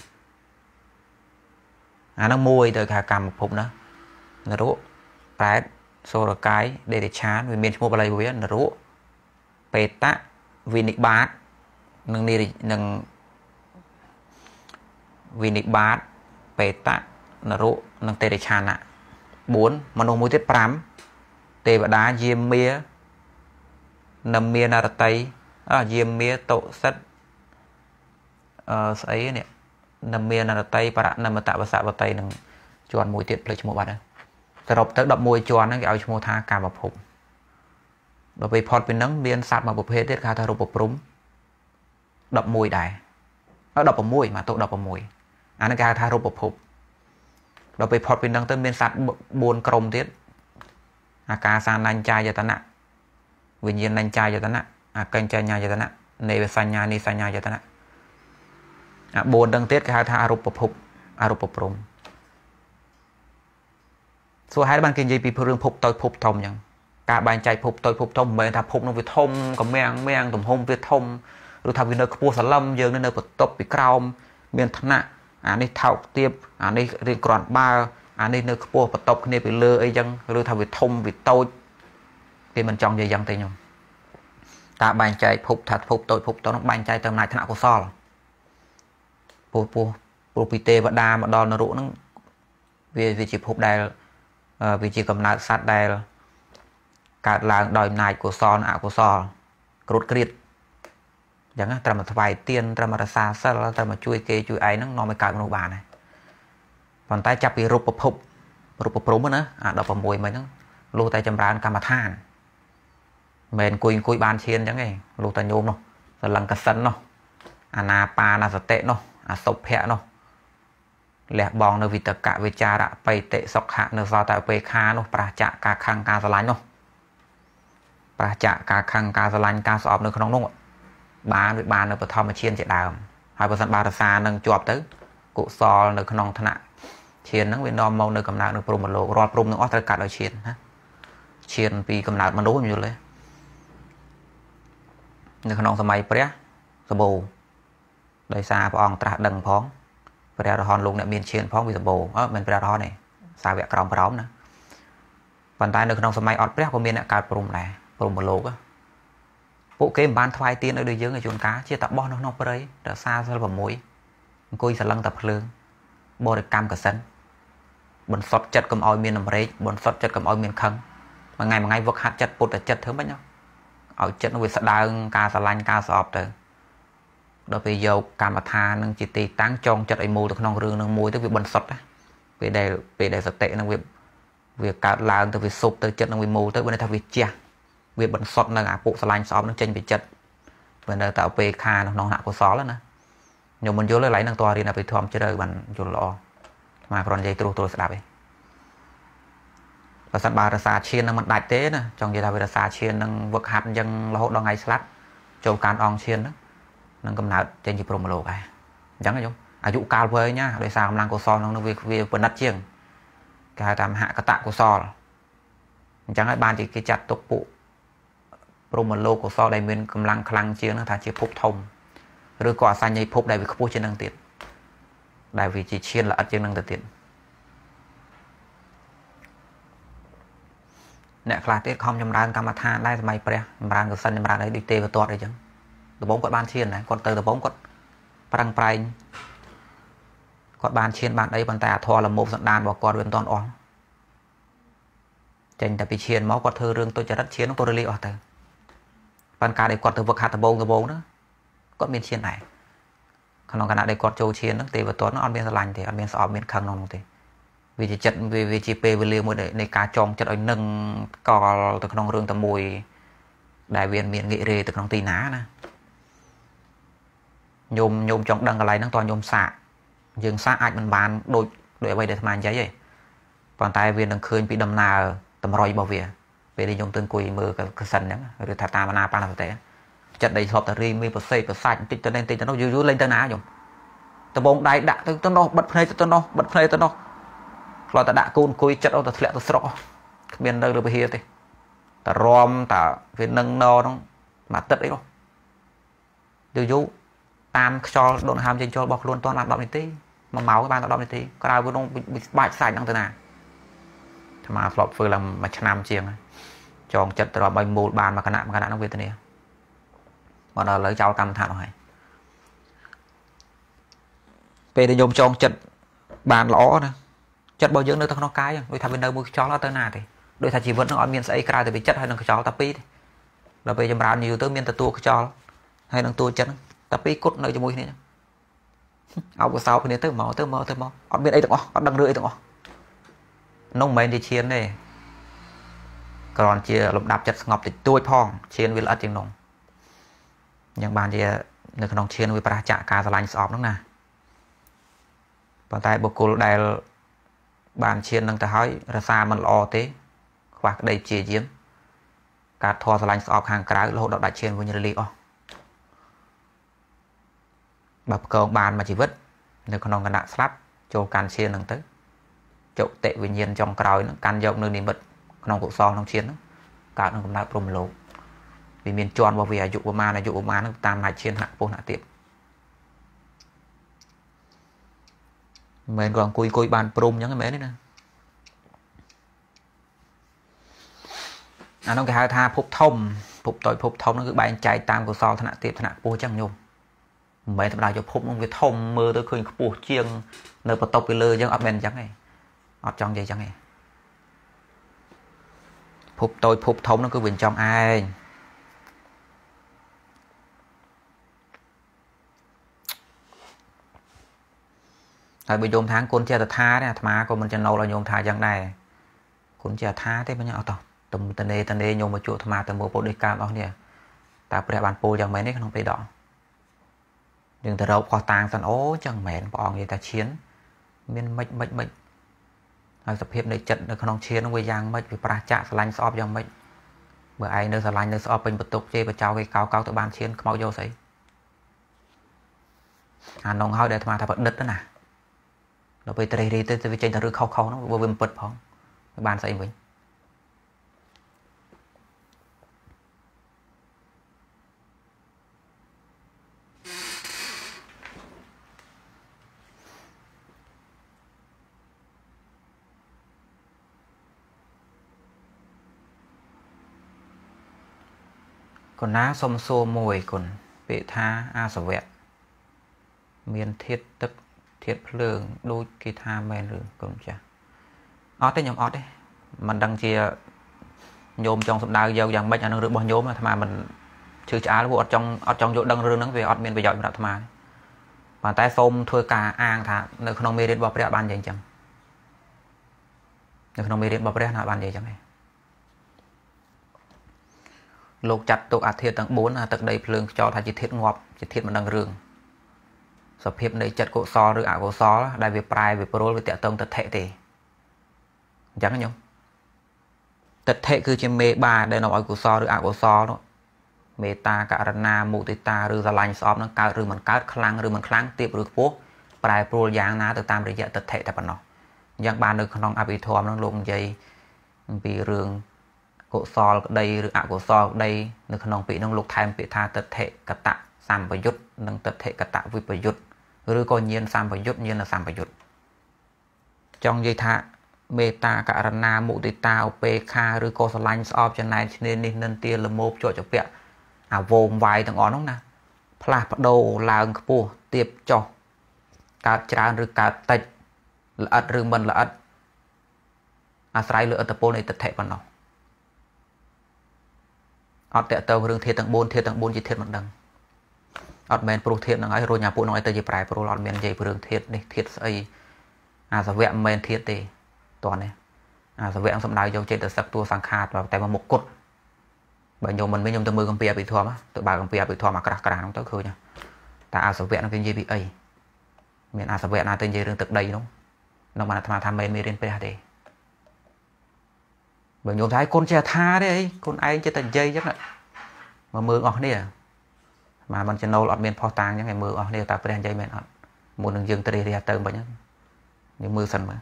អាហ្នឹងមួយទៅថាកាមភពណានរុប្រែតសូរកាយដេរិឆានវាមានឈ្មោះបាលីវានរុបេតៈវិនិបាតនិងនិនឹងវិនិបាតបេតៈនរុនិងទេរិឆានៈ4មនុស្សមួយទៀត5ទេវតាយាមមានមានរតីអយាមមាតុសិតអឺស្អីនេះ នមានរតីបរណមតវសវតីនឹងជាន់មួយទៀតភ្លេចឈ្មោះបាត់ហើយសរុបទៅ11ជាន់ហ្នឹងគេឲ្យឈ្មោះថាកាមភពដល់ពេលផុតពីហ្នឹងមានសត្វមួយប្រភេទទៀតគេហៅថារូបព្រំ11ដែរអ16មកទុក16អានេះគេហៅថារូបភពដល់ពេលផុតពីហ្នឹងទៅមានសត្វ4ក្រុមទៀតអាកាសានញ្ចាយតនៈវិញ្ញាណញ្ចាយតនៈអកញ្ចញ្ញាយតនៈនេវសញ្ញានិសញ្ញាយតនៈ អា4ដឹងទៀតគេហៅថាអរូបភពអរូបព្រំសួរហេតុបានគេនិយាយពីរឿងភពតូចភពធំអញ្ចឹងការបែងចែកភពតូចភពធំមិនមែនថាភពនោះវាធំកម្មាំងមាំងទំហំវាធំឬថាវានៅខ្ពស់សឡឹមយើងនៅបន្ទប់ពីក្រោមមានឋានៈអានេះថោកទាបអានេះរៀងក្រាន់បើអានេះនៅខ្ពស់បន្ទប់គ្នាពីលើអីចឹងឬថាវាធំវាតូចគេមិនចង់និយាយយ៉ាងទេខ្ញុំតើបែងចែកភពថាភពតូចភពតូចនោះបែងចែកទៅអំណាចឋានៈកុសល ពោះពោះព្រោះពីទេវតាមកដល់នរកហ្នឹងវាវាជាភពដែលវាជាកំណើតសត្វដែលកើតឡើងដោយអំណាចកុសលអកុសលគ្រុតគ្រៀតអញ្ចឹងត្រឹមតែថ្វាយទៀនត្រឹមតែរសាសិលត្រឹមតែជួយគេជួយឯងហ្នឹងនាំឲ្យកើតមនុស្សបានហើយប៉ុន្តែចាប់ពីរូបភពរូបព្រំណាអា16មិញហ្នឹងលុះតែចម្រើនកម្មដ្ឋានមិនអង្គុយអង្គុយបានឈានអញ្ចឹងឯងលុះតែញោមនោះសលង្កសិននោះអាណាបាណសតិនោះ អសុភៈនោះលះបង់នៅវិតកវិចារបៃតិសុខៈនៅសតពេខានោះប្រះចាកការខឹងការស្រឡាញ់នោះប្រះចាកការខឹងការស្រឡាញ់ការស្អប់នៅក្នុងនោះបានវាបាននៅបឋមឈានជាដើមហើយបើសិនបារសានឹងជាប់ទៅកុសលនៅក្នុងឋានៈឈានហ្នឹងវានាំមកនៅកំណើតនៅព្រំលោករាល់ព្រំទាំងអស់ត្រូវកាត់ឲ្យឈានណាឈានពីកំណើតមនុស្សយល់ទេនៅក្នុងសម័យព្រះសបោ ដោយសារព្រះអង្គត្រាស់ដឹងផងព្រះរហន្តលោកអ្នកមានឈានផងវាសម្បូរអឺមិនព្រះរហន្តទេសាវកក្រោមក្រោមណាប៉ុន្តែនៅក្នុងសម័យអត់ព្រះក៏មានអ្នកកើតព្រំដែរព្រំលោកពួកគេមិនបានថ្វាយទៀនឲ្យដូចយើងឯជួនកាជាតបោះនៅក្នុងព្រៃរក្សាសិល6អង្គុយសលឹងតែភ្លើងបរិកម្មកសិនបន្សុតចិត្តកុំឲ្យមានអំរែកបន្សុតចិត្តកុំឲ្យមានខឹងមួយថ្ងៃមួយថ្ងៃវឹកហាត់ចិត្តពុទ្ធចិត្តធ្វើម៉េចឲ្យចិត្តនោះវាស្ដើងការស្រឡាញ់ការស្អប់ទៅ ដល់ពេលយកកម្មដ្ឋាននឹងជាទីតាំងចងចិត្តឲ្យមូលទៅក្នុងរឿងនឹងមួយទៅវាបន្សុតណាពេលដែលពេលដែលសតិនឹងវាវាកើតឡើងទៅវាសុបទៅចិត្តនឹងវាមូលទៅបើថាវាជះវាបន្សុតនៅអាពុកស្រឡាញ់ស្អប់នឹងចេញពីចិត្តបើនៅតែពេលខាក្នុងអកុសលណាខ្ញុំមិនយល់ទេឡើយនឹងតើរៀនឲ្យធំជ្រៅបានយល់ល្អមកគ្រាន់និយាយត្រួសត្រួសស្ដាប់ឯងបើសិនបើរសាឈាននឹងមិនដាច់ទេណាចង់និយាយថាវារសាឈាននឹងវឹកហាត់អញ្ចឹងរហូតដល់ថ្ងៃស្លាប់ចូលកានអង្គឈានហ្នឹង នឹងកំណើតចេញជាព្រមលោកហើយអញ្ចឹងខ្ញុំអាយុកាលវែងណាដោយសារកម្លាំងកុសលក្នុងនោះវាវាពិនិត្យជាងគេហៅថាមហកតកុសលអញ្ចឹងហើយបានជាគេចាត់ទុកពួកព្រមលោកកុសលដែលមានកម្លាំងខ្លាំងជាងនោះថាជាភពធំឬក៏អសញ្ញ័យភពដែលវាខ្ពស់ជាងនឹងទៀតដែលវាជាឈានល្អិតជាងនឹងទៅទៀតអ្នកខ្លះទៀតខំចម្រើនកម្មដ្ឋានដែរសម័យព្រះចម្រើនកសិនចម្រើនអីដូចទេវទត្តអីចឹង ដំបងគាត់បានឈានដែរគាត់ទៅដំបងគាត់ប្រឹងប្រែងគាត់បានឈានបានអីប៉ុន្តែអាធរលមោបសន្តានរបស់គាត់វាមិនទាន់អស់ចេញតែពីឈានមកគាត់ធ្វើរឿងទុច្ចរិតឈាននោះគាត់រលាយអស់ទៅប៉ុន្តែការដែលគាត់ទៅវឹកហាត់ដំបងដំបងនោះគាត់មានឈានដែរក្នុងគណៈដែលគាត់ចូលឈានហ្នឹងទេវទត្តហ្នឹងអត់មានស្រឡាញ់ទេអត់មានស្អប់មានខឹងក្នុងនោះទេវាជាចិត្តវាជាពេលវេលាមួយនៃការចងចិត្តឲ្យនឹងកលទៅក្នុងរឿងតែមួយដែលវាមានងាករេទៅក្នុងទីណាណា ញោមញោមចង់ដឹងកន្លែងហ្នឹងតើញោមសាកយើងសាកអាចមិនបានដូចដូចអ្វីដែលអាត្មានិយាយទេប៉ុន្តែវានឹងឃើញពីដំណើរតម្រុយរបស់វាពេលដែលញោមទៅអង្គុយមើលកសិនហ្នឹងឬថាតាមអាណាបានសតិចិត្តដីធ្លាប់តែរីមានប្រសេកប្រសាច់បន្តិចទៅនេះបន្តិចទៅនោះយូរយូរលេងទៅណាខ្ញុំដបងដៃដាក់ទៅទៅនោះបិទភ្នែកទៅទៅនោះបិទភ្នែកទៅនោះខ្លោះតែដាក់កូនអង្គុយចិត្តអត់ទៅធ្លាក់ទៅស្រុកគ្មាននៅលើវិហារទេតែរំតាវានឹងណហ្នឹងមួយទឹកអីនោះយូរយូរ តាមខ្យល់ដុនហាមចេញចូលរបស់ខ្លួនតបាន10នាទីមួយម៉ោងបានតែ10នាទីក្រៅវានោះបាច់សាច់ហ្នឹងទៅណាអាត្មាធ្លាប់ធ្វើឡើងមួយឆ្នាំជាងចងចិត្តទៅឲ្យមូលបានមួយគណៈមួយគណៈនោះវេទនាមកដល់ឥឡូវចោលកម្មដ្ឋានអស់ហើយពេលដែលញោមចងចិត្តបានល្អណាចិត្តរបស់យើងនៅទៅក្នុងកាយដូចថាវានៅមួយខ្យល់អត់ទៅណាទេដូចថាជីវិតនឹងអត់មានស្អីក្រៅតែពីចិត្តហើយនឹងខ្យល់តែពីរទេដល់ពេលចម្រើនយូរទៅមានតែតួខ្យល់ហើយនឹងតួចិត្ត តែពីរគត់នៅជាមួយគ្នាអបកសោគ្នាទៅមកទៅមកទៅមកអត់មានអីទាំងអស់អត់ដឹងរឿងអីទាំងអស់នោះមិនមែនជាឈានទេគ្រាន់ជាលំដាប់ចិត្តស្ងប់តិចតួចផងឈានវាល្អិតជាងនោះអញ្ចឹងបានជានៅក្នុងឈានវាប្រះចាក់ការស្រឡាញ់ស្អប់ហ្នឹងណាប៉ុន្តែបុគ្គលដែលបានឈាននឹងទៅហើយរសាមិនល្អទេ ខ្វះក្តីព្យាយាម ការធေါ်ស្រឡាញ់ស្អប់ខាងក្រៅរហូតដល់ដាច់ឈានវិញរលាយអស់ បើប្រកងបានមួយជីវិត នៅក្នុងគណៈស្លាប់ចូលកាន់ឈាននឹងទៅចុតិវិញ្ញាណចុងក្រោយនឹងកាន់យកនៅនិមិត្តក្នុងកុសលក្នុងឈានហ្នឹងកើតនឹងកំណើតព្រមលោកវាមានជន់របស់វាអាយុប្រមាណអាយុប្រមាណហ្នឹងតាមណាច់ឈានហាក់ពោះណាក់ទៀតមិនមែនគាត់អង្គុយអង្គុយបានព្រមអញ្ចឹងមិនមែនទេណាអានោះគេហៅថាភពធំភពតូចភពធំនោះគឺបែងចែកតាមកុសលឋានៈទៀតឋានៈខ្ពស់អញ្ចឹងញោម មិនមែនធម្មតាយកភពនោះវាធំមើលទៅឃើញខ្ពស់ជាង នៅបន្ទប់ពីលើអញ្ចឹងអត់មែនអញ្ចឹងទេអត់ចង់និយាយអញ្ចឹងទេភពតូចភពធំនោះគឺវាចំឯងហើយបើយោមថាគុណចេតថាទេអាត្មាក៏មិនចំណូលឲ្យយោមថាយ៉ាងដែរគុណចេតថាទេមិនអត់តទំតនេតនេញោមមកជួអាត្មាទៅមើលពុទ្ធដូចកាមអស់នេះតើព្រះបានពោលយ៉ាងម៉េចនេះក្នុងពេលដក យើងទៅរកខុសតាងសិនអូចឹងមែនព្រះអង្គនិយាយថាឈាន មានមិនមិនមិនហើយសភាពនៃចិត្តនៅក្នុងឈាននោះវាយ៉ាងម៉េចវាប្រះចាក់ស្រឡាញ់ស្អប់យ៉ាងម៉េចបើឯងនៅស្រឡាញ់នៅស្អប់ពេញបន្ទុកជេរបចោគេកោកោទៅបានឈានខ្មោចយកស្អីអានងហើយដែលអាត្មាថាប្រឌិតណាដល់ពេលត្រេះរីទៅវាចេញតែរឿងខុសខុសហ្នឹងវាមិនពិតផងបានស្អីវិញ កណាសុំសួរមួយគុណពាក្យថាអាសវៈមានធាតទឹកធាតភ្លើងដូចគេថាមែនឬគុណចាស់អត់ទេខ្ញុំអត់ទេមិនដឹងជាញោមចង់សម្ដៅយកយ៉ាងម៉េចអានឹងរឿងរបស់ញោមអាត្មាមិនជឿឆ្អាលពួកអត់ចង់អត់ចង់យកដឹងរឿងហ្នឹងវាអត់មានប្រយោជន៍សម្រាប់អាត្មាប៉ុន្តែសូមធ្វើការអាងថានៅក្នុងមេរៀនរបស់ព្រះបាននិយាយអញ្ចឹងនៅក្នុងមេរៀនរបស់ព្រះណាបាននិយាយអញ្ចឹងទេ លោកចាត់ទុកអាធាតុទាំង4អាទឹកដីភ្លើងខ្យល់ថាជាធាតុងាប់ជាធាតុមិនដឹងរឿងសភាពនៃចិត្តកុសលឬអកុសល ដែលវាប្រែវាប្រួលវាតកតងទិដ្ឋិទេអញ្ចឹងញោមទិដ្ឋិគឺជាមេបាដែលនាំឲ្យកុសលឬអកុសលនោះមេត្តាករណាមុទិតាឬស្រឡាញ់ស្អប់នឹងកើតឬមិនកើតខ្លាំងឬមិនខ្លាំងទៀបឬខ្ពស់ប្រែប្រួលយ៉ាងណាទៅតាមរយៈទិដ្ឋិតែប៉ុណ្ណោះអញ្ចឹងបាននៅក្នុងអភិធម្មនឹងលោកនិយាយអំពីរឿង កុសលក្តីឬអកុសលក្តីនៅក្នុងពាក្យនោះលោកថែមពាក្យថាទិដ្ឋិកតៈសម្បយុទ្ធនិងទិដ្ឋិកតៈវិបយុទ្ធឬក៏ញាណសម្បយុទ្ធញាណសម្បយុទ្ធចង់និយាយថាមេត្តាករណាមុទិតាឧបេខាឬក៏ស្រឡាញ់ស្អប់ចំណែកឈ្នានេះនិន្ទាលមោបជាប់ជាពាក់អាវងវាយទាំងអស់នោះណាផ្លាស់ប្ដូរឡើងខ្ពស់ទៀបចុះកើតច្រើនឬកើតតិចល្អិតឬមិនល្អិតអាស្រ័យលើអត្តពលនៃទិដ្ឋិប៉ុណ្ណោះ អត់តកតើរឿងធាតុទាំង4ធាតុទាំង4ជាធាតុមិនដឹងអត់មែនព្រោះធាតុហ្នឹងហើយរុញអាពួកហ្នឹងឲ្យទៅជាប្រែប្រួលអត់មាននិយាយពីរឿងធាតុនេះធាតុស្អីអាសវៈមិនមែនធាតុទេតោះនេះអាសវៈសំដៅយកចេតសិកតួសង្ខារតែមកមុខគុតបើញោមមិនវិញខ្ញុំទៅមើលកម្ពីអភិធម្មទៅបើកម្ពីអភិធម្មអាក្រាស់ក្រាស់ហ្នឹងទៅឃើញតែអាសវៈហ្នឹងគេនិយាយពីអីមានអាសវៈណាទៅនិយាយរឿងទឹកដីនោះនឹងបានអាត្មាថាមិនមានរៀនព្រះទេ បើញោមថាគុណជាថាទេអីគុណឯងចិត្តតែនិយាយចឹងមកមើលអស់គ្នាមកមិនចំណូលអត់មានផុសតាងអញ្ចឹងឯងមើលអស់នេះតើព្រះនិយាយមែនអត់មុននឹងយើងត្រិះរិះទៅមិនហ្នឹងយើងមើលសិនមើល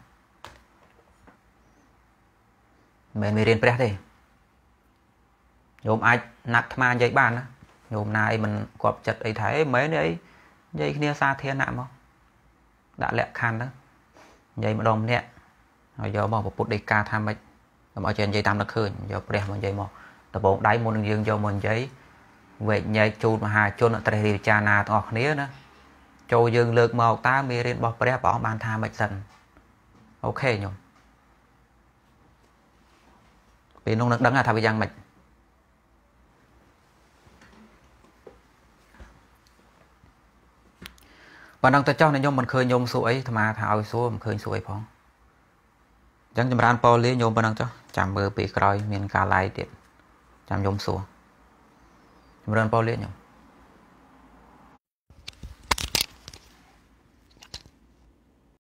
មិនមែនរៀនព្រះទេញោមអាចណាត់អាត្មានិយាយបានណាញោមណាអីមិនគប់ចិត្តអីថាអីមិនមែនអីនិយាយគ្នាសាធារណៈមកដាក់លក្ខខណ្ឌហ្នឹងនិយាយម្ដងម្នាក់ហើយយកមកពុទ្ធដីកាថាម៉េច កុំឲ្យចេះនិយាយតាមនឹកឃើញយកព្រះមកនិយាយមកដបងដៃមុននឹងយើងយកមកនិយាយវែកញែកជូនមហាជនត្រេះរិះចារណាទាំងអស់គ្នាណាចូលយើងលើកមកតើមេរៀនរបស់ព្រះព្រះអង្គបានថាម៉េចសិនអូខេញោមពេលនោះនឹងដឹងថាវាយ៉ាងម៉េចប៉ុណ្ណឹងទៅចោះញោមមិនឃើញញោមសួរអីអាត្មាថាឲ្យសួរមិនឃើញសួរអីផង អញ្ចឹងចម្រើនប៉ូលីញោមប៉ុណ្ណឹងចុះចាំមើលពេលក្រោយមានការឡាយទៀតចាំញោមសួរចម្រើនប៉ូលីញោម